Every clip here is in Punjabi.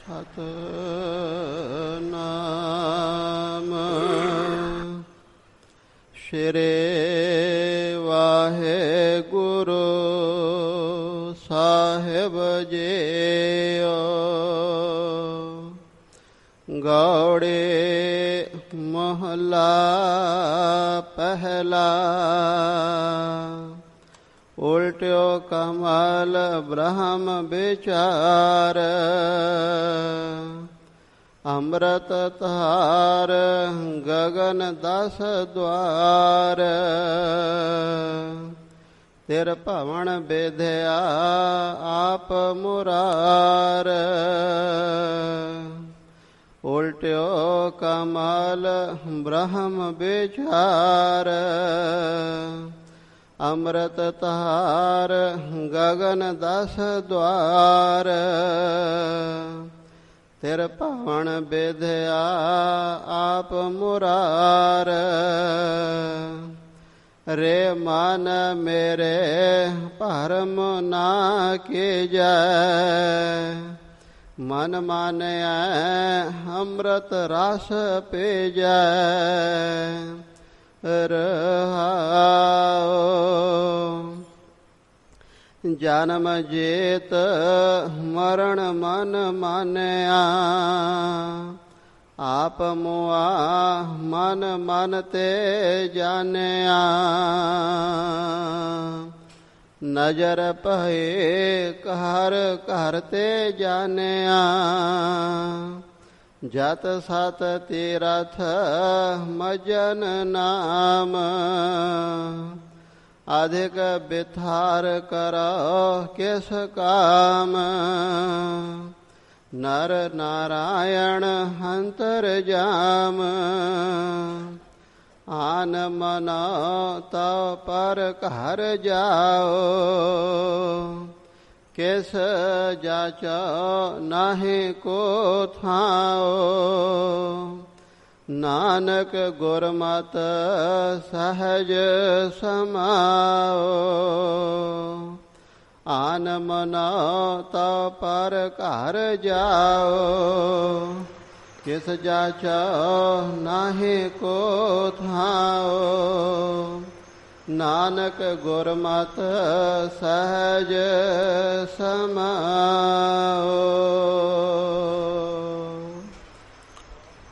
ਸਤਨਾਮ ਸ਼੍ਰੀ ਵਾਹਿਗੁਰੂ ਸਾਹਿਬ ਜੀਓ। ਗੌੜੇ ਮਹਲਾ ਪਹਿਲਾ ਉਲਟਿਓ ਕਮਲ ਬ੍ਰਹਮ ਵਿਚਾਰ। ਅੰਮ੍ਰਿਤ ਧਾਰ ਗਗਨ ਦਸ ਦਵਾਰ। ਤਿਰ ਭਵਨ ਬੇਧਿਆ ਆਪ ਮੁਰਾਰ। ਉਲਟਿਓ ਕਮਲ ਬ੍ਰਹਮ ਵਿਚਾਰ। ਅੰਮ੍ਰਿਤ ਤਾਰ ਗਗਨ ਦਸ ਦਵਾਰ। ਤਿਰ ਭਵਨ ਵਿਧਿਆ, ਆਪ ਮੁਰਾਰ। ਰੇ ਮਨ ਮੇਰੇ, ਭਰਮ ਨਾ ਕੀਜੈ। ਮਨ ਮਾਨਿਆ ਅੰਮ੍ਰਿਤ ਰਸ ਪੀਜੈ। ਰਹਾਉ ਜਨਮ ਜੇਤ ਮਰਨ ਮਨ ਮਾਨਿਆ। ਆਪ ਮੁਆ ਮਨ ਮਨ ਤੇ ਜਾਣਿਆ। ਨਜ਼ਰ ਪਏ ਘਰ ਘਰ ਤੇ ਜਾਣਿਆ। ਜਤ ਸਤ ਤੀਰਥ ਮਜਨ ਨਾਮ। ਅਧਿਕ ਬਿਥਾਰ ਕਰੋ ਕਿਸ ਕਾਮ। ਨਰ ਨਾਰਾਇਣ ਹੰਤਰ ਜਾਮ। ਆਨ ਮਨੋ ਤਾ ਪਰ ਘਰ ਜਾਓ। ਕਿਸ ਜਾਚ ਨਾਹੀ ਕੋ ਥਾਓ ਨਾਨਕ ਗੁਰਮਤ ਸਹਜ ਸਮਾਓ ਆਨ ਮਨੋ ਤਾ ਪਰ ਘਰ ਜਾਓ ਕਿਸ ਜਾਚ ਨਾਹੀ ਕੋ ਥਾਓ ਨਾਨਕ ਗੁਰਮਤ ਸਹਜ ਸਮਾਓ।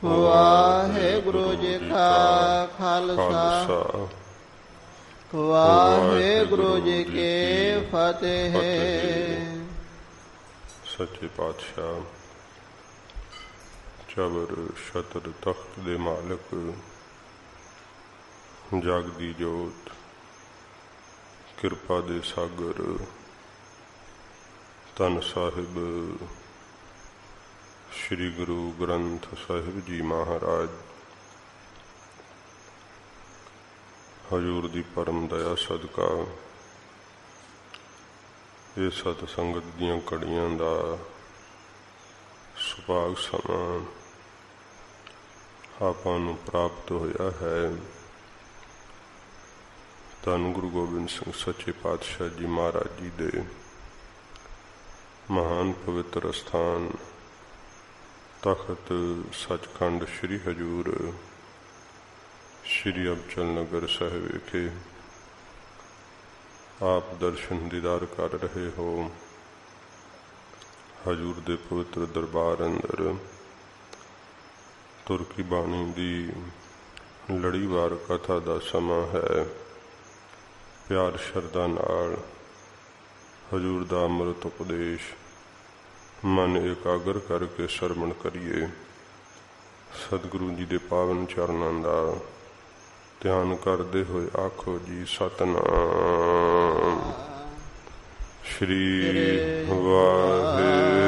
ਵਾਹਿਗੁਰੂ ਜੀ ਕਾ ਖਾਲਸਾ। ਵਾਹਿਗੁਰੂ ਜੀ ਕੀ ਫਤਿਹ। ਸੱਚੇ ਪਾਤਸ਼ਾਹ, ਚਬਰ ਸ਼ਤਰ ਤਖਤ ਦੇ ਮਾਲਕ ਜਗ ਦੀ ਜੋਤ ਕਿਰਪਾ ਦੇ ਸਾਗਰ ਤਨ ਸਾਹਿਬ, ਸ੍ਰੀ ਗੁਰੂ ਗ੍ਰੰਥ ਸਾਹਿਬ ਜੀ ਮਹਾਰਾਜ। ਹਜੂਰ ਦੀ ਪਰਮ ਦਇਆ ਸਦਕਾ, ਇਹ ਸਤ ਸੰਗਤ ਦੀਆਂ ਕੜੀਆਂ ਦਾ ਸੁਭਾਗ ਸਮਾਂ ਆਪਾਂ ਨੂੰ ਪ੍ਰਾਪਤ ਹੋਇਆ ਹੈ। ਧੰਨ ਗੁਰੂ ਗੋਬਿੰਦ ਸਿੰਘ, ਸੱਚੇ ਪਾਤਸ਼ਾਹ ਜੀ ਮਹਾਰਾਜ ਜੀ ਦੇ ਮਹਾਨ ਪਵਿੱਤਰ ਸਥਾਨ ਤਖਤ ਸੱਚਖੰਡ ਸ੍ਰੀ ਹਜੂਰ, ਸ੍ਰੀ ਅਬਚਲ ਨਗਰ ਸਾਹਿਬ ਵਿਖੇ ਆਪ ਦਰਸ਼ਨ ਦੀਦਾਰ ਕਰ ਰਹੇ ਹੋ। ਹਜੂਰ ਦੇ ਪਵਿੱਤਰ ਦਰਬਾਰ ਅੰਦਰ ਤੁਰਕੀ ਬਾਣੀ ਦੀ ਲੜੀਵਾਰ ਕਥਾ ਦਾ ਸਮਾਂ ਹੈ। ਪਿਆਰ ਸ਼ਰਧਾ ਨਾਲ ਹਜੂਰ ਦਾ ਅੰਮ੍ਰਿਤ ਉਪਦੇਸ਼ ਮਨ ਇਕਾਗਰ ਕਰਕੇ ਸਰਵਣ ਕਰੀਏ। ਸਤਿਗੁਰੂ ਜੀ ਦੇ ਪਾਵਨ ਚਰਨਾਂ ਦਾ ਧਿਆਨ ਕਰਦੇ ਹੋਏ ਆਖੋ ਜੀ ਸਤਨਾਮ। ਸ਼੍ਰੀ ਵਾਹਿਗੁਰੂ।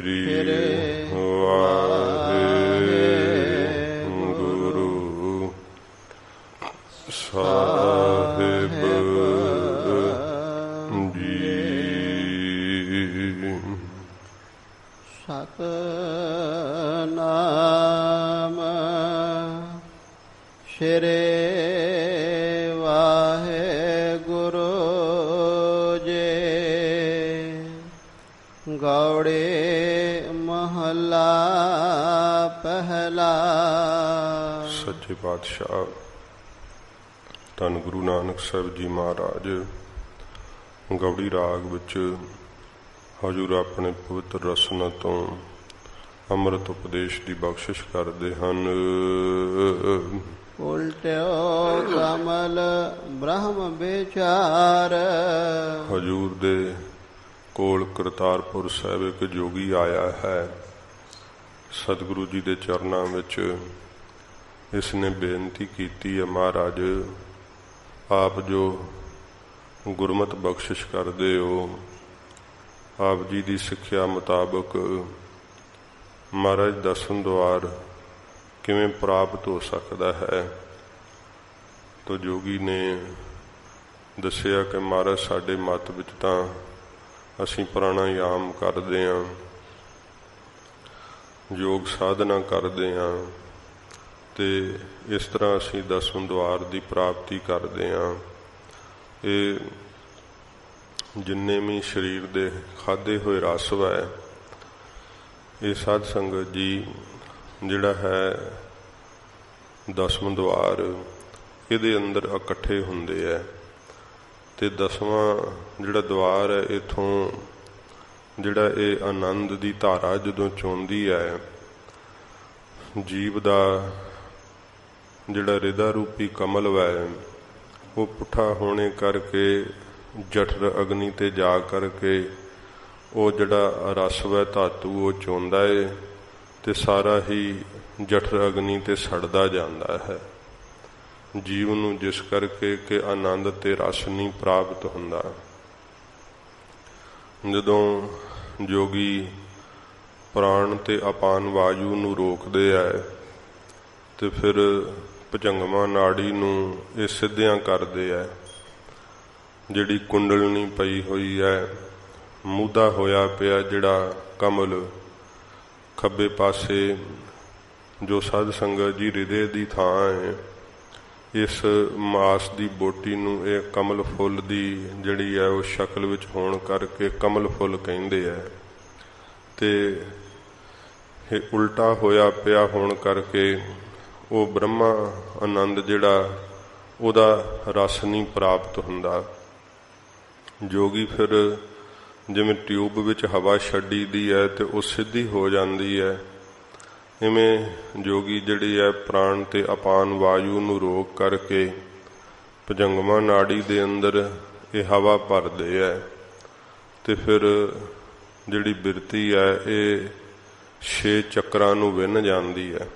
ਸ਼੍ਰੀ ਪਾਤਸ਼ਾਹ ਧੰਨ ਗੁਰੂ ਨਾਨਕ ਸਾਹਿਬ ਜੀ ਮਹਾਰਾਜ ਗੌੜੀ ਰਾਗ ਵਿੱਚ ਹਜੂਰ ਆਪਣੇ ਪਵਿੱਤਰ ਰਸਨਾ ਤੋਂ ਅੰਮ੍ਰਿਤ ਉਪਦੇਸ਼ ਦੀ ਬਖਸ਼ਿਸ਼ ਕਰਦੇ ਹਨ। ਉਲਟਿਓ ਕਮਲ ਬ੍ਰਹਮ ਵਿਚਾਰ। ਹਜੂਰ ਦੇ ਕੋਲ ਕਰਤਾਰਪੁਰ ਸਾਹਿਬ ਇੱਕ ਜੋਗੀ ਆਇਆ ਹੈ। ਸਤਿਗੁਰੂ ਜੀ ਦੇ ਚਰਨਾਂ ਵਿੱਚ ਇਸ ਨੇ ਬੇਨਤੀ ਕੀਤੀ ਹੈ ਮਹਾਰਾਜ, ਆਪ ਜੋ ਗੁਰਮਤ ਬਖਸ਼ਿਸ਼ ਕਰਦੇ ਹੋ, ਆਪ ਜੀ ਦੀ ਸਿੱਖਿਆ ਮੁਤਾਬਕ ਮਹਾਰਾਜ ਦਸਨ ਦੁਆਰ ਕਿਵੇਂ ਪ੍ਰਾਪਤ ਹੋ ਸਕਦਾ ਹੈ? ਤੋ ਜੋਗੀ ਨੇ ਦੱਸਿਆ ਕਿ ਮਹਾਰਾਜ ਸਾਡੇ ਮਤ ਵਿੱਚ ਤਾਂ ਅਸੀਂ ਪ੍ਰਾਣਾਯਾਮ ਕਰਦੇ ਹਾਂ, ਯੋਗ ਸਾਧਨਾ ਕਰਦੇ ਹਾਂ। ਤੇ ਇਸ ਤਰ੍ਹਾਂ ਅਸੀਂ ਦਸਮ ਦੁਆਰ ਦੀ ਪ੍ਰਾਪਤੀ ਕਰਦੇ ਹਾਂ। ਇਹ ਜਿੰਨੇ ਵੀ ਸਰੀਰ ਦੇ ਖਾਦੇ ਹੋਏ ਰਸਵ ਹੈ ਇਹ ਸਾਧ ਸੰਗਤ ਜੀ ਜਿਹੜਾ ਹੈ ਦਸਮ ਦੁਆਰ ਇਹਦੇ ਅੰਦਰ ਇਕੱਠੇ ਹੁੰਦੇ ਆ। ਤੇ ਦਸਵਾਂ ਜਿਹੜਾ ਦੁਆਰ ਹੈ, ਇਥੋਂ ਜਿਹੜਾ ਇਹ ਆਨੰਦ ਦੀ ਧਾਰਾ ਜਦੋਂ ਚੋਂਦੀ ਹੈ, ਜੀਵ ਦਾ ਜਿਹੜਾ ਰਿਦਾ ਰੂਪੀ ਕਮਲ ਵੈ, ਉਹ ਪੁੱਠਾ ਹੋਣੇ ਕਰਕੇ, ਜਠਰ ਅਗਨੀ ਤੇ ਜਾ ਕਰਕੇ, ਉਹ ਜਿਹੜਾ ਰਸ ਵੈ ਧਾਤੂ, ਉਹ ਚੋਂਦਾ ਏ ਤੇ ਸਾਰਾ ਹੀ ਜਠਰ ਅਗਨੀ ਤੇ ਸੜਦਾ ਜਾਂਦਾ ਹੈ। ਜੀਵ ਨੂੰ ਜਿਸ ਕਰਕੇ ਕਿ ਆਨੰਦ ਤੇ ਰਸ ਨਹੀਂ ਪ੍ਰਾਪਤ ਹੁੰਦਾ। ਜਦੋਂ ਜੋਗੀ ਪ੍ਰਾਣ ਤੇ ਅਪਾਨ ਵਾਯੂ ਨੂੰ ਰੋਕਦੇ ਐ ਤੇ ਫਿਰ ਭਜੰਗਮਾ ਨਾੜੀ ਨੂੰ ਇਹ ਸਿੱਧਿਆਂ ਕਰਦੇ ਐ। ਜਿਹੜੀ ਕੁੰਡਲਨੀ ਪਈ ਹੋਈ ਐ ਮੂਦਾ ਹੋਇਆ ਪਿਆ ਜਿਹੜਾ ਕਮਲ ਖੱਬੇ ਪਾਸੇ ਜੋ ਸਾਧ ਸੰਗਤ ਜੀ ਹਿਰਦੇ ਦੀ ਥਾਂ ਹੈ ਇਸ ਮਾਸ ਦੀ ਬੋਟੀ ਨੂੰ ਇਹ ਕਮਲ ਫੁੱਲ ਦੀ ਜਿਹੜੀ ਹੈ ਉਹ ਸ਼ਕਲ ਵਿੱਚ ਹੋਣ ਕਰਕੇ ਕਮਲ ਫੁੱਲ ਕਹਿੰਦੇ ਆ ਤੇ ਇਹ ਉਲਟਾ ਹੋਇਆ ਪਿਆ ਹੋਣ ਕਰਕੇ ਉਹ ਬ੍ਰਹਮਾ ਆਨੰਦ ਜਿਹੜਾ ਉਹਦਾ ਰਸ ਨਹੀਂ ਪ੍ਰਾਪਤ ਹੁੰਦਾ। ਜੋਗੀ ਫਿਰ ਜਿਵੇਂ ਟਿਊਬ ਵਿੱਚ ਹਵਾ ਛੱਡੀ ਦੀ ਹੈ ਤੇ ਉਹ ਸਿੱਧੀ ਹੋ ਜਾਂਦੀ ਹੈ। ਇਵੇਂ ਜੋਗੀ ਜਿਹੜੀ ਹੈ ਪ੍ਰਾਣ ਤੇ ਅਪਾਨ ਵਾਯੂ ਨੂੰ ਰੋਕ ਕਰਕੇ ਭਜੰਗਮਾ ਨਾੜੀ ਦੇ ਅੰਦਰ ਇਹ ਹਵਾ ਭਰਦੇ ਹੈ। ਤੇ ਫਿਰ ਜਿਹੜੀ ਬਿਰਤੀ ਹੈ, ਇਹ ਛੇ ਚੱਕਰਾਂ ਨੂੰ ਵਿੰਨ ਜਾਂਦੀ ਹੈ।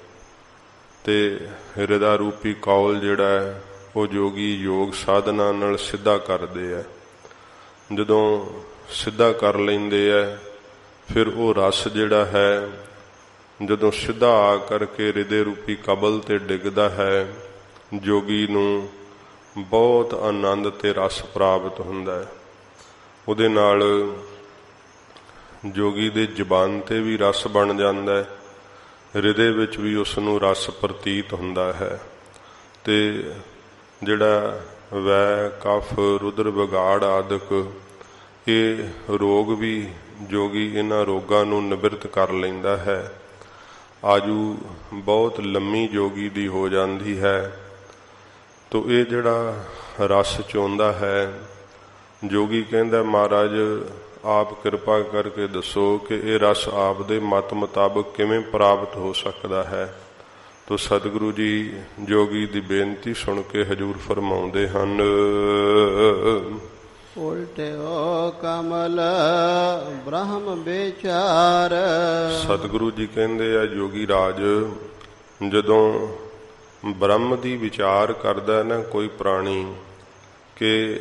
ਤੇ ਹਿਰਦਾ ਰੂਪੀ ਕੌਲ ਜਿਹੜਾ ਹੈ, ਉਹ ਜੋਗੀ ਯੋਗ ਸਾਧਨਾ ਨਾਲ ਸਿੱਧਾ ਕਰਦੇ ਹੈ। ਜਦੋਂ ਸਿੱਧਾ ਕਰ ਲੈਂਦੇ ਆ ਫਿਰ ਉਹ ਰਸ ਜਿਹੜਾ ਹੈ, ਜਦੋਂ ਸਿੱਧਾ ਆ ਕਰਕੇ ਹਿਰਦੇ ਰੂਪੀ ਕਬਲ ਤੇ ਡਿੱਗਦਾ ਹੈ, ਜੋਗੀ ਨੂੰ ਬਹੁਤ ਆਨੰਦ ਤੇ ਰਸ ਪ੍ਰਾਪਤ ਹੁੰਦਾ ਹੈ। ਉਹਦੇ ਨਾਲ ਜੋਗੀ ਦੇ ਜ਼ਬਾਨ ਤੇ ਵੀ ਰਸ ਬਣ ਜਾਂਦਾ ਹੈ। ਹਿਰਦੇ ਵਿੱਚ ਵੀ ਉਸ ਨੂੰ ਰਸ ਪ੍ਰਤੀਤ ਹੁੰਦਾ ਹੈ ਤੇ ਜਿਹੜਾ ਵੈ ਕਫ ਰੁਦਰ ਵਿਗਾੜ ਆਦਿਕ ਇਹ ਰੋਗ ਵੀ ਜੋਗੀ ਇਹਨਾਂ ਰੋਗਾਂ ਨੂੰ ਨਿਵਰਤ ਕਰ ਲੈਂਦਾ ਹੈ, ਆਜੂ ਬਹੁਤ ਲੰਮੀ ਜੋਗੀ ਦੀ ਹੋ ਜਾਂਦੀ ਹੈ। ਤੋ ਇਹ ਜਿਹੜਾ ਰਸ ਚੋਂਦਾ ਹੈ, ਜੋਗੀ ਕਹਿੰਦਾ ਮਹਾਰਾਜ ਆਪ ਕਿਰਪਾ ਕਰਕੇ ਦੱਸੋ ਕਿ ਇਹ ਰਸ ਆਪ ਦੇ ਮਤ ਮੁਤਾਬਕ ਕਿਵੇਂ ਪ੍ਰਾਪਤ ਹੋ ਸਕਦਾ ਹੈ? ਤੋ ਸਤਿਗੁਰੂ ਜੀ ਜੋਗੀ ਦੀ ਬੇਨਤੀ ਸੁਣ ਕੇ ਹਜੂਰ ਫਰਮਾਉਂਦੇ ਹਨ। ਉਲਟਿਓ ਕਮਲ ਬ੍ਰਹਮ ਵਿਚਾਰ। ਸਤਿਗੁਰੂ ਜੀ ਕਹਿੰਦੇ ਆ ਜੋਗੀ ਰਾਜ ਜਦੋਂ ਬ੍ਰਹਮ ਦੀ ਵਿਚਾਰ ਕਰਦਾ ਨਾ ਕੋਈ ਪ੍ਰਾਣੀ ਕਿ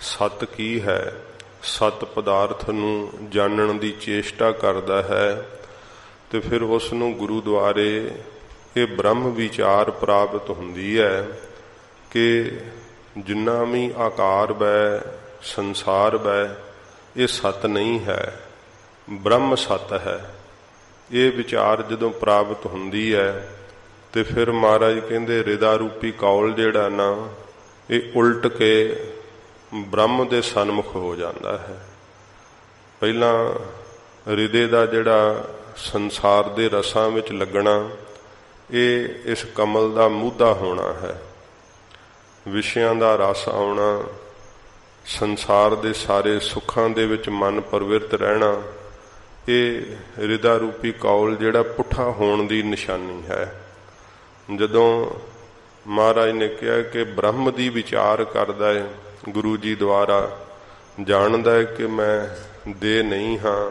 ਸਤ ਕੀ ਹੈ? ਸਤ ਪਦਾਰਥ ਨੂੰ ਜਾਣਨ ਦੀ ਚੇਸ਼ਟਾ ਕਰਦਾ ਹੈ ਤੇ ਫਿਰ ਉਸ ਨੂੰ ਗੁਰੂ ਦੁਆਰੇ ਇਹ ਬ੍ਰਹਮ ਵਿਚਾਰ ਪ੍ਰਾਪਤ ਹੁੰਦੀ ਹੈ ਕਿ ਜਿੰਨਾ ਵੀ ਆਕਾਰ ਬੈ, ਸੰਸਾਰ ਬੈ, ਇਹ ਸਤ ਨਹੀਂ ਹੈ, ਬ੍ਰਹਮ ਸਤ ਹੈ। ਇਹ ਵਿਚਾਰ ਜਦੋਂ ਪ੍ਰਾਪਤ ਹੁੰਦੀ ਹੈ ਤੇ ਫਿਰ ਮਹਾਰਾਜ ਕਹਿੰਦੇ ਰਿਦਾ ਰੂਪੀ ਕੌਲ ਜਿਹੜਾ ਨਾ, ਇਹ ਉਲਟ ਕੇ ਬ੍ਰਹਮ ਦੇ ਸਨਮੁਖ ਹੋ ਜਾਂਦਾ ਹੈ। ਪਹਿਲਾਂ ਹਿਰਦੇ ਦਾ ਜਿਹੜਾ ਸੰਸਾਰ ਦੇ ਰਸਾਂ ਵਿੱਚ ਲੱਗਣਾ, ਇਹ ਇਸ ਕਮਲ ਦਾ ਮੁੱਦਾ ਹੋਣਾ ਹੈ। ਵਿਸ਼ਿਆਂ ਦਾ ਰਸ ਆਉਣਾ, ਸੰਸਾਰ ਦੇ ਸਾਰੇ ਸੁੱਖਾਂ ਦੇ ਵਿੱਚ ਮਨ ਪਰਵਿਰਤ ਰਹਿਣਾ, ਇਹ ਹਿਰਦਾ ਰੂਪੀ ਕੌਲ ਜਿਹੜਾ ਪੁੱਠਾ ਹੋਣ ਦੀ ਨਿਸ਼ਾਨੀ ਹੈ। ਜਦੋਂ ਮਹਾਰਾਜ ਨੇ ਕਿਹਾ ਕਿ ਬ੍ਰਹਮ ਦੀ ਵਿਚਾਰ ਕਰਦਾ ਹੈ ਗੁਰੂ ਜੀ ਦੁਆਰਾ ਜਾਣਦਾ ਹੈ ਕਿ ਮੈਂ ਦੇ ਨਹੀਂ ਹਾਂ,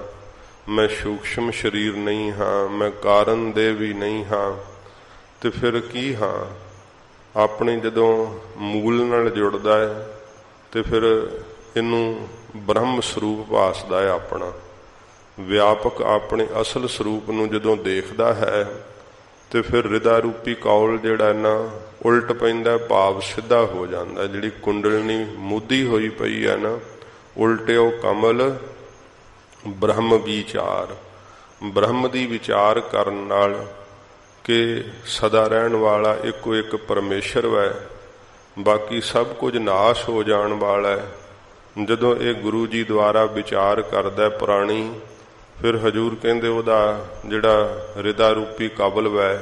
ਮੈਂ ਸੂਖਸ਼ਮ ਸਰੀਰ ਨਹੀਂ ਹਾਂ, ਮੈਂ ਕਾਰਨ ਦੇ ਵੀ ਨਹੀਂ ਹਾਂ। ਤੇ ਫਿਰ ਕੀ ਹਾਂ? ਆਪਣੇ ਜਦੋਂ ਮੂਲ ਨਾਲ ਜੁੜਦਾ ਹੈ, ਤੇ ਫਿਰ ਇਹਨੂੰ ਬ੍ਰਹਮ ਸਰੂਪ ਭਾਸਦਾ ਹੈ ਆਪਣਾ। ਵਿਆਪਕ ਆਪਣੇ ਅਸਲ ਸਰੂਪ ਨੂੰ ਜਦੋਂ ਦੇਖਦਾ ਹੈ, ਤੇ ਫਿਰ ਰਿਦਾ ਰੂਪੀ ਕੌਲ ਜਿਹੜਾ ਨਾ ਉਲਟ ਪੈਂਦਾ, ਭਾਵ ਸਿੱਧਾ ਹੋ ਜਾਂਦਾ। ਜਿਹੜੀ ਕੁੰਡਲਨੀ ਮੁੱਦੀ ਹੋਈ ਪਈ ਹੈ ਨਾ, ਉਲਟਿਓ ਕਮਲ, ਬ੍ਰਹਮ ਵਿਚਾਰ। ਬ੍ਰਹਮ ਦੀ ਵਿਚਾਰ ਕਰਨ ਨਾਲ ਕਿ ਸਦਾ ਰਹਿਣ ਵਾਲਾ ਇੱਕੋ ਇੱਕ ਪਰਮੇਸ਼ਰ ਹੈ ਬਾਕੀ ਸਭ ਕੁਝ ਨਾਸ਼ ਹੋ ਜਾਣ ਵਾਲਾ ਹੈ। ਜਦੋਂ ਇਹ ਗੁਰੂ ਜੀ ਦੁਆਰਾ ਵਿਚਾਰ ਕਰਦਾ ਪੁਰਾਣੀ, ਫਿਰ ਹਜੂਰ ਕਹਿੰਦੇ ਉਹਦਾ ਜਿਹੜਾ ਰਿਦਾ ਰੂਪੀ ਕਾਬਲ ਵੈ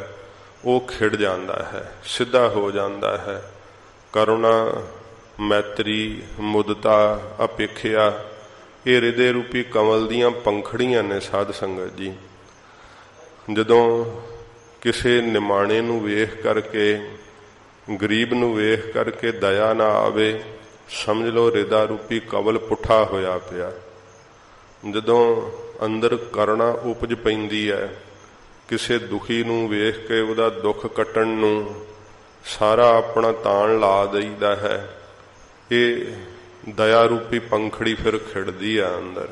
ਉਹ ਖਿੜ ਜਾਂਦਾ ਹੈ, ਸਿੱਧਾ ਹੋ ਜਾਂਦਾ ਹੈ। ਕਰੁਣਾ, ਮੈਤਰੀ, ਮੁਦਤਾ, ਅਪੇਖਿਆ, ਇਹ ਰਿਦੇ ਰੂਪੀ ਕਮਲ ਦੀਆਂ ਪੰਖੜੀਆਂ ਨੇ ਸਾਧ ਸੰਗਤ ਜੀ। ਜਦੋਂ ਕਿਸੇ ਨਿਮਾਣੇ ਨੂੰ ਵੇਖ ਕਰਕੇ, ਗਰੀਬ ਨੂੰ ਵੇਖ ਕਰਕੇ ਦਇਆ ਨਾ ਆਵੇ, ਸਮਝ ਲਓ ਰਿਦਾ ਰੂਪੀ ਕਵਲ ਪੁੱਠਾ ਹੋਇਆ ਪਿਆ। ਜਦੋਂ ਅੰਦਰ ਕਰਣਾ ਉਪਜ ਪੈਂਦੀ ਹੈ ਕਿਸੇ ਦੁਖੀ ਨੂੰ ਵੇਖ ਕੇ ਉਹਦਾ ਦੁੱਖ ਕੱਟਣ ਨੂੰ ਸਾਰਾ ਆਪਣਾ ਤਾਣ ਲਾ ਦਈਦਾ ਹੈ। ਇਹ ਦਇਆ ਰੂਪੀ ਪੰਖੜੀ ਫਿਰ ਖਿੜਦੀ ਆ ਅੰਦਰ।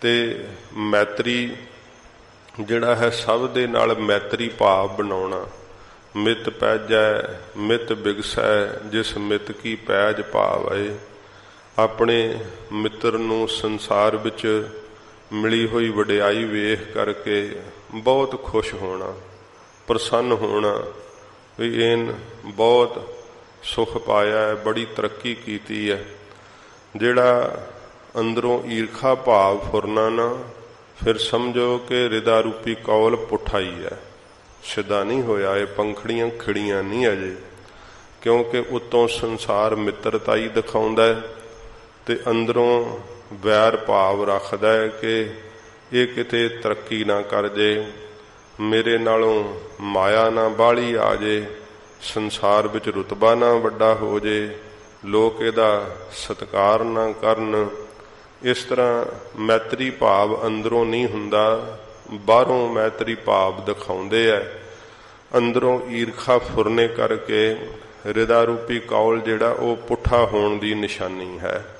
ਤੇ ਮੈਤਰੀ ਜਿਹੜਾ ਹੈ ਸਭ ਦੇ ਨਾਲ ਮੈਤਰੀ ਭਾਵ ਬਣਾਉਣਾ। ਮਿਤ ਪੈਜੈ, ਮਿਤ ਬਿਗਸੈ, ਜਿਸ ਮਿਤ ਕੀ ਪੈਜ ਭਾਵੈ। ਆਪਣੇ ਮਿੱਤਰ ਨੂੰ ਸੰਸਾਰ ਵਿੱਚ ਮਿਲੀ ਹੋਈ ਵਡਿਆਈ ਵੇਖ ਕਰਕੇ ਬਹੁਤ ਖੁਸ਼ ਹੋਣਾ, ਪ੍ਰਸੰਨ ਹੋਣਾ, ਵੀ ਇਹਨ ਬਹੁਤ ਸੁਖ ਪਾਇਆ ਹੈ, ਬੜੀ ਤਰੱਕੀ ਕੀਤੀ ਹੈ। ਜਿਹੜਾ ਅੰਦਰੋਂ ਈਰਖਾ ਭਾਵ ਫੁਰਨਾ ਨਾ, ਫਿਰ ਸਮਝੋ ਕਿ ਰਿਦਾ ਰੂਪੀ ਕੌਲ ਪੁੱਠਾ ਹੀ। ਹੈ ਸਿੱਧਾ ਨਹੀਂ ਹੋਇਆ, ਇਹ ਪੰਖੜੀਆਂ ਖਿੜੀਆਂ ਨਹੀਂ ਅਜੇ, ਕਿਉਂਕਿ ਉਤੋਂ ਸੰਸਾਰ ਮਿੱਤਰਤਾ ਹੀ ਦਿਖਾਉਂਦਾ ਹੈ ਤੇ ਅੰਦਰੋਂ ਵੈਰ ਭਾਵ ਰੱਖਦਾ ਹੈ ਕਿ ਇਹ ਕਿਤੇ ਤਰੱਕੀ ਨਾ ਕਰ ਜੇ, ਮੇਰੇ ਨਾਲੋਂ ਮਾਇਆ ਨਾ ਬਾਲੀ ਆ ਜੇ, ਸੰਸਾਰ ਵਿੱਚ ਰਤਬਾ ਨਾ ਵੱਡਾ ਹੋ ਜੇ, ਲੋਕ ਇਹਦਾ ਸਤਕਾਰ ਨਾ ਕਰਨ। ਇਸ ਤਰ੍ਹਾਂ ਮੈਤਰੀ ਭਾਵ ਅੰਦਰੋਂ ਨਹੀਂ ਹੁੰਦਾ, ਬਾਹਰੋਂ ਮੈਤਰੀ ਭਾਵ ਦਿਖਾਉਂਦੇ ਐ। ਅੰਦਰੋਂ ਈਰਖਾ ਫੁਰਨੇ ਕਰਕੇ ਹਿਰਦਾ ਰੂਪੀ ਕੌਲ ਜਿਹੜਾ ਉਹ ਪੁੱਠਾ ਹੋਣ ਦੀ ਨਿਸ਼ਾਨੀ ਹੈ।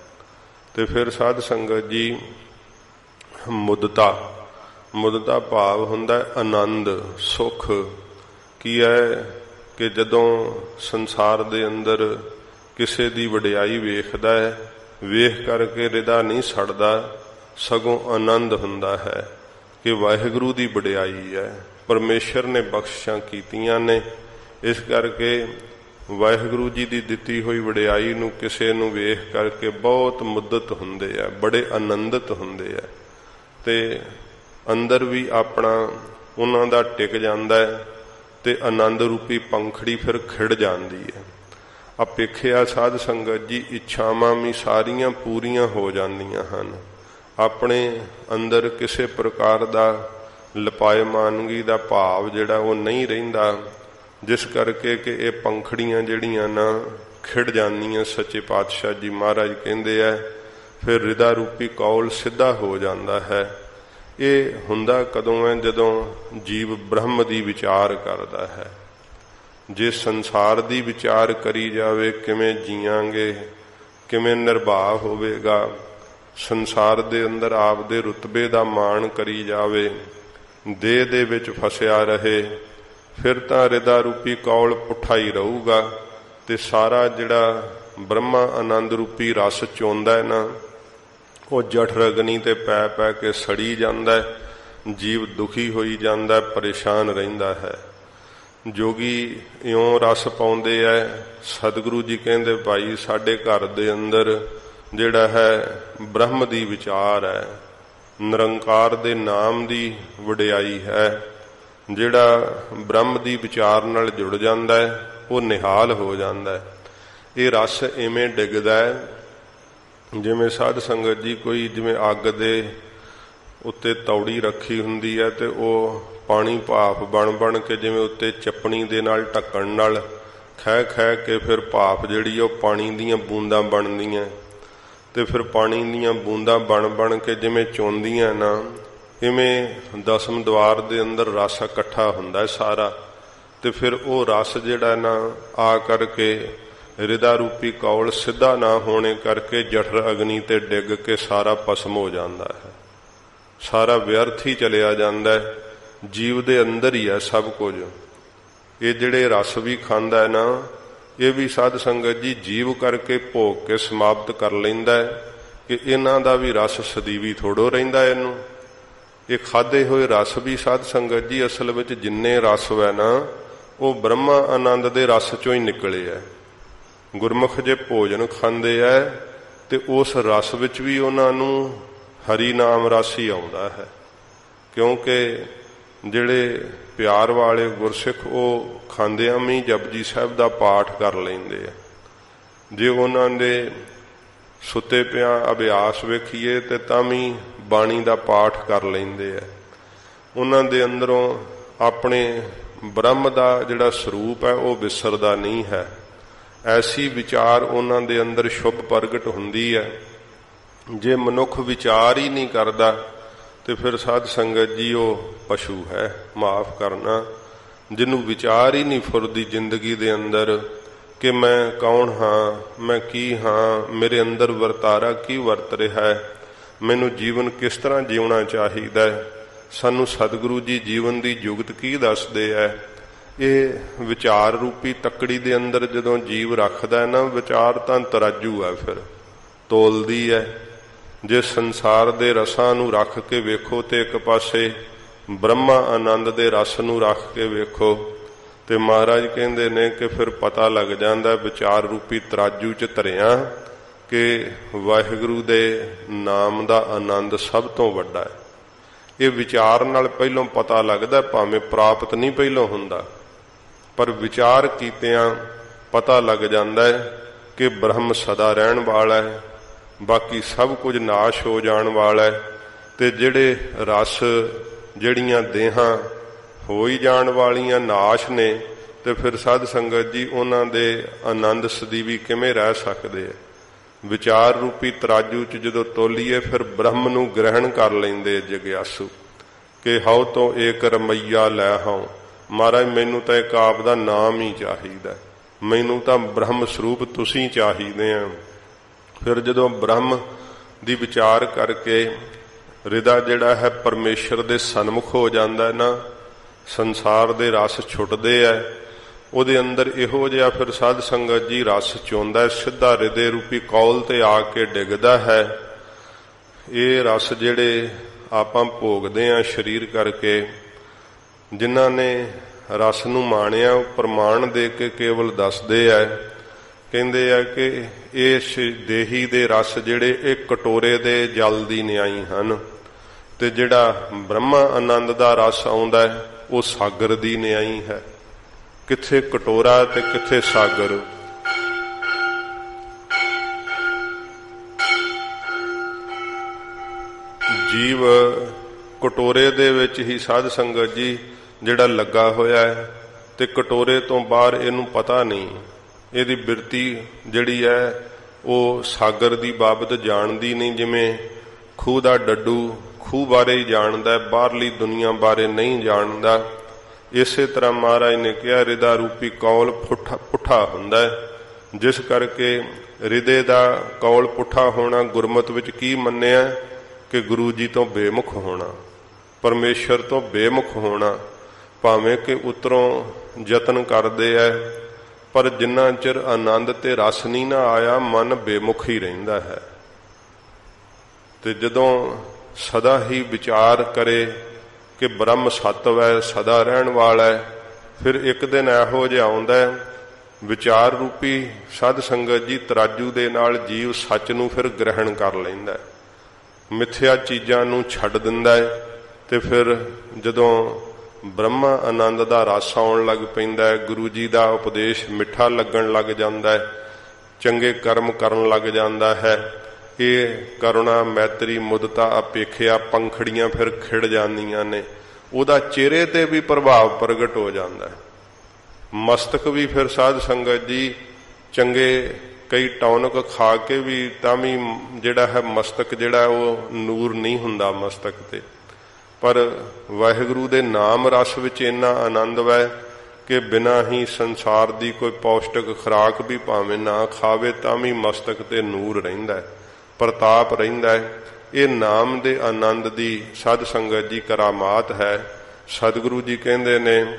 ਤੇ ਫਿਰ ਸਾਧ ਸੰਗਤ ਜੀ ਮੁਦਤਾ। ਮੁਦਤਾ ਭਾਵ ਹੁੰਦਾ ਆਨੰਦ, ਸੁਖ। ਕੀ ਹੈ ਕਿ ਜਦੋਂ ਸੰਸਾਰ ਦੇ ਅੰਦਰ ਕਿਸੇ ਦੀ ਵਡਿਆਈ ਵੇਖਦਾ ਹੈ, ਵੇਖ ਕਰਕੇ ਹਿਰਦਾ ਨਹੀਂ ਛੱਡਦਾ ਸਗੋਂ ਆਨੰਦ ਹੁੰਦਾ ਹੈ ਕਿ ਵਾਹਿਗੁਰੂ ਦੀ ਵਡਿਆਈ ਹੈ, ਪਰਮੇਸ਼ਰ ਨੇ ਬਖਸ਼ਿਸ਼ਾਂ ਕੀਤੀਆਂ ਨੇ। ਇਸ ਕਰਕੇ ਵਾਹਿਗੁਰੂ ਜੀ ਦੀ ਦਿੱਤੀ ਹੋਈ ਵਡਿਆਈ ਨੂੰ ਕਿਸੇ ਨੂੰ ਵੇਖ ਕਰਕੇ ਬਹੁਤ ਮੁੱਦਤ ਹੁੰਦੇ ਆ, ਬੜੇ ਆਨੰਦਿਤ ਹੁੰਦੇ ਆ। ਤੇ ਅੰਦਰ ਵੀ ਆਪਣਾ ਉਹਨਾਂ ਦਾ ਟਿਕ ਜਾਂਦਾ ਹੈ ਤੇ ਆਨੰਦ ਰੂਪੀ ਪੰਖੜੀ ਫਿਰ ਖਿੜ ਜਾਂਦੀ ਹੈ। ਅਪੇਖਿਆ ਸਾਧ ਸੰਗਤ ਜੀ, ਇੱਛਾਵਾਂ ਵੀ ਸਾਰੀਆਂ ਪੂਰੀਆਂ ਹੋ ਜਾਂਦੀਆਂ ਹਨ। ਆਪਣੇ ਅੰਦਰ ਕਿਸੇ ਪ੍ਰਕਾਰ ਦਾ ਲਪਾਇਮਾਨਗੀ ਦਾ ਭਾਵ ਜਿਹੜਾ ਉਹ ਨਹੀਂ ਰਹਿੰਦਾ, ਜਿਸ ਕਰਕੇ ਕਿ ਇਹ ਪੰਖੜੀਆਂ ਜਿਹੜੀਆਂ ਨਾ ਖਿੜ ਜਾਂਦੀਆਂ। ਸੱਚੇ ਪਾਤਸ਼ਾਹ ਜੀ ਮਹਾਰਾਜ ਕਹਿੰਦੇ ਆ ਫਿਰ ਰਿਦਾ ਰੂਪੀ ਕੌਲ ਸਿੱਧਾ ਹੋ ਜਾਂਦਾ ਹੈ। ਇਹ ਹੁੰਦਾ ਕਦੋਂ ਹੈ? ਜਦੋਂ ਜੀਵ ਬ੍ਰਹਮ ਦੀ ਵਿਚਾਰ ਕਰਦਾ ਹੈ। ਜੇ ਸੰਸਾਰ ਦੀ ਵਿਚਾਰ ਕਰੀ ਜਾਵੇ, ਕਿਵੇਂ ਜੀਵਾਂਗੇ ਕਿਵੇਂ ਨਿਰਭਾਅ ਹੋਵੇਗਾ? ਸੰਸਾਰ ਦੇ ਅੰਦਰ ਆਪ ਦੇ ਰੁਤਬੇ ਦਾ ਮਾਣ ਕਰੀ ਜਾਵੇ, ਦੇਹ ਦੇ ਵਿੱਚ ਫਸਿਆ ਰਹੇ, ਫਿਰ ਤਾਂ ਰਿਦਾ ਰੂਪੀ ਕੌਲ ਪੁੱਠਾ ਹੀ ਰਹੂਗਾ ਤੇ ਸਾਰਾ ਜਿਹੜਾ ਬ੍ਰਹਮਾ ਆਨੰਦ ਰੂਪੀ ਰਸ ਚੋਂਦਾ ਹੈ ਨਾ ਉਹ ਜਠਰ ਅਗਨੀ ਤੇ ਪੈ ਪੈ ਕੇ ਸੜੀ ਜਾਂਦਾ ਜੀਵ ਦੁਖੀ ਹੋਈ ਜਾਂਦਾ ਪਰੇਸ਼ਾਨ ਰਹਿੰਦਾ ਹੈ। ਜੋਗੀ ਇਉਂ ਰਸ ਪਾਉਂਦੇ ਐ, ਸਤਿਗੁਰੂ ਜੀ ਕਹਿੰਦੇ, ਭਾਈ, ਸਾਡੇ ਘਰ ਦੇ ਅੰਦਰ ਜਿਹੜਾ ਹੈ, ਬ੍ਰਹਮ ਦੀ ਵਿਚਾਰ ਹੈ ਨਿਰੰਕਾਰ ਦੇ ਨਾਮ ਦੀ ਵਡਿਆਈ ਹੈ। ਜਿਹੜਾ ਬ੍ਰਹਮ ਦੀ ਵਿਚਾਰ ਨਾਲ ਜੁੜ ਜਾਂਦਾ ਹੈ, ਉਹ ਨਿਹਾਲ ਹੋ ਜਾਂਦਾ ਹੈ। ਇਹ ਰਸ ਐਵੇਂ ਡਿੱਗਦਾ ਹੈ ਜਿਵੇਂ ਸਾਧ ਸੰਗਤ ਜੀ ਕੋਈ ਜਿਵੇਂ ਅੱਗ ਦੇ ਉੱਤੇ ਤੌੜੀ ਰੱਖੀ ਹੁੰਦੀ ਹੈ ਤੇ ਉਹ ਪਾਣੀ ਭਾਫ ਬਣ ਬਣ ਕੇ ਜਿਵੇਂ ਉੱਤੇ ਚੱਪਣੀ ਦੇ ਨਾਲ ਢੱਕਣ ਨਾਲ ਖਹਿ ਖਹਿ ਕੇ ਫਿਰ ਭਾਫ ਜਿਹੜੀ ਉਹ ਪਾਣੀ ਦੀਆਂ ਬੂੰਦਾਂ ਬਣਦੀਆਂ। ਤੇ ਫਿਰ ਪਾਣੀ ਦੀਆਂ ਬੂੰਦਾਂ ਬਣ ਬਣ ਕੇ ਜਿਵੇਂ ਚੋਂਦੀਆਂ ਨਾ, ਇਵੇਂ ਦਸਮ ਦਵਾਰ ਦੇ ਅੰਦਰ ਰਸ ਇਕੱਠਾ ਹੁੰਦਾ ਸਾਰਾ। ਤੇ ਫਿਰ ਉਹ ਰਸ ਜਿਹੜਾ ਨਾ ਆ ਕਰਕੇ ਹਿਰਦਾ ਰੂਪੀ ਕੌਲ ਸਿੱਧਾ ਨਾ ਹੋਣੇ ਕਰਕੇ ਜਠਰ ਅਗਨੀ ਤੇ ਡਿੱਗ ਕੇ ਸਾਰਾ ਪਸਮ ਹੋ ਜਾਂਦਾ ਹੈ। ਸਾਰਾ ਵਿਅਰਥ ਹੀ ਚਲਿਆ ਜਾਂਦਾ ਹੈ। ਜੀਵ ਦੇ ਅੰਦਰ ਹੀ ਹੈ ਸਭ ਕੁਝ। ਇਹ ਜਿਹੜੇ ਰਸ ਵੀ ਖਾਂਦਾ ਹੈ ਨਾ, ਇਹ ਵੀ ਸਾਧ ਸੰਗਤ ਜੀ ਜੀਵ ਕਰਕੇ ਭੋਗ ਕੇ ਸਮਾਪਤ ਕਰ ਲੈਂਦਾ ਹੈ ਕਿ ਇਹਨਾਂ ਦਾ ਵੀ ਰਸ ਸਦੀਵੀ ਥੋੜੋ ਰਹਿੰਦਾ ਇਹਨੂੰ। ਇਹ ਖਾਦੇ ਹੋਏ ਰਸ ਵੀ ਸਾਧ ਸੰਗਤ ਜੀ ਅਸਲ ਵਿੱਚ ਜਿੰਨੇ ਰਸ ਵੈ ਨਾ, ਉਹ ਬ੍ਰਹਮਾ ਆਨੰਦ ਦੇ ਰਸ ਚੋਂ ਹੀ ਨਿਕਲੇ ਐ ਗੁਰਮੁਖ ਜੇ ਭੋਜਨ ਖਾਂਦੇ ਐ, ਤੇ ਉਸ ਰਸ ਵਿੱਚ ਵੀ ਉਹਨਾਂ ਨੂੰ ਹਰੀ ਨਾਮ ਰਸ ਹੀ ਆਉਂਦਾ ਹੈ। ਕਿਉਂਕਿ ਜਿਹੜੇ ਪਿਆਰ ਵਾਲੇ ਗੁਰਸਿੱਖ ਉਹ ਖਾਂਦਿਆਂ ਵੀ ਜਪਜੀ ਸਾਹਿਬ ਦਾ ਪਾਠ ਕਰ ਲੈਂਦੇ ਆ। ਜੇ ਉਹਨਾਂ ਦੇ ਸੁੱਤੇ ਪਿਆ ਅਭਿਆਸ ਵੇਖੀਏ, ਤੇ ਤਾਂ ਵੀ ਬਾਣੀ ਦਾ ਪਾਠ ਕਰ ਲੈਂਦੇ ਆ। ਉਹਨਾਂ ਦੇ ਅੰਦਰੋਂ ਆਪਣੇ ਬ੍ਰਹਮ ਦਾ ਜਿਹੜਾ ਸਰੂਪ ਹੈ, ਉਹ ਵਿਸਰਦਾ ਨਹੀਂ ਹੈ। ਐਸੀ ਵਿਚਾਰ ਉਹਨਾਂ ਦੇ ਅੰਦਰ ਸ਼ੁਭ ਪ੍ਰਗਟ ਹੁੰਦੀ ਹੈ। ਜੇ ਮਨੁੱਖ ਵਿਚਾਰ ਹੀ ਨਹੀਂ ਕਰਦਾ, ਤੇ ਫਿਰ ਸਾਧ ਸੰਗਤ ਜੀ ਉਹ ਪਸ਼ੂ ਹੈ, ਮਾਫ ਕਰਨਾ। ਜਿਹਨੂੰ ਵਿਚਾਰ ਹੀ ਨਹੀਂ ਫੁਰਦੀ ਜ਼ਿੰਦਗੀ ਦੇ ਅੰਦਰ ਕਿ ਮੈਂ ਕੌਣ ਹਾਂ, ਮੈਂ ਕੀ ਹਾਂ, ਮੇਰੇ ਅੰਦਰ ਵਰਤਾਰਾ ਕੀ ਵਰਤ ਰਿਹਾ ਹੈ, ਮੈਨੂੰ ਜੀਵਨ ਕਿਸ ਤਰ੍ਹਾਂ ਜਿਉਣਾ ਚਾਹੀਦਾ ਹੈ, ਸਾਨੂੰ ਸਤਿਗੁਰੂ ਜੀ ਜੀਵਨ ਦੀ ਜੁਗਤ ਕੀ ਦੱਸਦੇ ਹੈ? ਇਹ ਵਿਚਾਰ ਰੂਪੀ ਤੱਕੜੀ ਦੇ ਅੰਦਰ ਜਦੋਂ ਜੀਵ ਰੱਖਦਾ ਹੈ ਨਾ, ਵਿਚਾਰ ਤਾਂ ਤਰਾਜੂ ਹੈ ਫਿਰ। ਤੋਲਦੀ ਹੈ। ਜੇ ਸੰਸਾਰ ਦੇ ਰਸਾਂ ਨੂੰ ਰੱਖ ਕੇ ਵੇਖੋ ਤੇ ਇੱਕ ਪਾਸੇ ਬ੍ਰਹਮਾ ਆਨੰਦ ਦੇ ਰਸ ਨੂੰ ਰੱਖ ਕੇ ਵੇਖੋ ਤੇ ਮਹਾਰਾਜ ਕਹਿੰਦੇ ਨੇ ਕਿ ਫਿਰ ਪਤਾ ਲੱਗ ਜਾਂਦਾ ਵਿਚਾਰ ਰੂਪੀ ਤਰਾਜੂ 'ਚ ਧਰਿਆ ਕਿ ਵਾਹਿਗੁਰੂ ਦੇ ਨਾਮ ਦਾ ਆਨੰਦ ਸਭ ਤੋਂ ਵੱਡਾ ਹੈ। ਇਹ ਵਿਚਾਰ ਨਾਲ ਪਹਿਲਾਂ ਪਤਾ ਲੱਗਦਾ ਭਾਵੇਂ ਪ੍ਰਾਪਤ ਨਹੀਂ ਪਹਿਲਾਂ ਹੁੰਦਾ। ਪਰ ਵਿਚਾਰ ਕੀਤਿਆਂ ਪਤਾ ਲੱਗ ਜਾਂਦਾ ਹੈ ਕਿ ਬ੍ਰਹਮ ਸਦਾ ਰਹਿਣ ਵਾਲਾ ਹੈ, ਬਾਕੀ ਸਭ ਕੁਝ ਨਾਸ਼ ਹੋ ਜਾਣ ਵਾਲਾ ਹੈ ਤੇ ਜਿਹੜੇ ਰਸ, ਜਿਹੜੀਆਂ ਦੇਹਾਂ ਹੋ ਹੀ ਜਾਣ ਵਾਲੀਆਂ ਨਾਸ਼ ਨੇ ਤੇ ਫਿਰ ਸਾਧ ਸੰਗਤ ਜੀ ਉਹਨਾਂ ਦੇ ਆਨੰਦ ਸਦੀਵੀ ਕਿਵੇਂ ਰਹਿ ਸਕਦੇ ਆ ਵਿਚਾਰ ਰੂਪੀ ਤਰਾਜੂ ਚ ਜਦੋਂ ਤੋਲੀਏ ਫਿਰ ਬ੍ਰਹਮ ਨੂੰ ਗ੍ਰਹਿਣ ਕਰ ਲੈਂਦੇ ਜਗਿਆਸੂ, ਕਿ ਹਉ ਤੋਂ ਏਕ ਰਮਈਆ ਲੈ ਹਉ। ਮਹਾਰਾਜ, ਮੈਨੂੰ ਤਾਂ ਇੱਕ ਆਪ ਦਾ ਨਾਮ ਹੀ ਚਾਹੀਦਾ ਮੈਨੂੰ ਤਾਂ ਬ੍ਰਹਮ ਸਰੂਪ ਤੁਸੀਂ ਚਾਹੀਦੇ ਆ ਫਿਰ ਜਦੋਂ ਬ੍ਰਹਮ ਦੀ ਵਿਚਾਰ ਕਰਕੇ ਰਿਦਾ ਜਿਹੜਾ ਹੈ ਪਰਮੇਸ਼ਰ ਦੇ ਸਨਮੁਖ ਹੋ ਜਾਂਦਾ ਨਾ, ਸੰਸਾਰ ਦੇ ਰਸ ਛੁੱਟਦੇ ਆ, ਉਹਦੇ ਅੰਦਰ ਇਹੋ ਜਿਹਾ ਫਿਰ ਸਾਧ ਸੰਗਤ ਜੀ ਰਸ ਚੋਂਦਾ ਸਿੱਧਾ ਰਿਦੇ ਰੂਪੀ ਕੌਲ ਤੇ ਆ ਕੇ ਡਿੱਗਦਾ ਹੈ। ਇਹ ਰਸ ਜਿਹੜੇ ਆਪਾਂ ਭੋਗਦੇ ਆ ਸਰੀਰ ਕਰਕੇ ਜਿਨ੍ਹਾਂ ਨੇ ਰਸ ਨੂੰ ਮਾਣਿਆ, ਉਹ ਪ੍ਰਮਾਣ ਦੇ ਕੇ ਕੇਵਲ ਦੱਸਦੇ ਆ ਕਹਿੰਦੇ ਆ ਕਿ ਇਹ ਦੇਹੀ ਦੇ ਰਸ ਜਿਹੜੇ ਇਹ ਕਟੋਰੇ ਦੇ ਜਲ ਦੀ ਨਿਆਈ ਹਨ ਤੇ ਜਿਹੜਾ ਬ੍ਰਹਮਾ ਆਨੰਦ ਦਾ ਰਸ ਆਉਂਦਾ ਉਹ ਸਾਗਰ ਦੀ ਨਿਆਈ ਹੈ। ਕਿੱਥੇ ਕਟੋਰਾ ਤੇ ਕਿੱਥੇ ਸਾਗਰ? ਜੀਵ ਕਟੋਰੇ ਦੇ ਵਿੱਚ ਹੀ ਸਾਧ ਸੰਗਤ ਜੀ ਜਿਹੜਾ ਲੱਗਾ ਹੋਇਆ ਹੈ ਤੇ ਕਟੋਰੇ ਤੋਂ ਬਾਹਰ ਇਹਨੂੰ ਪਤਾ ਨਹੀਂ। ਇਹਦੀ ਬਿਰਤੀ ਜਿਹੜੀ ਹੈ, ਉਹ ਸਾਗਰ ਦੀ ਬਾਬਤ ਜਾਣਦੀ ਨਹੀਂ, ਜਿਵੇਂ ਖੂਹ ਦਾ ਡੱਡੂ ਖੂਹ ਬਾਰੇ ਹੀ ਜਾਣਦਾ ਬਾਹਰਲੀ ਦੁਨੀਆ ਬਾਰੇ ਨਹੀਂ ਜਾਣਦਾ। ਇਸੇ ਤਰ੍ਹਾਂ ਮਹਾਰਾਜ ਨੇ ਕਿਹਾ ਹਿਰਦਾ ਰੂਪੀ ਕੌਲ ਪੁੱਠਾ ਪੁੱਠਾ ਹੁੰਦਾ ਜਿਸ ਕਰਕੇ ਹਿਰਦੇ ਦਾ ਕੌਲ ਪੁੱਠਾ ਹੋਣਾ ਗੁਰਮਤ ਵਿੱਚ ਕੀ ਮੰਨਿਆ ਕਿ ਗੁਰੂ ਜੀ ਤੋਂ ਬੇਮੁਖ ਹੋਣਾ, ਪਰਮੇਸ਼ਰ ਤੋਂ ਬੇਮੁਖ ਹੋਣਾ। ਭਾਵੇਂ ਕਿ ਉਤਰੋਂ ਯਤਨ ਕਰਦੇ ਐ, ਪਰ ਜਿੰਨਾ ਚਿਰ ਆਨੰਦ ਤੇ ਰਸ ਨਹੀਂ ਨਾ ਆਇਆ, ਮਨ ਬੇਮੁਖ ਹੀ ਰਹਿੰਦਾ ਹੈ। ਤੇ ਜਦੋਂ ਸਦਾ ਹੀ ਵਿਚਾਰ ਕਰੇ ਕਿ ਬ੍ਰਹਮ ਸਤਵ ਹੈ ਸਦਾ ਰਹਿਣ ਵਾਲਾ ਹੈ ਫਿਰ ਇੱਕ ਦਿਨ ਇਹੋ ਜਿਹਾ ਆਉਂਦਾ ਹੈ ਵਿਚਾਰ ਰੂਪੀ ਸਾਧ ਸੰਗਤ ਜੀ ਤਰਾਜੂ ਦੇ ਨਾਲ ਜੀਵ ਸੱਚ ਨੂੰ ਫਿਰ ਗ੍ਰਹਿਣ ਕਰ ਲੈਂਦਾ ਮਿੱਥਿਆ ਚੀਜ਼ਾਂ ਨੂੰ ਛੱਡ ਦਿੰਦਾ ਹੈ ਤੇ ਫਿਰ ਜਦੋਂ ਬ੍ਰਹਮਾ ਆਨੰਦ ਦਾ ਰਸ ਆਉਣ ਲੱਗ ਪੈਂਦਾ ਹੈ, ਗੁਰੂ ਜੀ ਦਾ ਉਪਦੇਸ਼ ਮਿੱਠਾ ਲੱਗਣ ਲੱਗ ਜਾਂਦਾ ਹੈ, ਚੰਗੇ ਕਰਮ ਕਰਨ ਲੱਗ ਜਾਂਦਾ ਹੈ। ਇਹ ਕਰੁਣਾ, ਮੈਤਰੀ, ਮੁਦਤਾ, ਅਪੇਖਿਆ ਪੰਖੜੀਆਂ ਫਿਰ ਖਿੜ ਜਾਂਦੀਆਂ ਨੇ। ਉਹਦਾ ਚਿਹਰੇ ਤੇ ਵੀ ਪ੍ਰਭਾਵ ਪ੍ਰਗਟ ਹੋ ਜਾਂਦਾ ਹੈ। ਮਸਤਕ ਵੀ ਫਿਰ ਸਾਧ ਸੰਗਤ ਜੀ ਚੰਗੇ ਕਈ ਟੌਨਕ ਖਾ ਕੇ ਵੀ ਤਾਂ ਵੀ ਜਿਹੜਾ ਹੈ ਮਸਤਕ ਜਿਹੜਾ ਉਹ ਨੂਰ ਨਹੀਂ ਹੁੰਦਾ ਮਸਤਕ ਤੇ। ਪਰ ਵਾਹਿਗੁਰੂ ਦੇ ਨਾਮ ਰਸ ਵਿੱਚ ਇੰਨਾ ਆਨੰਦ ਵੈ ਕਿ ਬਿਨਾ ਹੀ ਸੰਸਾਰ ਦੀ ਕੋਈ ਪੌਸ਼ਟਿਕ ਖੁਰਾਕ ਵੀ ਭਾਵੇਂ ਨਾ ਖਾਵੇ, ਤਾਂ ਵੀ ਮਸਤਕ ਤੇ ਨੂਰ ਰਹਿੰਦਾ ਹੈ, ਪ੍ਰਤਾਪ ਰਹਿੰਦਾ ਹੈ। ਇਹ ਨਾਮ ਦੇ ਆਨੰਦ ਦੀ ਸਾਧ ਸੰਗਤ ਜੀ ਕਰਾਮਾਤ ਹੈ। ਸਤਿਗੁਰੂ ਜੀ ਕਹਿੰਦੇ ਨੇ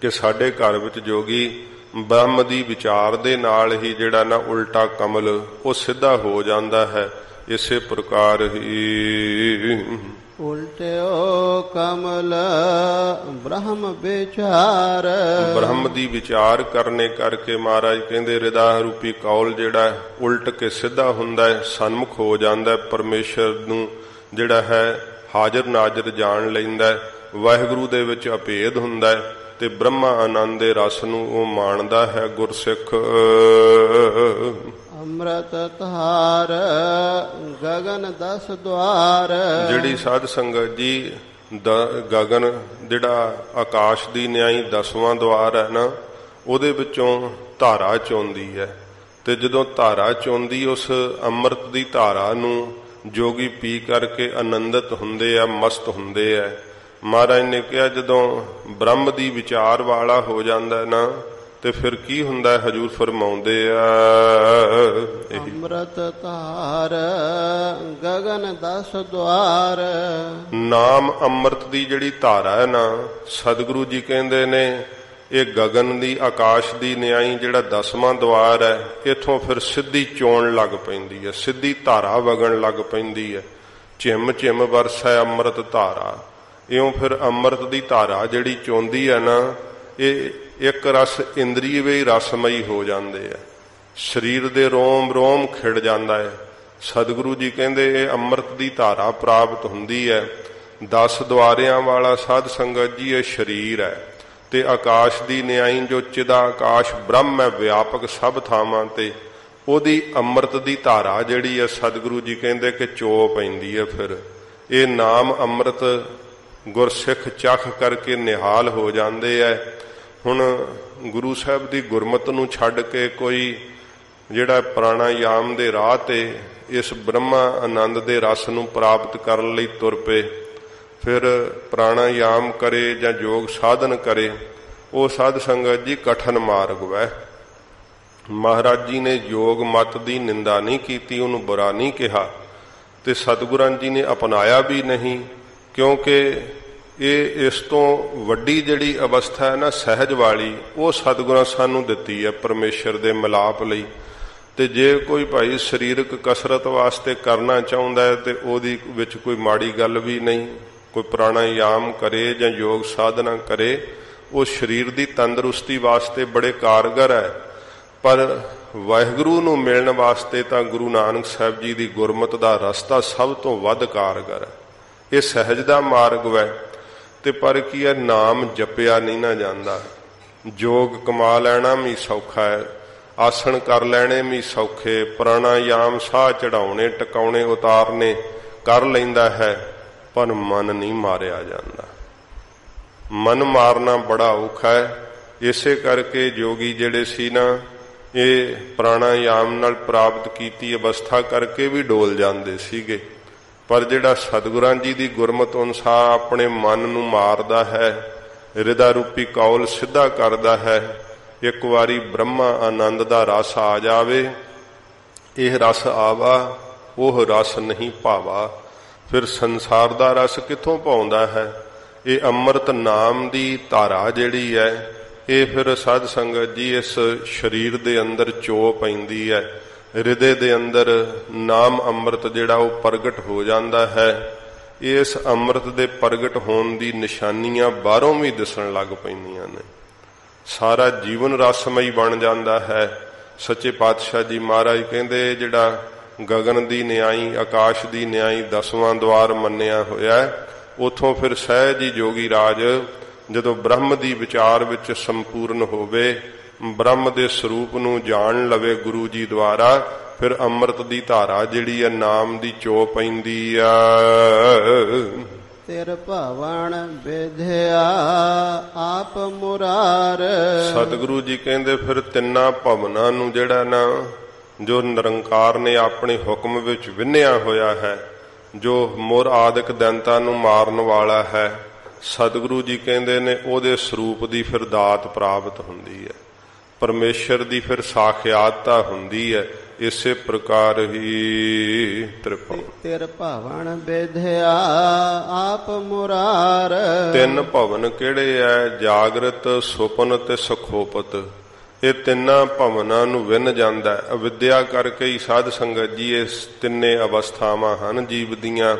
ਕਿ ਸਾਡੇ ਘਰ ਵਿੱਚ ਜੋਗੀ ਬ੍ਰਹਮ ਦੀ ਵਿਚਾਰ ਦੇ ਨਾਲ ਹੀ ਜਿਹੜਾ ਨਾ ਉਲਟਾ ਕਮਲ, ਉਹ ਸਿੱਧਾ ਹੋ ਜਾਂਦਾ ਹੈ। ਇਸੇ ਪ੍ਰਕਾਰ ਹੀ ਉਲਟਿਓ ਕਮਲ ਬ੍ਰਹਮ ਵਿਚਾਰ। ਬ੍ਰਹਮ ਦੀ ਵਿਚਾਰ ਕਰਨੇ ਕਰਕੇ ਮਹਾਰਾਜ ਕਹਿੰਦੇ, ਰਿਦਾ ਰੂਪੀ ਕੌਲ ਜਿਹੜਾ ਉਲਟ ਕੇ ਸਿੱਧਾ ਹੁੰਦਾ ਹੈ, ਸਨਮੁਖ ਹੋ ਜਾਂਦਾ ਹੈ, ਪਰਮੇਸ਼ਰ ਨੂੰ ਜਿਹੜਾ ਹੈ, ਹਾਜ਼ਰ ਨਾਜ਼ਰ ਜਾਣ ਲੈਂਦਾ ਹੈ, ਵਾਹਿਗੁਰੂ ਦੇ ਵਿੱਚ ਅਭੇਦ ਹੁੰਦਾ ਹੈ ਤੇ ਬ੍ਰਹਮਾ ਆਨੰਦ ਦੇ ਰਸ ਨੂੰ ਉਹ ਮਾਣਦਾ ਹੈ, ਗੁਰਸਿੱਖ। ਅੰਮ੍ਰਿਤ ਧਾਰ, ਗਗਨ ਦਸ ਦਵਾਰ ਜਿਹੜੀ ਸਾਧ ਸੰਗਤ ਜੀ ਗਗਨ, ਜਿਹੜਾ ਆਕਾਸ਼ ਦੀ ਨਿਆਈ ਦਸਵਾਂ ਦੁਆਰ ਹੈ ਨਾ, ਉਹਦੇ ਵਿੱਚੋਂ ਧਾਰਾ ਚੋਂਦੀ ਹੈ। ਤੇ ਜਦੋਂ ਧਾਰਾ ਚੋਂਦੀ, ਉਸ ਅੰਮ੍ਰਿਤ ਦੀ ਧਾਰਾ ਨੂੰ ਜੋਗੀ ਪੀ ਕਰਕੇ ਆਨੰਦਿਤ ਹੁੰਦੇ ਆ, ਮਸਤ ਹੁੰਦੇ ਆ। ਮਹਾਰਾਜ ਨੇ ਕਿਹਾ, ਜਦੋਂ ਬ੍ਰਹਮ ਦੀ ਵਿਚਾਰ ਵਾਲਾ ਹੋ ਜਾਂਦਾ ਨਾ ਤੇ ਫਿਰ ਕੀ ਹੁੰਦਾ ਹਜੂਰ ਫਰਮਾਉਂਦੇ ਆ? ਅੰਮ੍ਰਿਤ ਧਾਰ ਗगन ਦਸ ਦੁਆਰ। ਨਾਮ ਅੰਮ੍ਰਿਤ ਦੀ ਜਿਹੜੀ ਧਾਰਾ ਹੈ ਨਾ ਸਤਿਗੁਰੂ ਜੀ ਕਹਿੰਦੇ ਨੇ ਇਹ ਗगन ਦੀ ਆਕਾਸ਼ ਦੀ ਨਿਆਈ ਜਿਹੜਾ ਦਸਵਾਂ ਦਵਾਰ ਹੈ ਇਥੋਂ ਫਿਰ ਸਿੱਧੀ ਚੋਣ ਲੱਗ ਪੈਂਦੀ ਹੈ ਸਿੱਧੀ ਧਾਰਾ ਵਗਣ ਲੱਗ ਪੈਂਦੀ ਹੈ। ਝਿਮ ਚਿੰਮ ਵਰਸਾ ਅੰਮ੍ਰਿਤ ਧਾਰਾ। ਇਉਂ ਫਿਰ ਅੰਮ੍ਰਿਤ ਦੀ ਧਾਰਾ ਜਿਹੜੀ ਚੋਂਦੀ ਹੈ ਨਾ ਇਹ ਇੱਕ ਰਸ ਇੰਦਰੀਏ ਵੀ ਰਸਮਈ ਹੋ ਜਾਂਦੇ ਆ। ਸਰੀਰ ਦੇ ਰੋਮ ਰੋਮ ਖਿੜ ਜਾਂਦਾ ਹੈ ਸਤਿਗੁਰੂ ਜੀ ਕਹਿੰਦੇ, ਇਹ ਅੰਮ੍ਰਿਤ ਦੀ ਧਾਰਾ ਪ੍ਰਾਪਤ ਹੁੰਦੀ ਹੈ ਦਸ ਦੁਆਰਿਆਂ ਵਾਲਾ ਸਾਧ ਸੰਗਤ ਜੀ, ਇਹ ਸਰੀਰ ਹੈ ਤੇ ਆਕਾਸ਼ ਦੀ ਨਿਆਈ ਜੋ ਚਿਦਾ ਆਕਾਸ਼ ਬ੍ਰਹਮ ਹੈ ਵਿਆਪਕ ਸਭ ਥਾਵਾਂ ਤੇ। ਉਹਦੀ ਅੰਮ੍ਰਿਤ ਦੀ ਧਾਰਾ ਜਿਹੜੀ ਹੈ ਸਤਿਗੁਰੂ ਜੀ ਕਹਿੰਦੇ ਕਿ ਚੋ ਪੈਂਦੀ ਹੈ ਫਿਰ। ਇਹ ਨਾਮ ਅੰਮ੍ਰਿਤ ਗੁਰਸਿੱਖ ਚਖ ਕਰਕੇ ਨਿਹਾਲ ਹੋ ਜਾਂਦੇ ਐ ਹੁਣ ਗੁਰੂ ਸਾਹਿਬ ਦੀ ਗੁਰਮਤ ਨੂੰ ਛੱਡ ਕੇ ਕੋਈ ਜਿਹੜਾ ਪ੍ਰਾਣਾਯਾਮ ਦੇ ਰਾਹ ਤੇ ਇਸ ਬ੍ਰਹਮਾ ਆਨੰਦ ਦੇ ਰਸ ਨੂੰ ਪ੍ਰਾਪਤ ਕਰਨ ਲਈ ਤੁਰ ਪਏ, ਫਿਰ ਪ੍ਰਾਣਾਯਾਮ ਕਰੇ ਜਾਂ ਯੋਗ ਸਾਧਨ ਕਰੇ, ਉਹ ਸਾਧ ਸੰਗਤ ਜੀ ਕਠਨ ਮਾਰਗ ਵੈ। ਮਹਾਰਾਜ ਜੀ ਨੇ ਯੋਗ ਮਤ ਦੀ ਨਿੰਦਾ ਨਹੀਂ ਕੀਤੀ, ਉਹਨੂੰ ਬੁਰਾ ਨਹੀਂ ਕਿਹਾ ਤੇ ਸਤਿਗੁਰਾਂ ਜੀ ਨੇ ਅਪਣਾਇਆ ਵੀ ਨਹੀਂ, ਕਿਉਂਕਿ ਇਹ ਇਸ ਤੋਂ ਵੱਡੀ ਜਿਹੜੀ ਅਵਸਥਾ ਹੈ ਨਾ, ਸਹਿਜ ਵਾਲੀ, ਉਹ ਸਤਿਗੁਰਾਂ ਸਾਨੂੰ ਦਿੱਤੀ ਹੈ ਪਰਮੇਸ਼ਰ ਦੇ ਮਿਲਾਪ ਲਈ। ਤੇ ਜੇ ਕੋਈ ਭਾਈ ਸਰੀਰਕ ਕਸਰਤ ਵਾਸਤੇ ਕਰਨਾ ਚਾਹੁੰਦਾ ਹੈ, ਤੇ ਉਹਦੀ ਵਿੱਚ ਕੋਈ ਮਾੜੀ ਗੱਲ ਵੀ ਨਹੀਂ, ਕੋਈ ਪ੍ਰਾਣਾਯਾਮ ਕਰੇ ਜਾਂ ਯੋਗ ਸਾਧਨਾ ਕਰੇ, ਉਹ ਸਰੀਰ ਦੀ ਤੰਦਰੁਸਤੀ ਵਾਸਤੇ ਬੜੇ ਕਾਰਗਰ ਹੈ। ਪਰ ਵਾਹਿਗੁਰੂ ਨੂੰ ਮਿਲਣ ਵਾਸਤੇ ਤਾਂ ਗੁਰੂ ਨਾਨਕ ਸਾਹਿਬ ਜੀ ਦੀ ਗੁਰਮਤ ਦਾ ਰਸਤਾ ਸਭ ਤੋਂ ਵੱਧ ਕਾਰਗਰ ਹੈ। ਇਹ ਸਹਿਜ ਦਾ ਮਾਰਗ ਹੈ। ਤੇ ਪਰ ਕੀ ਹੈ? ਨਾਮ ਜਪਿਆ ਨਹੀਂ ਨਾ ਜਾਂਦਾ। ਜੋਗ ਕਮਾ ਲੈਣਾ ਵੀ ਸੌਖਾ ਹੈ। ਆਸਣ ਕਰ ਲੈਣੇ ਵੀ ਸੌਖੇ। ਪ੍ਰਾਣਾਯਾਮ ਸਾਹ ਚੜਾਉਣੇ ਟਿਕਾਉਣੇ, ਉਤਾਰਨੇ ਕਰ ਲੈਂਦਾ ਹੈ, ਪਰ ਮਨ ਨਹੀਂ ਮਾਰਿਆ ਜਾਂਦਾ। ਮਨ ਮਾਰਨਾ ਬੜਾ ਔਖਾ ਹੈ। ਇਸੇ ਕਰਕੇ ਜੋਗੀ ਜਿਹੜੇ ਸੀ ਨਾ, ਇਹ ਪ੍ਰਾਣਾਯਾਮ ਨਾਲ ਪ੍ਰਾਪਤ ਕੀਤੀ ਅਵਸਥਾ ਕਰਕੇ ਵੀ ਡੋਲ ਜਾਂਦੇ ਸੀਗੇ। ਪਰ ਜਿਹੜਾ ਸਤਿਗੁਰਾਂ ਜੀ ਦੀ ਗੁਰਮਤ ਅਨੁਸਾਰ ਆਪਣੇ ਮਨ ਨੂੰ ਮਾਰਦਾ ਹੈ ਹਿਰਦਾ ਰੂਪੀ ਕੌਲ ਸਿੱਧਾ ਕਰਦਾ ਹੈ, ਇੱਕ ਵਾਰੀ ਬ੍ਰਹਮਾ ਆਨੰਦ ਦਾ ਰਸ ਆ ਜਾਵੇ, ਇਹ ਰਸ ਆਵਾ, ਉਹ ਰਸ ਨਹੀਂ ਭਾਵਾ। ਫਿਰ ਸੰਸਾਰ ਦਾ ਰਸ ਕਿੱਥੋਂ ਪਾਉਂਦਾ ਹੈ? ਇਹ ਅੰਮ੍ਰਿਤ ਨਾਮ ਦੀ ਧਾਰਾ ਜਿਹੜੀ ਹੈ, ਇਹ ਫਿਰ ਸਾਧ ਸੰਗਤ ਜੀ ਇਸ ਸਰੀਰ ਦੇ ਅੰਦਰ ਚੋ ਪੈਂਦੀ ਹੈ। ਹਿਰਦੇ ਦੇ ਅੰਦਰ ਨਾਮ ਅੰਮ੍ਰਿਤ ਜਿਹੜਾ ਉਹ ਪ੍ਰਗਟ ਹੋ ਜਾਂਦਾ ਹੈ। ਇਸ ਅੰਮ੍ਰਿਤ ਦੇ ਪ੍ਰਗਟ ਹੋਣ ਦੀ ਨਿਸ਼ਾਨੀਆਂ ਬਾਹਰੋਂ ਵੀ ਦਿਸਣ ਲੱਗ ਪੈਂਦੀਆਂ ਨੇ। ਸਾਰਾ ਜੀਵਨ ਰਸਮਈ ਬਣ ਜਾਂਦਾ ਹੈ। ਸੱਚੇ ਪਾਤਸ਼ਾਹ ਜੀ ਮਹਾਰਾਜ ਕਹਿੰਦੇ, ਜਿਹੜਾ ਗਗਨ ਦੀ ਨਿਆਈ, ਆਕਾਸ਼ ਦੀ ਨਿਆਈ ਦਸਵਾਂ ਦਵਾਰ ਮੰਨਿਆ ਹੋਇਆ, ਉਥੋਂ ਫਿਰ ਸਹਿਜ ਹੀ ਜੋਗੀ ਰਾਜ ਜਦੋਂ ਬ੍ਰਹਮ ਦੀ ਵਿਚਾਰ ਵਿੱਚ ਸੰਪੂਰਨ ਹੋਵੇ ਬ੍ਰਹਮ ਦੇ ਸਰੂਪ ਨੂੰ ਜਾਣ ਲਵੇ ਗੁਰੂ ਜੀ ਦੁਆਰਾ ਫਿਰ ਅੰਮ੍ਰਿਤ ਦੀ ਧਾਰਾ ਜਿਹੜੀ ਹੈ ਨਾਮ ਦੀ ਚੋ ਪੈਂਦੀ ਆ। ਤੇਰ ਭਾਵਨ ਵਿਧਿਆ ਆਪ ਮੁਰਾਰ। ਸਤਿਗੁਰੂ ਜੀ ਕਹਿੰਦੇ ਫਿਰ ਤਿੰਨਾਂ ਭਵਨਾਂ ਨੂੰ ਜਿਹੜਾ ਨਾ ਜੋ ਨਿਰੰਕਾਰ ਨੇ ਆਪਣੇ ਹੁਕਮ ਵਿੱਚ ਵਿੰਨਿਆ ਹੋਇਆ ਹੈ ਜੋ ਮੁਰ ਆਦਿਕ ਦੰਤਾਂ ਨੂੰ ਮਾਰਨ ਵਾਲਾ ਹੈ ਸਤਿਗੁਰੂ ਜੀ ਕਹਿੰਦੇ ਨੇ ਉਹਦੇ ਸਰੂਪ ਦੀ ਫਿਰ ਦਾਤ ਪ੍ਰਾਪਤ ਹੁੰਦੀ ਹੈ। ਪਰਮੇਸ਼ਰ ਦੀ ਫਿਰ ਸਾਖਿਆਤਤਾ ਹੁੰਦੀ ਹੈ ਇਸੇ ਪ੍ਰਕਾਰ ਹੀ ਤ੍ਰਿਪਨ ਤੇਰ ਭਾਵਨ ਵਿਧਿਆ ਆਪ ਮੁਰਾਰ। ਤਿੰਨ ਭਵਨ ਕਿਹੜੇ ਐ? ਜਾਗਰਤ ਸੁਪਨ ਤੇ ਸੁਖੋਪਤ। ਇਹ ਤਿੰਨਾਂ ਭਵਨਾਂ ਨੂੰ ਵਿੰਨ ਜਾਂਦਾ ਹੈ। ਅਵਿਦਿਆ ਕਰਕੇ ਹੀ ਸਾਧ ਸੰਗਤ ਜੀ ਇਸ ਤਿੰਨੇ ਅਵਸਥਾਵਾਂ ਹਨ ਜੀਵ ਦੀਆਂ।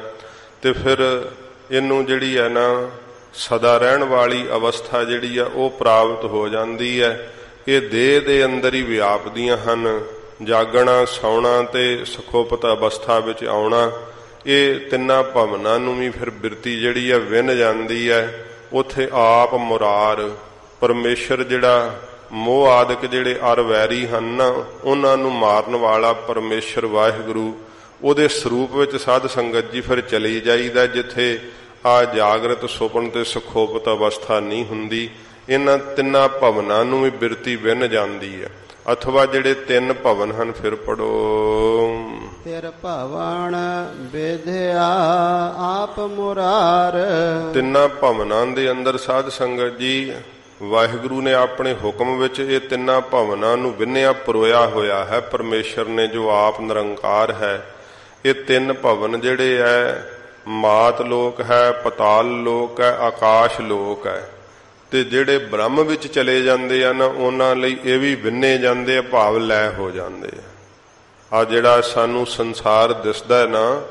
ਤੇ ਫਿਰ ਇਹਨੂੰ ਜਿਹੜੀ ਹੈ ਨਾ ਸਦਾ ਰਹਿਣ ਵਾਲੀ ਅਵਸਥਾ ਜਿਹੜੀ ਆ ਉਹ ਪ੍ਰਾਪਤ ਹੋ ਜਾਂਦੀ ਹੈ। ਇਹ ਦੇਹ ਦੇ ਅੰਦਰ ਹੀ ਵਿਆਪਦੀਆਂ ਹਨ। ਜਾਗਣਾ, ਸੌਣਾ ਤੇ ਸੁਖੋਪਤ ਅਵਸਥਾ ਵਿੱਚ ਆਉਣਾ, ਇਹ ਤਿੰਨਾਂ ਭਵਨਾਂ ਨੂੰ ਵੀ ਫਿਰ ਬਿਰਤੀ ਜਿਹੜੀ ਹੈ ਵਿੰਨ ਜਾਂਦੀ ਹੈ। ਉਥੇ ਆਪ ਮੁਰਾਰ, ਪਰਮੇਸ਼ਰ ਜਿਹੜਾ, ਮੋਹ ਆਦਿਕ ਜਿਹੜੇ ਅਰ ਵੈਰੀ ਹਨ ਉਹਨਾਂ ਨੂੰ ਮਾਰਨ ਵਾਲਾ ਪਰਮੇਸ਼ਰ ਵਾਹਿਗੁਰੂ, ਉਹਦੇ ਸਰੂਪ ਵਿੱਚ ਸਾਧ ਸੰਗਤ ਜੀ ਫਿਰ ਚਲੀ ਜਾਈਦਾ, ਜਿੱਥੇ ਆ ਜਾਗਰਤ ਸੁਪਨ ਤੇ ਸੁਖੋਪਤ ਅਵਸਥਾ ਨਹੀਂ ਹੁੰਦੀ। ਇਹਨਾਂ ਤਿੰਨਾਂ ਭਵਨਾਂ ਨੂੰ ਵੀ ਬਿਰਤੀ ਵਿੰਨ ਜਾਂਦੀ ਹੈ। ਅਥਵਾ ਜਿਹੜੇ ਤਿੰਨ ਭਵਨ ਹਨ ਫਿਰ ਪੜੋ ਤੇਰ ਭਵਨ ਵਿਧਿਆ ਆਪ ਮੁਰਾਰ। ਤਿੰਨਾਂ ਭਵਨਾਂ ਦੇ ਅੰਦਰ ਸਾਧ ਸੰਗਤ ਜੀ ਵਾਹਿਗੁਰੂ ਨੇ ਆਪਣੇ ਹੁਕਮ ਵਿੱਚ ਇਹ ਤਿੰਨਾਂ ਭਵਨਾਂ ਨੂੰ ਵਿੰਨਿਆ ਪਰੋਇਆ ਹੋਇਆ ਹੈ। ਪਰਮੇਸ਼ਰ ਨੇ ਜੋ ਆਪ ਨਿਰੰਕਾਰ ਹੈ ਇਹ ਤਿੰਨ ਭਵਨ ਜਿਹੜੇ ਐ ਮਾਤ ਲੋਕ ਹੈ ਪਤਾਲ ਲੋਕ ਹੈ ਆਕਾਸ਼ ਲੋਕ ਹੈ। ਤੇ ਜਿਹੜੇ ਬ੍ਰਹਮ ਵਿੱਚ ਚਲੇ ਜਾਂਦੇ ਆ ਨਾ, ਉਹਨਾਂ ਲਈ ਇਹ ਵੀ ਵਿੰਨੇ ਜਾਂਦੇ ਆ, ਭਾਵ ਲੈ ਹੋ ਜਾਂਦੇ ਆ। ਆ ਜਿਹੜਾ ਸਾਨੂੰ ਸੰਸਾਰ ਦਿਸਦਾ ਹੈ ਨਾ,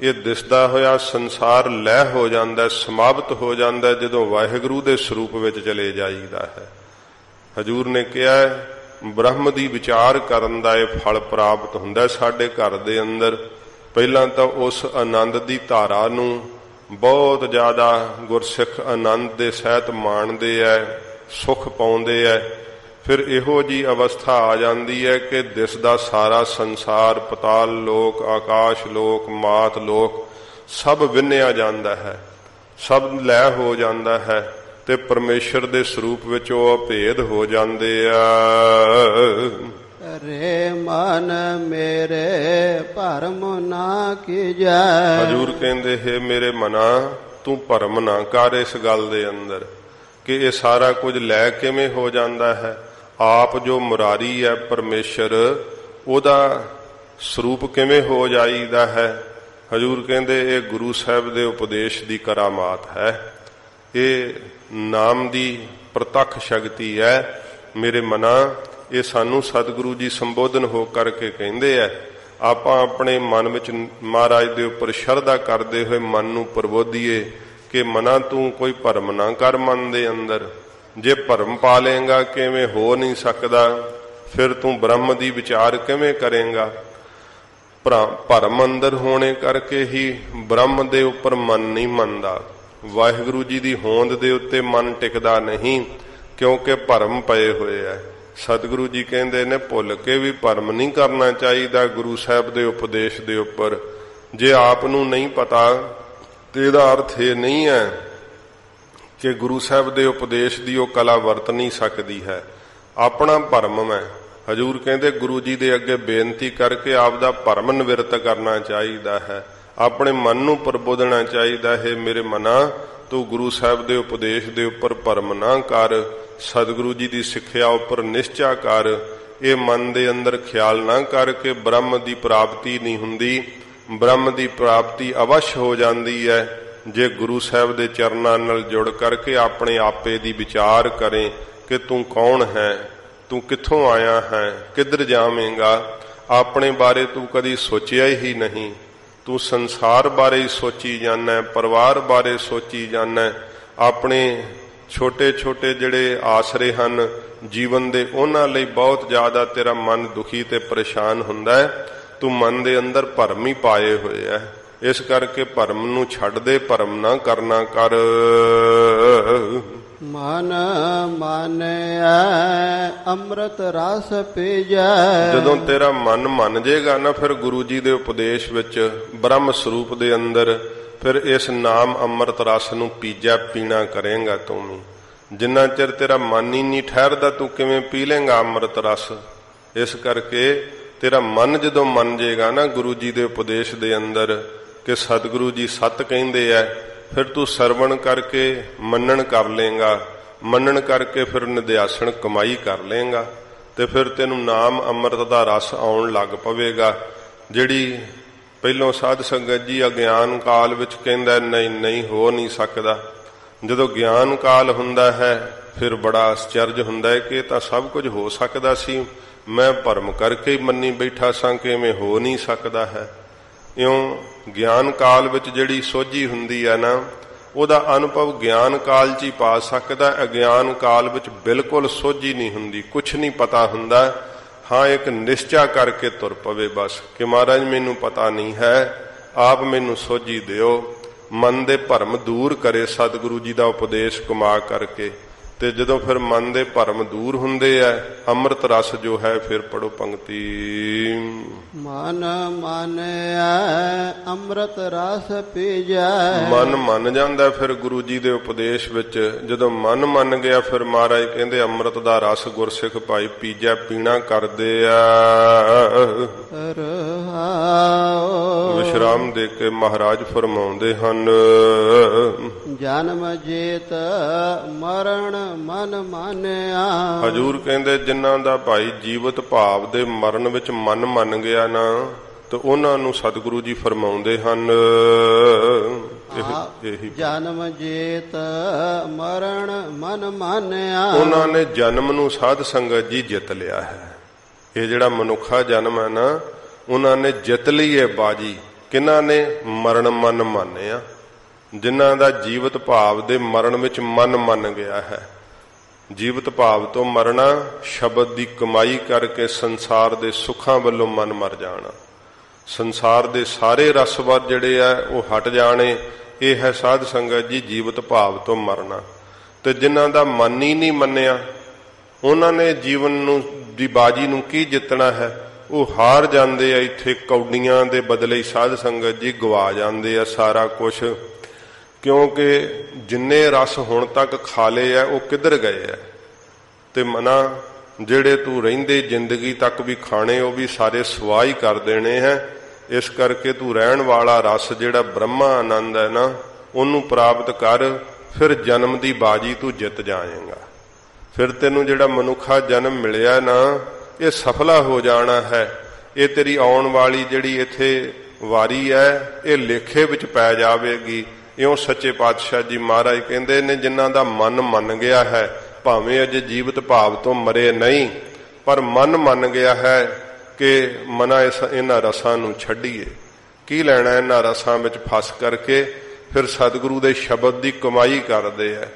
ਇਹ ਦਿਸਦਾ ਹੋਇਆ ਸੰਸਾਰ ਲੈ ਹੋ ਜਾਂਦਾ, ਸਮਾਪਤ ਹੋ ਜਾਂਦਾ ਜਦੋਂ ਵਾਹਿਗੁਰੂ ਦੇ ਸਰੂਪ ਵਿੱਚ ਚਲੇ ਜਾਈਦਾ ਹੈ। ਹਜੂਰ ਨੇ ਕਿਹਾ, ਬ੍ਰਹਮ ਦੀ ਵਿਚਾਰ ਕਰਨ ਦਾ ਇਹ ਫਲ ਪ੍ਰਾਪਤ ਹੁੰਦਾ ਸਾਡੇ ਘਰ ਦੇ ਅੰਦਰ। ਪਹਿਲਾਂ ਤਾਂ ਉਸ ਆਨੰਦ ਦੀ ਧਾਰਾ ਨੂੰ ਬਹੁਤ ਜ਼ਿਆਦਾ ਗੁਰਸਿੱਖ ਆਨੰਦ ਦੇ ਸਹਿਤ ਮਾਣਦੇ ਐ, ਸੁਖ ਪਾਉਂਦੇ ਐ। ਫਿਰ ਇਹੋ ਜੀ ਅਵਸਥਾ ਆ ਜਾਂਦੀ ਹੈ ਕਿ ਦਿਸ ਦਾ ਸਾਰਾ ਸੰਸਾਰ, ਪਤਾਲ ਲੋਕ, ਆਕਾਸ਼ ਲੋਕ, ਮਾਤ ਲੋਕ ਸਭ ਵਿੰਨਿਆ ਜਾਂਦਾ ਹੈ। ਸਭ ਲੈ ਹੋ ਜਾਂਦਾ ਹੈ ਤੇ ਪਰਮੇਸ਼ਰ ਦੇ ਸਰੂਪ ਵਿੱਚ ਉਹ ਅਭੇਦ ਹੋ ਜਾਂਦੇ ਆ। ਰੇ ਮਨ ਮੇਰੇ ਭਰਮ ਨਾ ਕੀਜੈ। ਹਜੂਰ ਕਹਿੰਦੇ, ਹੈ ਮੇਰੇ ਮਨਾ, ਤੂੰ ਭਰਮ ਨਾ ਕਰ ਇਸ ਗੱਲ ਦੇ ਅੰਦਰ, ਕਿ ਇਹ ਸਾਰਾ ਕੁਝ ਲੈ ਕਿਵੇਂ ਹੋ ਜਾਂਦਾ ਹੈ? ਆਪ ਜੋ ਮੁਰਾਰੀ ਹੈ ਪਰਮੇਸ਼ਰ, ਉਹਦਾ ਸਰੂਪ ਕਿਵੇਂ ਹੋ ਜਾਈਦਾ ਹੈ? ਹਜੂਰ ਕਹਿੰਦੇ, ਇਹ ਗੁਰੂ ਸਾਹਿਬ ਦੇ ਉਪਦੇਸ਼ ਦੀ ਕਰਾਮਾਤ ਹੈ। ਇਹ ਨਾਮ ਦੀ ਪ੍ਰਤੱਖ ਸ਼ਕਤੀ ਹੈ। ਮੇਰੇ ਮਨਾ ਇਹ ਸਾਨੂੰ ਸਤਿਗੁਰੂ ਜੀ ਸੰਬੋਧਨ ਹੋ ਕਰਕੇ ਕਹਿੰਦੇ ਐ ਆਪਾਂ ਆਪਣੇ ਮਨ ਵਿੱਚ ਮਹਾਰਾਜ ਦੇ ਉੱਪਰ ਸ਼ਰਧਾ ਕਰਦੇ ਹੋਏ ਮਨ ਨੂੰ ਪ੍ਰਬੋਧੀਏ ਕਿ ਮਨਾ ਤੂੰ ਕੋਈ ਭਰਮ ਨਾ ਕਰ ਮਨ ਦੇ ਅੰਦਰ। ਜੇ ਭਰਮ ਪਾ ਲੇਗਾ ਕਿਵੇਂ ਹੋ ਨਹੀਂ ਸਕਦਾ? ਫਿਰ ਤੂੰ ਬ੍ਰਹਮ ਦੀ ਵਿਚਾਰ ਕਿਵੇਂ ਕਰੇਗਾ? ਭਰਮ ਅੰਦਰ ਹੋਣੇ ਕਰਕੇ ਹੀ ਬ੍ਰਹਮ ਦੇ ਉੱਪਰ ਮਨ ਨਹੀਂ ਮੰਨਦਾ। ਵਾਹਿਗੁਰੂ ਜੀ ਦੀ ਹੋਂਦ ਦੇ ਉੱਤੇ ਮਨ ਟਿਕਦਾ ਨਹੀਂ, ਕਿਉਂਕਿ ਭਰਮ ਪਏ ਹੋਏ ਐ ਸਤਿਗੁਰੂ ਜੀ ਕਹਿੰਦੇ ਨੇ, ਭੁੱਲ ਕੇ ਵੀ ਭਰਮ ਨਹੀਂ ਕਰਨਾ ਚਾਹੀਦਾ ਗੁਰੂ ਸਾਹਿਬ ਦੇ ਉਪਦੇਸ਼ ਦੇ ਉੱਪਰ। ਜੇ ਆਪ ਨੂੰ ਨਹੀਂ ਪਤਾ, ਤੇ ਇਹਦਾ ਅਰਥ ਇਹ ਨਹੀਂ ਹੈ ਕਿ ਗੁਰੂ ਸਾਹਿਬ ਦੇ ਉਪਦੇਸ਼ ਦੀ ਉਹ ਕਲਾ ਵਰਤ ਨਹੀਂ ਸਕਦੀ ਹੈ। ਆਪਣਾ ਭਰਮ ਹੈ ਹਜੂਰ ਕਹਿੰਦੇ, ਗੁਰੂ ਜੀ ਦੇ ਅੱਗੇ ਬੇਨਤੀ ਕਰਕੇ ਆਪ ਦਾ ਭਰਮ ਨਿਵਰਤ ਕਰਨਾ ਚਾਹੀਦਾ ਹੈ। ਆਪਣੇ ਮਨ ਨੂੰ ਪ੍ਰਬੋਧਣਾ ਚਾਹੀਦਾ ਹੈ। ਮੇਰੇ ਮਨਾ ਤੂੰ ਗੁਰੂ ਸਾਹਿਬ ਦੇ ਉਪਦੇਸ਼ ਦੇ ਉੱਪਰ ਭਰਮ ਨਾ ਕਰ, ਸਤਿਗੁਰੂ ਜੀ ਦੀ ਸਿੱਖਿਆ ਉੱਪਰ ਨਿਸ਼ਚਾ ਕਰ। ਇਹ ਮਨ ਦੇ ਅੰਦਰ ਖਿਆਲ ਨਾ ਕਰ ਕਰਕੇ ਬ੍ਰਹਮ ਦੀ ਪ੍ਰਾਪਤੀ ਨਹੀਂ ਹੁੰਦੀ। ਬ੍ਰਹਮ ਦੀ ਪ੍ਰਾਪਤੀ ਅਵਸ਼ ਹੋ ਜਾਂਦੀ ਹੈ। ਜੇ ਗੁਰੂ ਸਾਹਿਬ ਦੇ ਚਰਨਾਂ ਨਾਲ ਜੁੜ ਕਰਕੇ ਆਪਣੇ ਆਪੇ ਦੀ ਵਿਚਾਰ ਕਰੇ ਕਿ ਤੂੰ ਕੌਣ ਹੈ, ਤੂੰ ਕਿੱਥੋਂ ਆਇਆ ਹੈ, ਕਿੱਧਰ ਜਾਵੇਂਗਾ, ਆਪਣੇ ਬਾਰੇ ਤੂੰ ਕਦੀ ਸੋਚਿਆ ਹੀ ਨਹੀਂ। ਤੂੰ ਸੰਸਾਰ ਬਾਰੇ ਸੋਚੀ ਜਾਂਦਾ ਪਰਿਵਾਰ ਬਾਰੇ ਸੋਚੀ ਜਾਂਦਾ ਆਪਣੇ ਛੋਟੇ ਛੋਟੇ ਜਿਹੜੇ ਆਸਰੇ ਹਨ, ਜੀਵਨ ਦੇ ਉਹਨਾਂ ਲਈ ਬਹੁਤ ਜ਼ਿਆਦਾ ਤੇਰਾ ਮਨ ਦੁਖੀ ਤੇ ਪਰੇਸ਼ਾਨ ਹੁੰਦਾ ਹੈ। ਤੂੰ ਮਨ ਦੇ ਅੰਦਰ ਭਰਮ ਹੀ ਪਾਏ ਹੋਏ ਹੈ। ਇਸ ਕਰਕੇ ਭਰਮ ਨੂੰ ਛੱਡ ਦੇ, ਭਰਮ ਨਾ ਕਰਨਾ ਕਰ। ਮਨ ਮਾਨਿਆ ਅੰਮ੍ਰਿਤ ਰਸ ਪੀਜੈ ਜਦੋਂ ਤੇਰਾ ਮਨ ਮੰਨ ਜਾਏਗਾ ਨਾ, ਫਿਰ ਗੁਰੂ ਜੀ ਦੇ ਉਪਦੇਸ਼ ਵਿੱਚ ਬ੍ਰਹਮ ਸਰੂਪ ਦੇ ਅੰਦਰ ਫਿਰ ਇਸ ਨਾਮ ਅੰਮ੍ਰਿਤ ਰਸ ਨੂੰ ਪੀਜਾ ਪੀਣਾ ਕਰੇਗਾ ਤੂੰ ਵੀ। ਜਿੰਨਾ ਚਿਰ ਤੇਰਾ ਮਨ ਹੀ ਨਹੀਂ ਠਹਿਰਦਾ, ਤੂੰ ਕਿਵੇਂ ਪੀ ਲੇਗਾ ਅੰਮ੍ਰਿਤ ਰਸ? ਇਸ ਕਰਕੇ ਤੇਰਾ ਮਨ ਜਦੋਂ ਮੰਨ ਜਾਏਗਾ ਨਾ, ਗੁਰੂ ਜੀ ਦੇ ਉਪਦੇਸ਼ ਦੇ ਅੰਦਰ ਕਿ ਸਤਿਗੁਰੂ ਜੀ ਸਤ ਕਹਿੰਦੇ ਐ, ਫਿਰ ਤੂੰ ਸਰਵਣ ਕਰਕੇ ਮੰਨਣ ਕਰ ਲੇਗਾ। ਮੰਨਣ ਕਰਕੇ ਫਿਰ ਨਿਧਿਆਸਣ ਕਮਾਈ ਕਰ ਲੇਗਾ ਤੇ ਫਿਰ ਤੈਨੂੰ ਨਾਮ ਅੰਮ੍ਰਿਤ ਦਾ ਰਸ ਆਉਣ ਲੱਗ ਪਵੇਗਾ। ਜਿਹੜੀ ਪਹਿਲੋਂ ਸਾਧ ਸੰਗਤ ਜੀ ਅਗਿਆਨ ਕਾਲ ਵਿੱਚ ਕਹਿੰਦਾ, ਨਹੀਂ ਨਹੀਂ, ਹੋ ਨਹੀਂ ਸਕਦਾ। ਜਦੋਂ ਗਿਆਨ ਕਾਲ ਹੁੰਦਾ ਹੈ, ਫਿਰ ਬੜਾ ਆਸ਼ਚਰਜ ਹੁੰਦਾ ਹੈ ਕਿ ਤਾਂ ਸਭ ਕੁਝ ਹੋ ਸਕਦਾ ਸੀ। ਮੈਂ ਭਰਮ ਕਰਕੇ ਹੀ ਮੰਨੀ ਬੈਠਾ ਸਾਂ ਕਿ ਐਵੇਂ ਹੋ ਨਹੀਂ ਸਕਦਾ ਹੈ। ਇਉਂ ਗਿਆਨ ਕਾਲ ਵਿੱਚ ਜਿਹੜੀ ਸੋਝੀ ਹੁੰਦੀ ਹੈ ਨਾ ਉਹਦਾ ਅਨੁਭਵ ਗਿਆਨ ਕਾਲ 'ਚ ਹੀ ਪਾ ਸਕਦਾ ਅਗਿਆਨ ਕਾਲ ਵਿੱਚ ਬਿਲਕੁਲ ਸੋਝੀ ਨਹੀਂ ਹੁੰਦੀ ਕੁਝ ਨਹੀਂ ਪਤਾ ਹੁੰਦਾ। ਹਾਂ, ਇੱਕ ਨਿਸ਼ਚਾ ਕਰਕੇ ਤੁਰ ਪਵੇ ਬਸ। ਕਿ ਮਹਾਰਾਜ, ਮੈਨੂੰ ਪਤਾ ਨਹੀਂ ਹੈ। ਆਪ ਮੈਨੂੰ ਸੋਝੀ ਦਿਓ। ਮਨ ਦੇ ਭਰਮ ਦੂਰ ਕਰੇ ਸਤਿਗੁਰੂ ਜੀ ਦਾ ਉਪਦੇਸ਼ ਕਮਾ ਕਰਕੇ। ਤੇ ਜਦੋਂ ਫਿਰ ਮਨ ਦੇ ਭਰਮ ਦੂਰ ਹੁੰਦੇ ਐ ਅੰਮ੍ਰਿਤ ਰਸ ਜੋ ਹੈ ਫਿਰ ਪੜੋ ਪੰਕਤੀ। ਮਨ ਮਾਨਿਆ ਅੰਮ੍ਰਿਤ ਰਸ ਪੀਜੈ। ਮਨ ਮੰਨ ਜਾਂਦਾ ਫਿਰ ਗੁਰੂ ਜੀ ਦੇ ਉਪਦੇਸ਼ ਵਿੱਚ। ਜਦੋਂ ਮਨ ਮੰਨ ਗਿਆ ਫਿਰ ਮਹਾਰਾਜ ਕਹਿੰਦੇ ਅੰਮ੍ਰਿਤ ਦਾ ਰਸ ਗੁਰਸਿੱਖ ਭਾਈ ਪੀਜੈ ਪੀਣਾ ਕਰਦੇ ਆ। ਰਹਾਉ ਵਿਸ਼ਰਾਮ ਦੇ ਕੇ ਮਹਾਰਾਜ ਫਰਮਾਉਂਦੇ ਹਨ। ਜਨਮ ਜੀਤ ਮਰਨ ਮਨ ਮਾਨਿਆ ਹਜੂਰ ਕਹਿੰਦੇ ਜਿਨ੍ਹਾਂ ਦਾ ਭਾਈ ਜੀਵਤ ਭਾਵ ਦੇ ਮਰਨ ਵਿੱਚ ਮਨ ਮੰਨ ਗਿਆ ਨਾ ਤੇ ਉਹਨਾਂ ਨੂੰ ਸਤਿਗੁਰੂ ਜੀ ਫਰਮਾਉਂਦੇ ਹਨ। ਇਹ- ਜਨਮ ਜੀਤ ਮਰਨ ਮਨ ਮਾਨਿਆ ਉਹਨਾਂ ਨੇ ਜਨਮ ਨੂੰ ਸਾਧ ਸੰਗਤ ਜੀ ਜਿੱਤ ਲਿਆ ਹੈ। ਇਹ ਜਿਹੜਾ ਮਨੁੱਖਾ ਜਨਮ ਹੈ ਨਾ ਉਹਨਾਂ ਨੇ ਜਿੱਤ ਲਈ ਹੈ ਬਾਜੀ। ਕਿਹਨਾਂ ਨੇ? ਮਰਨ ਮਨ ਮੰਨਿਆ। ਜਿਨ੍ਹਾਂ ਦਾ ਜੀਵਤ ਭਾਵ ਦੇ ਮਰਨ ਵਿੱਚ ਮਨ ਮੰਨ ਗਿਆ ਹੈ। ਜੀਵਤ ਭਾਵ ਤੋਂ ਮਰਨਾ, ਸ਼ਬਦ ਦੀ ਕਮਾਈ ਕਰਕੇ ਸੰਸਾਰ ਦੇ ਸੁੱਖਾਂ ਵੱਲੋਂ ਮਨ ਮਰ ਜਾਣਾ। ਸੰਸਾਰ ਦੇ ਸਾਰੇ ਰਸਵਰ ਜਿਹੜੇ ਆ, ਉਹ ਹਟ ਜਾਣੇ। ਇਹ ਹੈ ਸਾਧ ਸੰਗਤ ਜੀ, ਜੀਵਤ ਭਾਵ ਤੋਂ ਮਰਨਾ। ਤੇ ਜਿਨ੍ਹਾਂ ਦਾ ਮਨ ਹੀ ਨਹੀਂ ਮੰਨਿਆ, ਉਹਨਾਂ ਨੇ ਜੀਵਨ ਨੂੰ, ਦੀ ਬਾਜੀ ਨੂੰ ਕੀ ਜਿੱਤਣਾ ਹੈ? ਉਹ ਹਾਰ ਜਾਂਦੇ ਆ, ਇੱਥੇ ਕੌਡੀਆਂ ਦੇ ਬਦਲੇ ਸਾਧ ਸੰਗਤ ਜੀ ਗਵਾ ਜਾਂਦੇ ਆ ਸਾਰਾ ਕੁਝ ਕਿਉਂਕਿ ਜਿੰਨੇ ਰਸ ਹੁਣ ਤੱਕ ਖਾ ਲਏ ਆ, ਉਹ ਕਿੱਧਰ ਗਏ ਆ? ਤੇ ਮਨਾ, ਜਿਹੜੇ ਤੂੰ ਰਹਿੰਦੇ ਜ਼ਿੰਦਗੀ ਤੱਕ ਵੀ ਖਾਣੇ, ਉਹ ਵੀ ਸਾਰੇ ਸਵਾਹ ਹੀ ਕਰ ਦੇਣੇ ਹੈ। ਇਸ ਕਰਕੇ ਤੂੰ ਰਹਿਣ ਵਾਲਾ ਰਸ ਜਿਹੜਾ ਬ੍ਰਹਮਾ ਆਨੰਦ ਹੈ ਨਾ, ਉਹਨੂੰ ਪ੍ਰਾਪਤ ਕਰ, ਫਿਰ ਜਨਮ ਦੀ ਬਾਜੀ ਤੂੰ ਜਿੱਤ ਜਾਏਗਾ। ਫਿਰ ਤੈਨੂੰ ਜਿਹੜਾ ਮਨੁੱਖਾ ਜਨਮ ਮਿਲਿਆ ਨਾ, ਇਹ ਸਫਲਾ ਹੋ ਜਾਣਾ ਹੈ। ਇਹ ਤੇਰੀ ਆਉਣ ਵਾਲੀ ਜਿਹੜੀ ਇੱਥੇ ਵਾਰੀ ਹੈ, ਇਹ ਲੇਖੇ ਵਿੱਚ ਪੈ ਜਾਵੇਗੀ। ਇਉਂ ਸੱਚੇ ਪਾਤਸ਼ਾਹ ਜੀ ਮਹਾਰਾਜ ਕਹਿੰਦੇ ਨੇ, ਜਿਨ੍ਹਾਂ ਦਾ ਮਨ ਮੰਨ ਗਿਆ ਹੈ, ਭਾਵੇਂ ਅਜੇ ਜੀਵਤ ਭਾਵ ਤੋਂ ਮਰੇ ਨਹੀਂ, ਪਰ ਮਨ ਮੰਨ ਗਿਆ ਹੈ ਕਿ ਮਨਾ ਇਸ ਇਹਨਾਂ ਰਸਾਂ ਨੂੰ ਛੱਡੀਏ। ਕੀ ਲੈਣਾ ਇਹਨਾਂ ਰਸਾਂ ਵਿੱਚ ਫਸ ਕਰਕੇ, ਫਿਰ ਸਤਿਗੁਰੂ ਦੇ ਸ਼ਬਦ ਦੀ ਕਮਾਈ ਕਰਦੇ ਆ।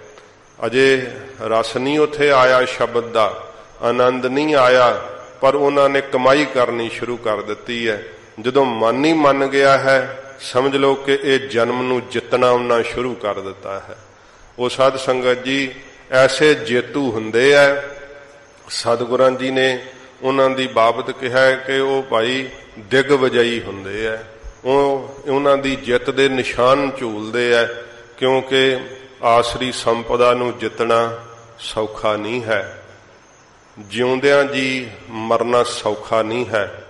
ਅਜੇ ਰਸ ਨਹੀਂ ਉੱਥੇ ਆਇਆ ਸ਼ਬਦ ਦਾ, ਆਨੰਦ ਨਹੀਂ ਆਇਆ, ਪਰ ਉਹਨਾਂ ਨੇ ਕਮਾਈ ਕਰਨੀ ਸ਼ੁਰੂ ਕਰ ਦਿੱਤੀ ਹੈ। ਜਦੋਂ ਮਨ ਹੀ ਮੰਨ ਗਿਆ ਹੈ ਸਮਝ ਲਓ ਕਿ ਇਹ ਜਨਮ ਨੂੰ ਜਿੱਤਣਾ ਉਹਨਾਂ ਸ਼ੁਰੂ ਕਰ ਦਿੱਤਾ ਹੈ। ਉਹ ਸਾਧ ਸੰਗਤ ਜੀ, ਐਸੇ ਜੇਤੂ ਹੁੰਦੇ ਆ, ਸਤਿਗੁਰਾਂ ਜੀ ਨੇ ਉਹਨਾਂ ਦੀ ਬਾਬਤ ਕਿਹਾ ਕਿ ਉਹ ਭਾਈ ਦਿਗ ਵਜਾਈ ਹੁੰਦੇ ਆ। ਉਹ ਉਹਨਾਂ ਦੀ ਜਿੱਤ ਦੇ ਨਿਸ਼ਾਨ ਝੂਲਦੇ ਆ, ਕਿਉਂਕਿ ਆਸਰੀ ਸੰਪਦਾ ਨੂੰ ਜਿੱਤਣਾ ਸੌਖਾ ਨਹੀਂ ਹੈ। ਜਿਉਂਦਿਆਂ ਜੀ ਮਰਨਾ ਸੌਖਾ ਨਹੀਂ ਹੈ।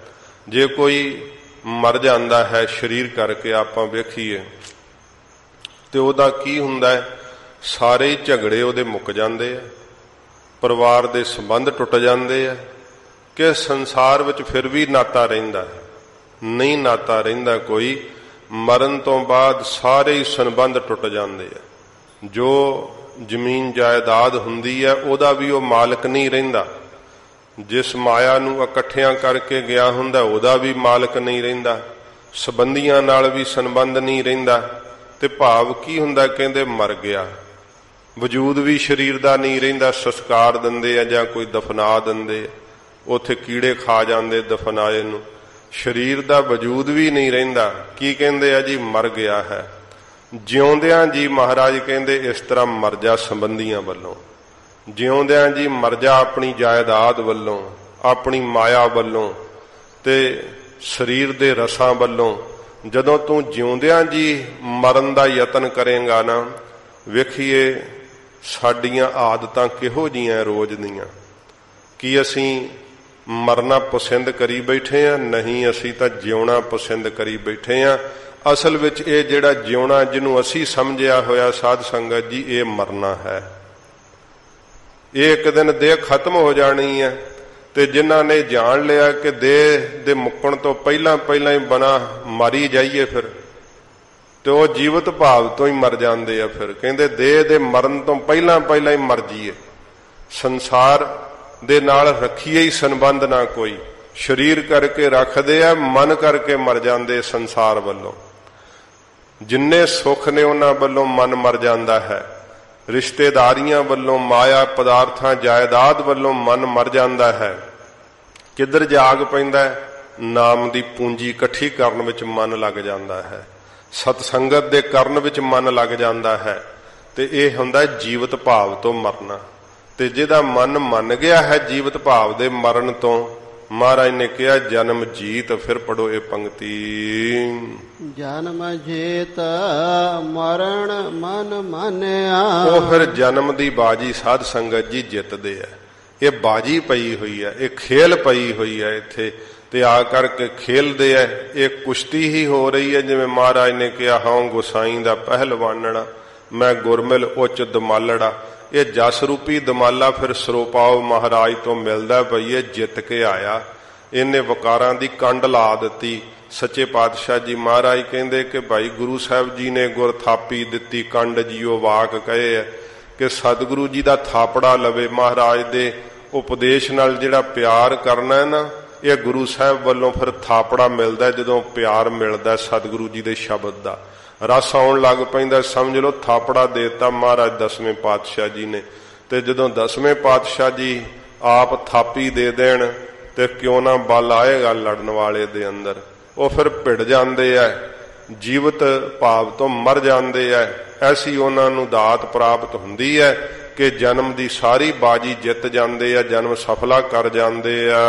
ਜੇ ਕੋਈ ਮਰ ਜਾਂਦਾ ਹੈ, ਸਰੀਰ ਕਰਕੇ ਆਪਾਂ ਵੇਖੀਏ। ਤੇ ਉਹਦਾ ਕੀ ਹੁੰਦਾ ਹੈ? ਸਾਰੇ ਝਗੜੇ ਉਹਦੇ ਮੁੱਕ ਜਾਂਦੇ ਆ। ਪਰਿਵਾਰ ਦੇ ਸੰਬੰਧ ਟੁੱਟ ਜਾਂਦੇ ਆ। ਕਿ ਸੰਸਾਰ ਵਿੱਚ ਫਿਰ ਵੀ ਨਾਤਾ ਰਹਿੰਦਾ ਹੈ। ਨਹੀਂ ਨਾਤਾ ਰਹਿੰਦਾ ਕੋਈ, ਮਰਨ ਤੋਂ ਬਾਅਦ ਸਾਰੇ ਹੀ ਸੰਬੰਧ ਟੁੱਟ ਜਾਂਦੇ ਆ। ਜੋ ਜ਼ਮੀਨ ਜਾਇਦਾਦ ਹੁੰਦੀ ਹੈ ਉਹਦਾ ਵੀ ਉਹ ਮਾਲਕ ਨਹੀਂ ਰਹਿੰਦਾ। ਜਿਸ ਮਾਇਆ ਨੂੰ ਇਕੱਠਿਆਂ ਕਰਕੇ ਗਿਆ ਹੁੰਦਾ, ਉਹਦਾ ਵੀ ਮਾਲਕ ਨਹੀਂ ਰਹਿੰਦਾ, ਸਬੰਧੀਆਂ ਨਾਲ ਵੀ ਸੰਬੰਧ ਨਹੀਂ ਰਹਿੰਦਾ, ਤੇ ਭਾਵ ਕੀ ਹੁੰਦਾ ਕਹਿੰਦੇ ਮਰ ਗਿਆ। ਵਜੂਦ ਵੀ ਸਰੀਰ ਦਾ ਨਹੀਂ ਰਹਿੰਦਾ, ਸੰਸਕਾਰ ਦਿੰਦੇ ਆ ਜਾਂ ਕੋਈ ਦਫਨਾ ਦਿੰਦੇ ਉਥੇ ਕੀੜੇ ਖਾ ਜਾਂਦੇ ਦਫਨਾਏ ਨੂੰ। ਸਰੀਰ ਦਾ ਵਜੂਦ ਵੀ ਨਹੀਂ ਰਹਿੰਦਾ। ਕੀ ਕਹਿੰਦੇ ਆ ਜੀ? ਮਰ ਗਿਆ ਹੈ। ਜਿਉਂਦਿਆਂ ਜੀ ਮਹਾਰਾਜ ਕਹਿੰਦੇ, ਇਸ ਤਰ੍ਹਾਂ ਮਰ ਜਾ ਸੰਬੰਧੀਆਂ ਵੱਲੋਂ। ਜਿਉਂਦਿਆਂ ਜੀ ਮਰ ਜਾ ਆਪਣੀ ਜਾਇਦਾਦ ਵੱਲੋਂ, ਆਪਣੀ ਮਾਇਆ ਵੱਲੋਂ ਤੇ ਸਰੀਰ ਦੇ ਰਸਾਂ ਵੱਲੋਂ, ਜਦੋਂ ਤੂੰ ਜਿਉਂਦਿਆਂ ਜੀ ਮਰਨ ਦਾ ਯਤਨ ਕਰੇਗਾ ਨਾ, ਵੇਖੀਏ ਸਾਡੀਆਂ ਆਦਤਾਂ ਕਿਹੋ ਜੀਆਂ ਰੋਜ਼ ਦੀਆਂ। ਕੀ ਅਸੀਂ ਮਰਨਾ ਪਸੰਦ ਕਰੀ ਬੈਠੇ ਆ? ਨਹੀਂ, ਅਸੀਂ ਤਾਂ ਜਿਉਣਾ ਪਸੰਦ ਕਰੀ ਬੈਠੇ ਆ। ਅਸਲ ਵਿੱਚ ਇਹ ਜਿਹੜਾ ਜਿਉਣਾ ਜਿਹਨੂੰ ਅਸੀਂ ਸਮਝਿਆ ਹੋਇਆ ਸਾਧ ਸੰਗਤ ਜੀ, ਇਹ ਮਰਨਾ ਹੈ। ਇਹ ਇੱਕ ਦਿਨ ਦੇਹ ਖਤਮ ਹੋ ਜਾਣੀ ਹੈ ਤੇ ਜਿਨ੍ਹਾਂ ਨੇ ਜਾਣ ਲਿਆ ਕਿ ਦੇਹ ਦੇ ਮੁੱਕਣ ਤੋਂ ਪਹਿਲਾਂ ਪਹਿਲਾਂ ਹੀ ਬਣਾ ਮਾਰੀ ਜਾਈਏ ਫਿਰ, ਤੇ ਉਹ ਜੀਵਤ ਭਾਵ ਤੋਂ ਹੀ ਮਰ ਜਾਂਦੇ ਆ ਫਿਰ। ਕਹਿੰਦੇ ਦੇਹ ਦੇ ਮਰਨ ਤੋਂ ਪਹਿਲਾਂ ਪਹਿਲਾਂ ਹੀ ਮਰ ਜੀਏ ਸੰਸਾਰ ਦੇ ਨਾਲ ਰੱਖੀਏ ਹੀ ਸੰਬੰਧ ਨਾ ਕੋਈ। ਸਰੀਰ ਕਰਕੇ ਰੱਖਦੇ ਆ, ਮਨ ਕਰਕੇ ਮਰ ਜਾਂਦੇ ਸੰਸਾਰ ਵੱਲੋਂ। ਜਿੰਨੇ ਸੁੱਖ ਨੇ ਉਹਨਾਂ ਵੱਲੋਂ ਮਨ ਮਰ ਜਾਂਦਾ ਹੈ। ਰਿਸ਼ਤੇਦਾਰੀਆਂ ਵੱਲੋਂ ਮਾਇਆ ਪਦਾਰਥਾਂ ਜਾਇਦਾਦ ਵੱਲੋਂ ਮਨ ਮਰ ਜਾਂਦਾ ਹੈ। ਕਿੱਧਰ ਜਾਗ ਪੈਂਦਾ ਨਾਮ ਦੀ ਪੂੰਜੀ ਇਕੱਠੀ ਕਰਨ ਵਿੱਚ ਮਨ ਲੱਗ ਜਾਂਦਾ ਹੈ। ਸਤ ਸੰਗਤ ਦੇ ਕਰਨ ਵਿੱਚ ਮਨ ਲੱਗ ਜਾਂਦਾ ਹੈ। ਤੇ ਇਹ ਹੁੰਦਾ ਜੀਵਤ ਭਾਵ ਤੋਂ ਮਰਨਾ। ਤੇ ਜਿਹਦਾ ਮਨ ਮੰਨ ਗਿਆ ਹੈ ਜੀਵਤ ਭਾਵ ਦੇ ਮਰਨ ਤੋਂ ਮਹਾਰਾਜ ਨੇ ਕਿਹਾ ਜਨਮ ਜੀਤ ਫਿਰ ਪੜੋ ਇਹ ਪੰਕਤੀ। ਜਨਮ ਜੀਤ ਮਰਨ ਮਨ ਮਾਨਿਆ। ਉਹ ਫਿਰ ਜਨਮ ਦੀ ਬਾਜੀ ਸਾਧ ਸੰਗਤ ਜੀ ਜਿੱਤਦੇ ਆ। ਇਹ ਬਾਜੀ ਪਈ ਹੋਈ ਹੈ ਇਹ ਖੇਲ ਪਈ ਹੋਈ ਹੈ ਇੱਥੇ। ਤੇ ਆ ਕਰਕੇ ਖੇਲਦੇ ਐ ਇਹ ਕੁਸ਼ਤੀ ਹੀ ਹੋ ਰਹੀ ਹੈ ਜਿਵੇਂ ਮਹਾਰਾਜ ਨੇ ਕਿਹਾ ਹਾਂ ਗੁਸਾਈ ਦਾ ਪਹਿਲਵਾਨਣਾ ਮੈਂ ਗੁਰਮਿਲ ਉੱਚ ਦਮਾਲੜਾ। ਇਹ ਜਸ ਰੂਪੀ ਦਮਾਲਾ ਫਿਰ ਸਰੋਪਾਉ ਮਹਾਰਾਜ ਤੋਂ ਮਿਲਦਾ ਭਈ ਜਿੱਤ ਕੇ ਆਇਆ। ਇਹਨੇ ਵਕਾਰਾਂ ਦੀ ਕੰਡ ਲਾ ਦਿੱਤੀ। ਸੱਚੇ ਪਾਤਸ਼ਾਹ ਜੀ ਮਹਾਰਾਜ ਕਹਿੰਦੇ ਕਿ ਭਾਈ ਗੁਰੂ ਸਾਹਿਬ ਜੀ ਨੇ ਗੁਰ ਥਾਪੀ ਦਿੱਤੀ, ਕੰਡ ਜੀਓ ਵਾਕ ਕਹੇ ਹੈ ਕਿ ਸਤਿਗੁਰੂ ਜੀ ਦਾ ਥਾਪੜਾ ਲਵੇ ਮਹਾਰਾਜ ਦੇ ਉਪਦੇਸ਼ ਨਾਲ ਜਿਹੜਾ ਪਿਆਰ ਕਰਨਾ ਹੈ ਨਾ, ਇਹ ਗੁਰੂ ਸਾਹਿਬ ਵੱਲੋਂ ਫਿਰ ਥਾਪੜਾ ਮਿਲਦਾ ਜਦੋਂ ਪਿਆਰ ਮਿਲਦਾ ਸਤਿਗੁਰੂ ਜੀ ਦੇ ਸ਼ਬਦ ਦਾ। ਰਸ ਆਉਣ ਲੱਗ ਪੈਂਦਾ, ਸਮਝ ਲਓ, ਥਾਪੜਾ ਦੇਤਾ ਮਹਾਰਾਜ ਦਸਵੇਂ ਪਾਤਸ਼ਾਹ ਜੀ ਨੇ। ਤੇ ਜਦੋਂ ਦਸਵੇਂ ਪਾਤਸ਼ਾਹ ਜੀ ਆਪ ਥਾਪੀ ਦੇ ਦੇਣ, ਤੇ ਕਿਉਂ ਨਾ ਬਲ ਆਏਗਾ ਲੜਨ ਵਾਲੇ ਦੇ ਅੰਦਰ। ਉਹ ਫਿਰ ਭਿੜ ਜਾਂਦੇ ਐ, ਜੀਵਤ ਭਾਵ ਤੋਂ ਮਰ ਜਾਂਦੇ ਐ। ਐਸੀ ਉਹਨਾਂ ਨੂੰ ਦਾਤ ਪ੍ਰਾਪਤ ਹੁੰਦੀ ਐ ਕਿ ਜਨਮ ਦੀ ਸਾਰੀ ਬਾਜੀ ਜਿੱਤ ਜਾਂਦੇ ਆ, ਜਨਮ ਸਫਲਾ ਕਰ ਜਾਂਦੇ ਆ।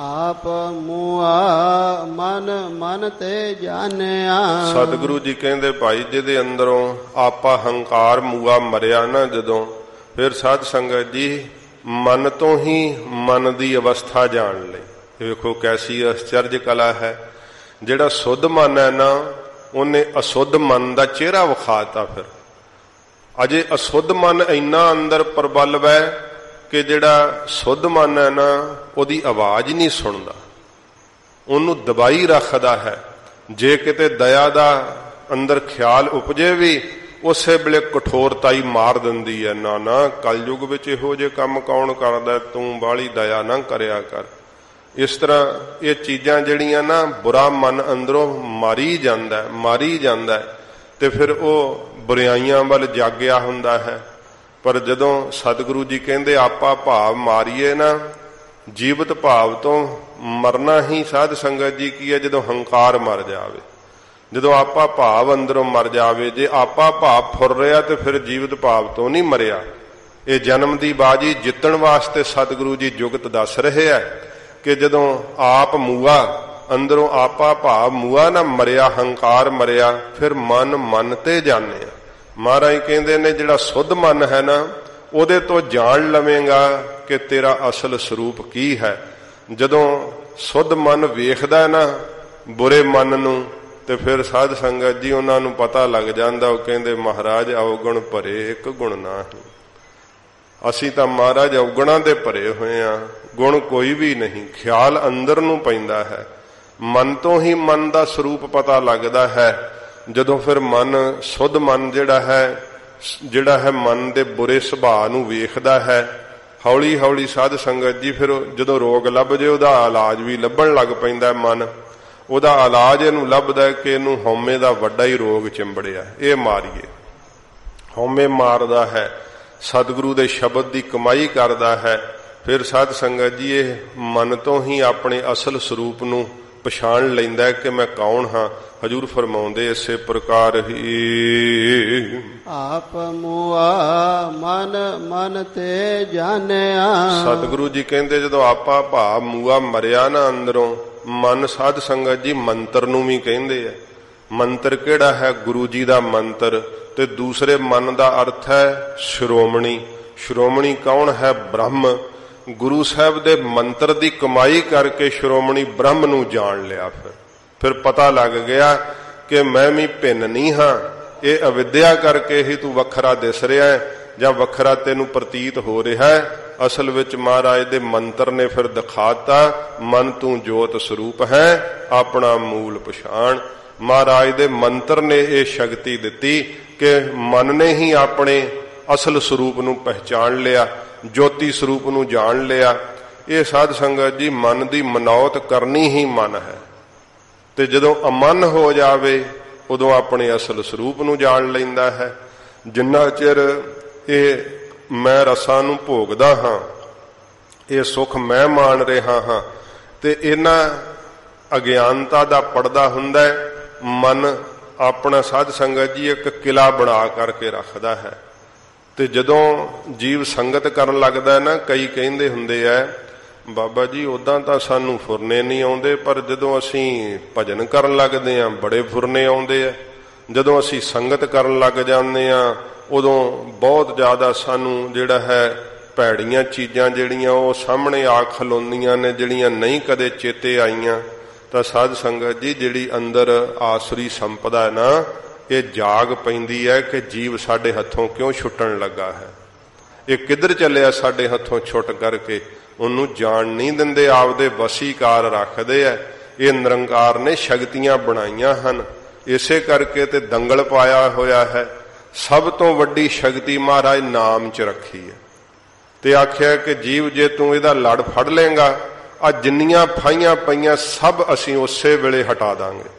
ਆਪ ਮੂਆ ਮਨ ਮਨ ਤੇ ਜਾਣਿਆ। ਸਤਿਗੁਰੂ ਜੀ ਕਹਿੰਦੇ, ਭਾਈ, ਜਿਹਦੇ ਅੰਦਰੋਂ ਆਪਾ ਹੰਕਾਰ ਮੂਆ ਮਰਿਆ ਨਾ ਜਦੋਂ, ਫਿਰ ਸਾਧ ਸੰਗਤ ਜੀ ਮਨ ਤੋਂ ਹੀ ਮਨ ਦੀ ਅਵਸਥਾ ਜਾਣ ਲਈ। ਵੇਖੋ ਕੈਸੀ ਅਚਰਜ ਕਲਾ ਹੈ। ਜਿਹੜਾ ਸੁੱਧ ਮਨ ਹੈ ਨਾ, ਉਹਨੇ ਅਸੁੱਧ ਮਨ ਦਾ ਚਿਹਰਾ ਵਿਖਾਤਾ ਫਿਰ। ਅਜੇ ਅਸੁੱਧ ਮਨ ਇੰਨਾ ਅੰਦਰ ਪ੍ਰਬਲ ਵੈ ਕਿ ਜਿਹੜਾ ਸੁੱਧ ਮਨ ਹੈ ਨਾ, ਉਹਦੀ ਆਵਾਜ਼ ਨਹੀਂ ਸੁਣਦਾ। ਉਹਨੂੰ ਦਬਾਈ ਰੱਖਦਾ ਹੈ। ਜੇ ਕਿਤੇ ਦਇਆ ਦਾ ਅੰਦਰ ਖਿਆਲ ਉਪਜੇ ਵੀ, ਉਸੇ ਵੇਲੇ ਕਠੋਰਤਾਈ ਮਾਰ ਦਿੰਦੀ ਹੈ। ਨਾ ਨਾ ਕਲਯੁਗ ਵਿੱਚ ਇਹੋ ਜੇ ਕੰਮ ਕੌਣ ਕਰਦਾ? ਤੂੰ ਬਾਲੀ ਦਇਆ ਨਾ ਕਰਿਆ ਕਰ। ਇਸ ਤਰ੍ਹਾਂ ਇਹ ਚੀਜ਼ਾਂ ਜਿਹੜੀਆਂ ਨਾ, ਬੁਰਾ ਮਨ ਅੰਦਰੋਂ ਮਾਰੀ ਜਾਂਦਾ ਮਾਰੀ ਜਾਂਦਾ ਤੇ ਫਿਰ ਉਹ ਬੁਰਾਈਆਂ ਵੱਲ ਜਾਗਿਆ ਹੁੰਦਾ ਹੈ। ਪਰ ਜਦੋਂ ਸਤਿਗੁਰੂ ਜੀ ਕਹਿੰਦੇ, ਆਪਾ ਭਾਵ ਮਾਰੀਏ ਨਾ, ਜੀਵਤ ਭਾਵ ਤੋਂ ਮਰਨਾ ਹੀ ਸਾਧ ਸੰਗਤ ਜੀ ਕੀ ਹੈ, ਜਦੋਂ ਹੰਕਾਰ ਮਰ ਜਾਵੇ? ਜਦੋਂ ਆਪਾ ਭਾਵ ਅੰਦਰੋਂ ਮਰ ਜਾਵੇ, ਜੇ ਆਪਾ ਭਾਵ ਫੁਰ ਰਿਹਾ ਤੇ ਫਿਰ ਜੀਵਤ ਭਾਵ ਤੋਂ ਨਹੀਂ ਮਰਿਆ। ਇਹ ਜਨਮ ਦੀ ਬਾਜੀ ਜਿੱਤਣ ਵਾਸਤੇ ਸਤਿਗੁਰੂ ਜੀ ਜੁਗਤ ਦੱਸ ਰਹੇ ਆ ਕਿ ਜਦੋਂ ਆਪ ਮੂਆ, ਅੰਦਰੋਂ ਆਪਾ ਭਾਵ ਮੂਆ ਨਾ ਮਰਿਆ, ਹੰਕਾਰ ਮਰਿਆ, ਫਿਰ ਮਨ ਮਨ ਤੇ ਜਾਣੇ ਮਹਾਰਾਜ ਕਹਿੰਦੇ ਨੇ, ਜਿਹੜਾ ਸੁੱਧ ਮਨ ਹੈ ਨਾ, ਉਹਦੇ ਤੋਂ ਜਾਣ ਲਵੇਂਗਾ ਕਿ ਤੇਰਾ ਅਸਲ ਸਰੂਪ ਕੀ ਹੈ। ਜਦੋਂ ਸੁੱਧ ਮਨ ਵੇਖਦਾ ਨਾ, ਬੁਰੇ ਮਨ ਨੂੰ, ਤੇ ਫਿਰ ਸਾਧ ਸੰਗਤ ਜੀ ਉਹਨਾਂ ਨੂੰ ਪਤਾ ਲੱਗ ਜਾਂਦਾ, ਉਹ ਕਹਿੰਦੇ, ਮਹਾਰਾਜ, ਔਗਣ ਭਰੇ ਇੱਕ ਗੁਣ ਨਾਹੀ। ਅਸੀਂ ਤਾਂ ਮਹਾਰਾਜ ਔਗਣਾਂ ਦੇ ਭਰੇ ਹੋਏ ਆ। ਗੁਣ ਕੋਈ ਵੀ ਨਹੀਂ। ਖਿਆਲ ਅੰਦਰ ਨੂੰ ਪੈਂਦਾ ਹੈ। ਮਨ ਤੋਂ ਹੀ ਮਨ ਦਾ ਸਰੂਪ ਪਤਾ ਲੱਗਦਾ ਹੈ। ਜਦੋਂ ਫਿਰ ਮਨ, ਸੁੱਧ ਮਨ ਜਿਹੜਾ ਹੈ ਜਿਹੜਾ ਹੈ ਮਨ ਦੇ ਬੁਰੇ ਸੁਭਾਅ ਨੂੰ ਵੇਖਦਾ ਹੈ ਹੌਲੀ ਹੌਲੀ ਸਾਧ ਸੰਗਤ ਜੀ ਫਿਰ ਜਦੋਂ ਰੋਗ ਲੱਭ ਜੇ ਉਹਦਾ ਇਲਾਜ ਵੀ ਲੱਭਣ ਲੱਗ ਪੈਂਦਾ ਮਨ। ਉਹਦਾ ਇਲਾਜ ਇਹਨੂੰ ਲੱਭਦਾ ਕਿ ਇਹਨੂੰ ਹਉਮੈ ਦਾ ਵੱਡਾ ਹੀ ਰੋਗ ਚਿੰਬੜਿਆ। ਇਹ ਮਾਰੀਏ। ਹਉਮੈ ਮਾਰਦਾ ਹੈ, ਸਤਿਗੁਰੂ ਦੇ ਸ਼ਬਦ ਦੀ ਕਮਾਈ ਕਰਦਾ ਹੈ, ਫਿਰ ਸਾਧ ਸੰਗਤ ਜੀ ਇਹ ਮਨ ਤੋਂ ਹੀ ਆਪਣੇ ਅਸਲ ਸਰੂਪ ਨੂੰ ਪਛਾਣ ਲੈਂਦਾ ਕਿ ਮੈਂ ਕੌਣ ਹਾਂ। ਹਜੂਰ ਫਰਮਾਉਂਦੇ ਇਸੇ ਪ੍ਰਕਾਰ ਹੀ। ਆਪ ਮੁਆ ਮਨ ਮਨ ਤੇ ਜਾਣਿਆ। ਸਤਿਗੁਰੂ ਜੀ ਕਹਿੰਦੇ ਜਦੋਂ ਆਪਾ ਭਾ ਮੂਆ ਮਰਿਆ ਨਾ ਅੰਦਰੋਂ ਮਨ ਸਾਧ ਸੰਗਤ ਜੀ ਮੰਤਰ ਨੂੰ ਵੀ ਕਹਿੰਦੇ ਆ। ਮੰਤਰ ਕਿਹੜਾ ਹੈ? ਗੁਰੂ ਜੀ ਦਾ ਮੰਤਰ। ਤੇ ਦੂਸਰੇ ਮਨ ਦਾ ਅਰਥ ਹੈ ਸ਼੍ਰੋਮਣੀ। ਸ਼੍ਰੋਮਣੀ ਕੌਣ ਹੈ? ਬ੍ਰਹਮ। ਗੁਰੂ ਸਾਹਿਬ ਦੇ ਮੰਤਰ ਦੀ ਕਮਾਈ ਕਰਕੇ ਸ਼੍ਰੋਮਣੀ ਬ੍ਰਹਮ ਨੂੰ ਜਾਣ ਲਿਆ ਫਿਰ। ਫਿਰ ਪਤਾ ਲੱਗ ਗਿਆ ਕਿ ਮੈਂ ਵੀ ਭਿੰਨ ਨਹੀਂ ਹਾਂ। ਇਹ ਅਵਿਦਿਆ ਕਰਕੇ ਹੀ ਤੂੰ ਵੱਖਰਾ ਦਿਸ ਰਿਹਾ ਹੈ ਜਾਂ ਵੱਖਰਾ ਤੈਨੂੰ ਪ੍ਰਤੀਤ ਹੋ ਰਿਹਾ ਹੈ। ਅਸਲ ਵਿੱਚ ਮਹਾਰਾਜ ਦੇ ਮੰਤਰ ਨੇ ਫਿਰ ਦਿਖਾਤਾ, ਮਨ ਤੂੰ ਜੋਤ ਸਰੂਪ ਹੈ, ਆਪਣਾ ਮੂਲ ਪਛਾਣ। ਮਹਾਰਾਜ ਦੇ ਮੰਤਰ ਨੇ ਇਹ ਸ਼ਕਤੀ ਦਿੱਤੀ ਕਿ ਮਨ ਨੇ ਹੀ ਆਪਣੇ ਅਸਲ ਸਰੂਪ ਨੂੰ ਪਹਿਚਾਣ ਲਿਆ, ਜੋਤੀ ਸਰੂਪ ਨੂੰ ਜਾਣ ਲਿਆ। ਇਹ ਸਾਧ ਸੰਗਤ ਜੀ, ਮਨ ਦੀ ਮਨੌਤ ਕਰਨੀ ਹੀ ਮਨ ਹੈ। ਤੇ ਜਦੋਂ ਅਮਨ ਹੋ ਜਾਵੇ, ਉਦੋਂ ਆਪਣੇ ਅਸਲ ਸਰੂਪ ਨੂੰ ਜਾਣ ਲੈਂਦਾ ਹੈ। ਜਿੰਨਾ ਚਿਰ ਇਹ ਮੈਂ ਰਸਾਂ ਨੂੰ ਭੋਗਦਾ ਹਾਂ, ਇਹ ਸੁਖ ਮੈਂ ਮਾਣ ਰਿਹਾ ਹਾਂ, ਤੇ ਇਹਨਾਂ ਅਗਿਆਨਤਾ ਦਾ ਪਰਦਾ ਹੁੰਦਾ ਹੈ, ਮਨ ਆਪਣਾ ਸਾਧ ਸੰਗਤ ਜੀ ਇੱਕ ਕਿਲਾ ਬਣਾ ਕਰਕੇ ਰੱਖਦਾ ਹੈ। ਤੇ ਜਦੋਂ ਜੀਵ ਸੰਗਤ ਕਰਨ ਲੱਗਦਾ ਨਾ, ਕਈ ਕਹਿੰਦੇ ਹੁੰਦੇ ਆ, ਬਾਬਾ ਜੀ ਉਦਾਂ ਤਾਂ ਸਾਨੂੰ ਫੁਰਨੇ ਨਹੀਂ ਆਉਂਦੇ, ਪਰ ਜਦੋਂ ਅਸੀਂ ਭਜਨ ਕਰਨ ਲੱਗਦੇ ਆ ਬੜੇ ਫੁਰਨੇ ਆਉਂਦੇ ਆ। ਜਦੋਂ ਅਸੀਂ ਸੰਗਤ ਕਰਨ ਲੱਗ ਜਾਂਦੇ ਆ ਉਦੋਂ ਬਹੁਤ ਜ਼ਿਆਦਾ ਸਾਨੂੰ ਜਿਹੜਾ ਹੈ, ਭੈੜੀਆਂ ਚੀਜ਼ਾਂ ਜਿਹੜੀਆਂ, ਉਹ ਸਾਹਮਣੇ ਆ ਖਲੋਂਦੀਆਂ ਨੇ, ਜਿਹੜੀਆਂ ਨਹੀਂ ਕਦੇ ਚੇਤੇ ਆਈਆਂ। ਤਾਂ ਸਾਧ ਸੰਗਤ ਜੀ, ਜਿਹੜੀ ਅੰਦਰ ਆਸਰੀ ਸੰਪਦਾ ਹੈ ਨਾ ਇਹ ਜਾਗ ਪੈਂਦੀ ਹੈ ਕਿ ਜੀਵ ਸਾਡੇ ਹੱਥੋਂ ਕਿਉਂ ਛੁੱਟਣ ਲੱਗਾ ਹੈ? ਇਹ ਕਿੱਧਰ ਚੱਲਿਆ ਸਾਡੇ ਹੱਥੋਂ ਛੁੱਟ ਕਰਕੇ? ਉਹਨੂੰ ਜਾਣ ਨਹੀਂ ਦਿੰਦੇ, ਆਪਦੇ ਵਸੀਕਾਰ ਰੱਖਦੇ ਐ ਇਹ ਨਿਰੰਕਾਰ ਨੇ ਸ਼ਕਤੀਆਂ ਬਣਾਈਆਂ ਹਨ। ਇਸੇ ਕਰਕੇ ਤੇ ਦੰਗਲ ਪਾਇਆ ਹੋਇਆ ਹੈ। ਸਭ ਤੋਂ ਵੱਡੀ ਸ਼ਕਤੀ ਮਹਾਰਾਜ ਨਾਮ 'ਚ ਰੱਖੀ ਹੈ। ਤੇ ਆਖਿਆ ਕਿ ਜੀਵ ਜੇ ਤੂੰ ਇਹਦਾ ਲੜ ਫੜ ਲੇਗਾ ਆ ਜਿੰਨੀਆਂ ਫਾਈਆਂ ਪਈਆਂ ਸਭ ਅਸੀਂ ਉਸੇ ਵੇਲੇ ਹਟਾ ਦਾਂਗੇ।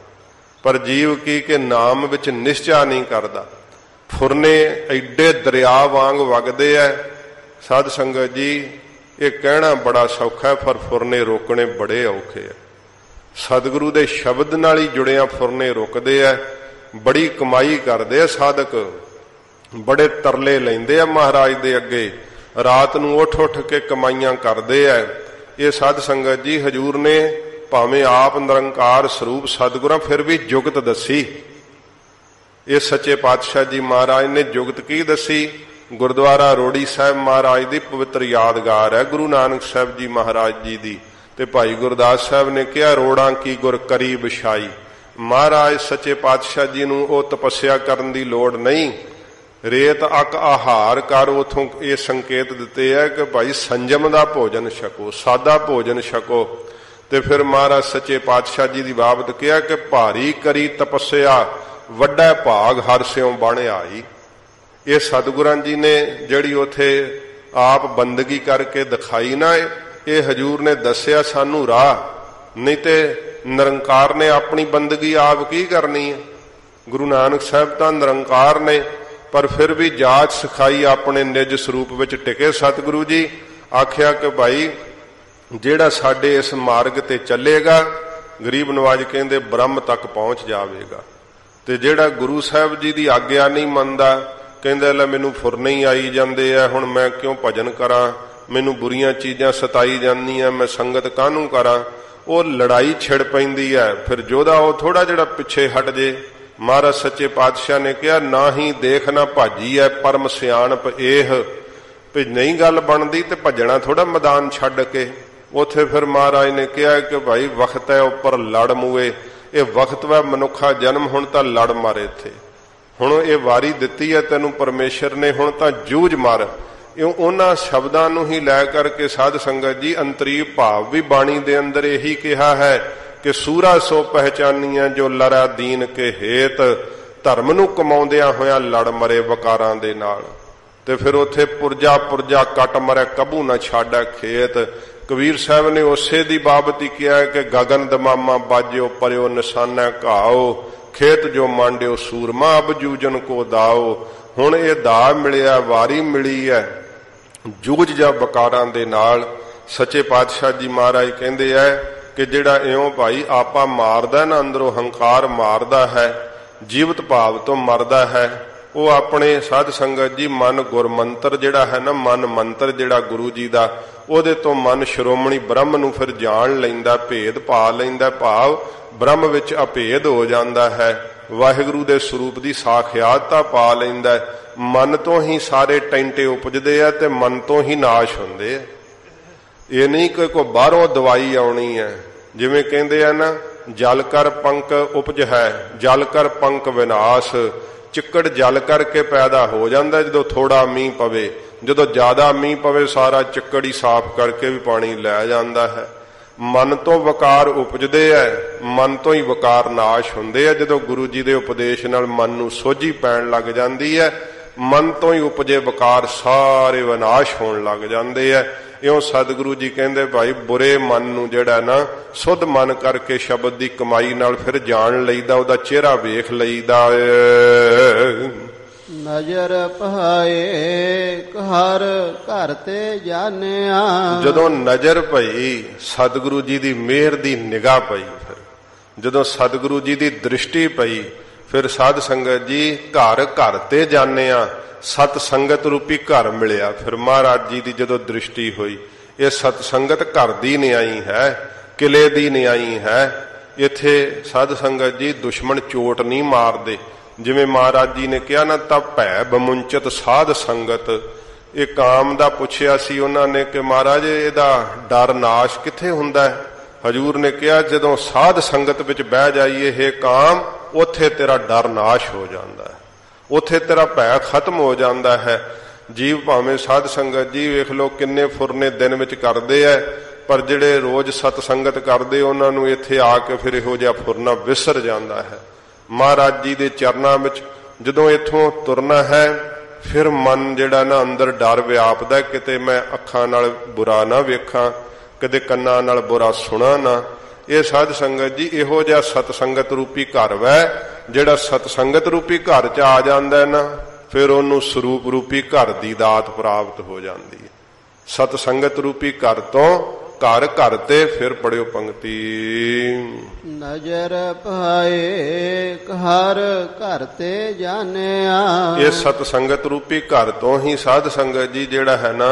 ਪਰ ਜੀਵ ਕੀ ਕਿ ਨਾਮ ਵਿੱਚ ਨਿਸ਼ਚਾ ਨਹੀਂ ਕਰਦਾ। ਫੁਰਨੇ ਐਡੇ ਦਰਿਆ ਵਾਂਗ ਵਗਦੇ ਐ। ਸਾਧ ਸੰਗਤ ਜੀ, ਇਹ ਕਹਿਣਾ ਬੜਾ ਸੌਖਾ ਹੈ ਪਰ ਫੁਰਨੇ ਰੋਕਣੇ ਬੜੇ ਔਖੇ ਐ। ਸਤਿਗੁਰੂ ਦੇ ਸ਼ਬਦ ਨਾਲ ਹੀ ਜੁੜਿਆ ਫੁਰਨੇ ਰੁਕਦੇ ਐ। ਬੜੀ ਕਮਾਈ ਕਰਦੇ ਐ ਸਾਧਕ। ਬੜੇ ਤਰਲੇ ਲੈਂਦੇ ਆ ਮਹਾਰਾਜ ਦੇ ਅੱਗੇ। ਰਾਤ ਨੂੰ ਉੱਠ ਉੱਠ ਕੇ ਕਮਾਈਆਂ ਕਰਦੇ ਐ। ਇਹ ਸਾਧ ਸੰਗਤ ਜੀ ਹਜੂਰ ਨੇ ਭਾਵੇਂ ਆਪ ਨਿਰੰਕਾਰ ਸਰੂਪ ਸਤਿਗੁਰਾਂ, ਫਿਰ ਵੀ ਜੁਗਤ ਦੱਸੀ। ਇਹ ਸੱਚੇ ਪਾਤਸ਼ਾਹ ਜੀ ਮਹਾਰਾਜ ਨੇ ਜੁਗਤ ਕੀ ਦੱਸੀ? ਗੁਰਦੁਆਰਾ ਰੋੜੀ ਸਾਹਿਬ ਮਹਾਰਾਜ ਦੀ ਪਵਿੱਤਰ ਯਾਦਗਾਰ ਹੈ, ਗੁਰੂ ਨਾਨਕ ਸਾਹਿਬ ਜੀ ਮਹਾਰਾਜ ਜੀ ਦੀ। ਤੇ ਭਾਈ ਗੁਰਦਾਸ ਸਾਹਿਬ ਨੇ ਕਿਹਾ, ਰੋੜਾਂ ਕੀ ਗੁਰ ਕਰੀ ਵਿਛਾਈ। ਮਹਾਰਾਜ ਸੱਚੇ ਪਾਤਸ਼ਾਹ ਜੀ ਨੂੰ ਉਹ ਤਪੱਸਿਆ ਕਰਨ ਦੀ ਲੋੜ ਨਹੀਂ। ਰੇਤ ਅਕ ਆਹਾਰ ਕਰ, ਉਥੋਂ ਇਹ ਸੰਕੇਤ ਦਿੱਤੇ ਹੈ ਕਿ ਭਾਈ ਸੰਜਮ ਦਾ ਭੋਜਨ ਛਕੋ, ਸਾਦਾ ਭੋਜਨ ਛਕੋ। ਤੇ ਫਿਰ ਮਹਾਰਾਜ ਸੱਚੇ ਪਾਤਸ਼ਾਹ ਜੀ ਦੀ ਬਾਬਤ ਕਿਹਾ ਕਿ ਭਾਰੀ ਕਰੀ ਤਪੱਸਿਆ, ਵੱਡਾ ਭਾਗ ਹਰ ਸਿਉ ਬਣ ਆਈ। ਇਹ ਸਤਿਗੁਰਾਂ ਜੀ ਨੇ ਜਿਹੜੀ ਉਥੇ ਆਪ ਬੰਦਗੀ ਕਰਕੇ ਦਿਖਾਈ ਨਾ, ਇਹ ਹਜੂਰ ਨੇ ਦੱਸਿਆ ਸਾਨੂੰ ਰਾਹ, ਨਹੀਂ ਤੇ ਨਿਰੰਕਾਰ ਨੇ ਆਪਣੀ ਬੰਦਗੀ ਆਪ ਕੀ ਕਰਨੀ ਹੈ? ਗੁਰੂ ਨਾਨਕ ਸਾਹਿਬ ਤਾਂ ਨਿਰੰਕਾਰ ਨੇ, ਪਰ ਫਿਰ ਵੀ ਜਾਚ ਸਿਖਾਈ ਆਪਣੇ ਨਿਜ ਸਰੂਪ ਵਿੱਚ ਟਿਕੇ। ਸਤਿਗੁਰੂ ਜੀ ਆਖਿਆ ਕਿ ਭਾਈ ਜਿਹੜਾ ਸਾਡੇ ਇਸ ਮਾਰਗ ਤੇ ਚੱਲੇਗਾ, ਗਰੀਬ ਨਵਾਜ ਕਹਿੰਦੇ ਬ੍ਰਹਮ ਤੱਕ ਪਹੁੰਚ ਜਾਵੇਗਾ। ਤੇ ਜਿਹੜਾ ਗੁਰੂ ਸਾਹਿਬ ਜੀ ਦੀ ਆਗਿਆ ਨਹੀਂ ਮੰਨਦਾ, ਕਹਿੰਦਾ ਲੈ ਮੈਨੂੰ ਫੁਰਨੇ ਹੀ ਆਈ ਜਾਂਦੇ ਆ, ਹੁਣ ਮੈਂ ਕਿਉਂ ਭਜਨ ਕਰਾਂ? ਮੈਨੂੰ ਬੁਰੀਆਂ ਚੀਜ਼ਾਂ ਸਤਾਈ ਜਾਂਦੀਆਂ, ਮੈਂ ਸੰਗਤ ਕਾਹਨੂੰ ਕਰਾਂ? ਉਹ ਲੜਾਈ ਛਿੜ ਪੈਂਦੀ ਹੈ, ਫਿਰ ਜੋਦਾ ਉਹ ਥੋੜਾ ਜਿਹੜਾ ਪਿੱਛੇ ਹਟ ਜੇ। ਮਹਾਰਾਜ ਸੱਚੇ ਪਾਤਸ਼ਾਹ ਨੇ ਕਿਹਾ, ਨਾ ਹੀ ਦੇਖ, ਨਾ ਭਾਜੀ ਐ ਪਰਮ ਸਿਆਣਪ ਇਹ ਵੀ ਨਹੀਂ ਗੱਲ ਬਣਦੀ ਤੇ ਭੱਜਣਾ ਥੋੜਾ ਮੈਦਾਨ ਛੱਡ ਕੇ। ਉਥੇ ਫਿਰ ਮਹਾਰਾਜ ਨੇ ਕਿਹਾ ਕਿ ਭਾਈ ਵਕਤ ਹੈ ਉੱਪਰ ਲੜ ਮੂਏ। ਇਹ ਵਕਤ ਵਾ, ਮਨੁੱਖਾ ਜਨਮ ਹੁਣ ਤਾਂ ਲੜ ਮਾਰੇ ਇੱਥੇ। ਹੁਣ ਇਹ ਵਾਰੀ ਦਿੱਤੀ ਹੈ ਤੈਨੂੰ ਪਰਮੇਸ਼ਰ ਨੇ, ਹੁਣ ਤਾਂ ਜੂਝ ਮਾਰ। ਇਹ ਉਹਨਾਂ ਸ਼ਬਦਾਂ ਨੂੰ ਹੀ ਲੈ ਕਰਕੇ ਸਾਧ ਸੰਗਤ ਜੀ ਅੰਤਰੀ ਭਾਵ ਵੀ ਬਾਣੀ ਦੇ ਅੰਦਰ ਇਹੀ ਕਿਹਾ ਹੈ ਕਿ ਸੂਰਾ ਸੋ ਪਹਿਚਾਨੀਆਂ ਜੋ ਲੜਾ ਦੀਨ ਕੇ ਹੇਤ, ਧਰਮ ਨੂੰ ਕਮਾਉਂਦਿਆਂ ਹੋਇਆ ਲੜ ਮਰੇ ਵਕਾਰਾਂ ਦੇ ਨਾਲ। ਤੇ ਫਿਰ ਉੱਥੇ ਪੁਰਜਾ ਪੁਰਜਾ ਕੱਟ ਮਰੇ, ਕਬੂ ਨਾ ਛਾੜਾ ਖੇਤ। ਕਬੀਰ ਸਾਹਿਬ ਨੇ ਉਸੇ ਦੀ ਬਾਬਤ ਹੀ ਕਿਹਾ ਕਿ ਗਗਨ ਦਮਾਮਾ ਬਾਜਿਓ, ਪਰਿਓ, ਨਿਸ਼ਾਨਾ ਘਾਓ, ਖੇਤ ਜੋ ਮੰਡਿਓ, ਸੂਰਮਾ ਅਬ ਜੂਜਨ ਕੋ ਦਾਓ। ਹੁਣ ਇਹ ਦਾ ਮਿਲਿਆ, ਵਾਰੀ ਮਿਲੀ ਹੈ। ਜੂਝ ਜਾਂ ਬਕਾਰਾਂ ਦੇ ਨਾਲ ਸੱਚੇ ਪਾਤਸ਼ਾਹ ਜੀ ਮਹਾਰਾਜ ਕਹਿੰਦੇ ਐ ਕਿ ਜਿਹੜਾ ਇਉਂ ਭਾਈ ਆਪਾ ਮਾਰਦਾ ਨਾ ਅੰਦਰੋਂ ਹੰਕਾਰ ਮਾਰਦਾ ਹੈ, ਜੀਵਤ ਭਾਵ ਤੋਂ ਮਰਦਾ ਹੈ ਉਹ ਆਪਣੇ ਸਾਧ ਸੰਗਤ ਜੀ ਮਨ ਗੁਰਮੰਤਰ ਜਿਹੜਾ ਹੈ ਨਾ, ਮਨ ਮੰਤਰ ਜਿਹੜਾ ਗੁਰੂ ਜੀ ਦਾ, ਉਹਦੇ ਤੋਂ ਮਨ ਸ਼੍ਰੋਮਣੀ ਬ੍ਰਹਮ ਨੂੰ ਫਿਰ ਜਾਣ ਲੈਂਦਾ, ਭੇਦ ਪਾ ਲੈਂਦਾ, ਭਾਵ ਬ੍ਰਹਮ ਵਿੱਚ ਅਭੇਦ ਹੋ ਜਾਂਦਾ ਹੈ। ਵਾਹਿਗੁਰੂ ਦੇ ਸਰੂਪ ਦੀ ਸਾਖਿਆਤਤਾ ਪਾ ਲੈਂਦਾ ਮਨ ਤੋਂ ਹੀ ਸਾਰੇ ਟੈਂਟੇ ਉਪਜਦੇ ਆ ਤੇ ਮਨ ਤੋਂ ਹੀ ਨਾਸ਼ ਹੁੰਦੇ ਆ। ਇਹ ਨਹੀਂ ਕਿ ਕੋਈ ਬਾਹਰੋਂ ਦਵਾਈ ਆਉਣੀ ਹੈ। ਜਿਵੇਂ ਕਹਿੰਦੇ ਆ ਨਾ, ਜਲ ਕਰ ਪੰਕ ਉਪਜ ਹੈ, ਜਲ ਕਰ ਪੰਕ ਵਿਨਾਸ਼। ਚਿੱਕੜ ਜਲ ਕਰਕੇ ਪੈਦਾ ਹੋ ਜਾਂਦਾ ਜਦੋਂ ਥੋੜਾ ਮੀਂਹ ਪਵੇ, ਜਦੋਂ ਜ਼ਿਆਦਾ ਮੀਂਹ ਪਵੇ, ਸਾਰਾ ਚਿੱਕੜ ਹੀ ਸਾਫ਼ ਕਰਕੇ ਵੀ ਪਾਣੀ ਲੈ ਜਾਂਦਾ ਹੈ। ਮਨ ਤੋਂ ਵਕਾਰ ਉਪਜਦੇ ਐ ਮਨ ਤੋਂ ਹੀ ਵਕਾਰ ਨਾਸ਼ ਹੁੰਦੇ ਆ ਜਦੋਂ ਗੁਰੂ ਜੀ ਦੇ ਉਪਦੇਸ਼ ਨਾਲ ਮਨ ਨੂੰ ਸੋਝੀ ਪੈਣ ਲੱਗ ਜਾਂਦੀ ਹੈ, ਮਨ ਤੋਂ ਹੀ ਉਪਜੇ ਵਕਾਰ ਸਾਰੇ ਵਿਨਾਸ਼ ਹੋਣ ਲੱਗ ਜਾਂਦੇ ਐ ਇਉਂ ਸਤਿਗੁਰੂ ਜੀ ਕਹਿੰਦੇ ਭਾਈ ਬੁਰੇ ਮਨ ਨੂੰ ਜਿਹੜਾ ਨਾ ਸੁਧ ਮਨ ਕਰਕੇ ਸ਼ਬਦ ਦੀ ਕਮਾਈ ਨਾਲ ਫਿਰ ਜਾਣ ਲਈਦਾ ਉਹਦਾ ਚਿਹਰਾ ਵੇਖ ਲਈਦਾ ਨਜ਼ਰ ਪਾਏ ਘਰ ਘਰ ਤੇ ਜਾਣਿਆ। ਜਦੋਂ ਨਜ਼ਰ ਪਈ ਸਤਿਗੁਰੂ ਜੀ ਦੀ ਮਿਹਰ ਦੀ ਨਿਗਾਹ ਪਈ ਫਿਰ। ਜਦੋਂ ਸਤਿਗੁਰੂ ਜੀ ਦੀ ਦ੍ਰਿਸ਼ਟੀ ਪਈ ਫਿਰ ਸਾਧ ਸੰਗਤ ਜੀ, ਘਰ ਘਰ ਤੇ ਜਾਣਿਆ ਸਤ ਸੰਗਤ ਰੂਪੀ ਘਰ ਮਿਲਿਆ। ਫਿਰ ਮਹਾਰਾਜ ਜੀ ਦੀ ਜਦੋਂ ਦ੍ਰਿਸ਼ਟੀ ਹੋਈ, ਇਹ ਸਤ ਸੰਗਤ ਘਰ ਦੀ ਨਿਆਈ ਹੈ, ਕਿਲੇ ਦੀ ਨਿਆਈ ਹੈ। ਇੱਥੇ ਸਾਧ ਸੰਗਤ ਜੀ ਦੁਸ਼ਮਣ ਚੋਟ ਨਹੀਂ ਮਾਰਦੇ। ਜਿਵੇਂ ਮਹਾਰਾਜ ਜੀ ਨੇ ਕਿਹਾ ਨਾ, ਤਾਂ ਭੈ ਬਮੁੰਚਤ ਸਾਧ ਸੰਗਤ। ਇਹ ਕਾਮ ਦਾ ਪੁੱਛਿਆ ਸੀ ਉਹਨਾਂ ਨੇ ਕਿ ਮਹਾਰਾਜ, ਇਹਦਾ ਡਰ ਨਾਸ਼ ਕਿੱਥੇ ਹੁੰਦਾ ਹੈ? ਹਜੂਰ ਨੇ ਕਿਹਾ, ਜਦੋਂ ਸਾਧ ਸੰਗਤ ਵਿੱਚ ਬਹਿ ਜਾਈਏ ਇਹ ਕਾਮ, ਉੱਥੇ ਤੇਰਾ ਡਰ ਨਾਸ਼ ਹੋ ਜਾਂਦਾ ਹੈ। ਉੱਥੇ ਤੇਰਾ ਭੈ ਖਤਮ ਹੋ ਜਾਂਦਾ ਹੈ। ਜੀਵ ਭਾਵੇਂ ਸਾਧ ਸੰਗਤ, ਜੀ ਵੇਖ ਲੋ ਕਿੰਨੇ ਫੁਰਨੇ ਦਿਨ ਵਿੱਚ ਕਰਦੇ ਐ, ਪਰ ਜਿਹੜੇ ਰੋਜ਼ ਸਤ ਸੰਗਤ ਕਰਦੇ, ਉਹਨਾਂ ਨੂੰ ਇੱਥੇ ਆ ਕੇ ਫਿਰ ਇਹੋ ਜਿਹਾ ਫੁਰਨਾ ਵਿਸਰ ਜਾਂਦਾ ਹੈ। ਮਹਾਰਾਜ ਜੀ ਦੇ ਚਰਨਾਂ ਵਿੱਚ ਜਦੋਂ ਇੱਥੋਂ ਤੁਰਨਾ ਹੈ, ਫਿਰ ਮਨ ਜਿਹੜਾ ਨਾ ਅੰਦਰ ਡਰ ਵਿਆਪਦਾ ਕਿਤੇ ਮੈਂ ਅੱਖਾਂ ਨਾਲ ਬੁਰਾ ਨਾ ਵੇਖਾਂ ਕਦੇ ਕੰਨਾਂ ਨਾਲ ਬੁਰਾ ਸੁਣਾ ਨਾ। ਇਹ ਸਾਧ ਸੰਗਤ ਜੀ ਇਹੋ ਜਿਹਾ ਸਤ ਸੰਗਤ ਰੂਪੀ ਘਰ ਵੈ ਜਿਹੜਾ ਸਤ ਸੰਗਤ ਰੂਪੀ ਘਰ ਚ ਆ ਜਾਂਦਾ ਨਾ ਫਿਰ ਉਹਨੂੰ ਸਰੂਪ ਰੂਪੀ ਘਰ ਦੀ ਦਾਤ ਪ੍ਰਾਪਤ ਹੋ ਜਾਂਦੀ ਹੈ। ਸਤ ਸੰਗਤ ਰੂਪੀ ਘਰ ਤੋਂ ਘਰ ਘਰ ਤੇ ਫਿਰ ਪੜਿਓ ਪੰਕਤੀ। ਨਜ਼ਰ ਪਾਏ ਘਰ ਘਰ ਤੇ ਜਾਣਿਆ। ਇਹ ਸਤ ਸੰਗਤ ਰੂਪੀ ਘਰ ਤੋਂ ਹੀ ਸਾਧ ਸੰਗਤ ਜੀ ਜਿਹੜਾ ਹੈ ਨਾ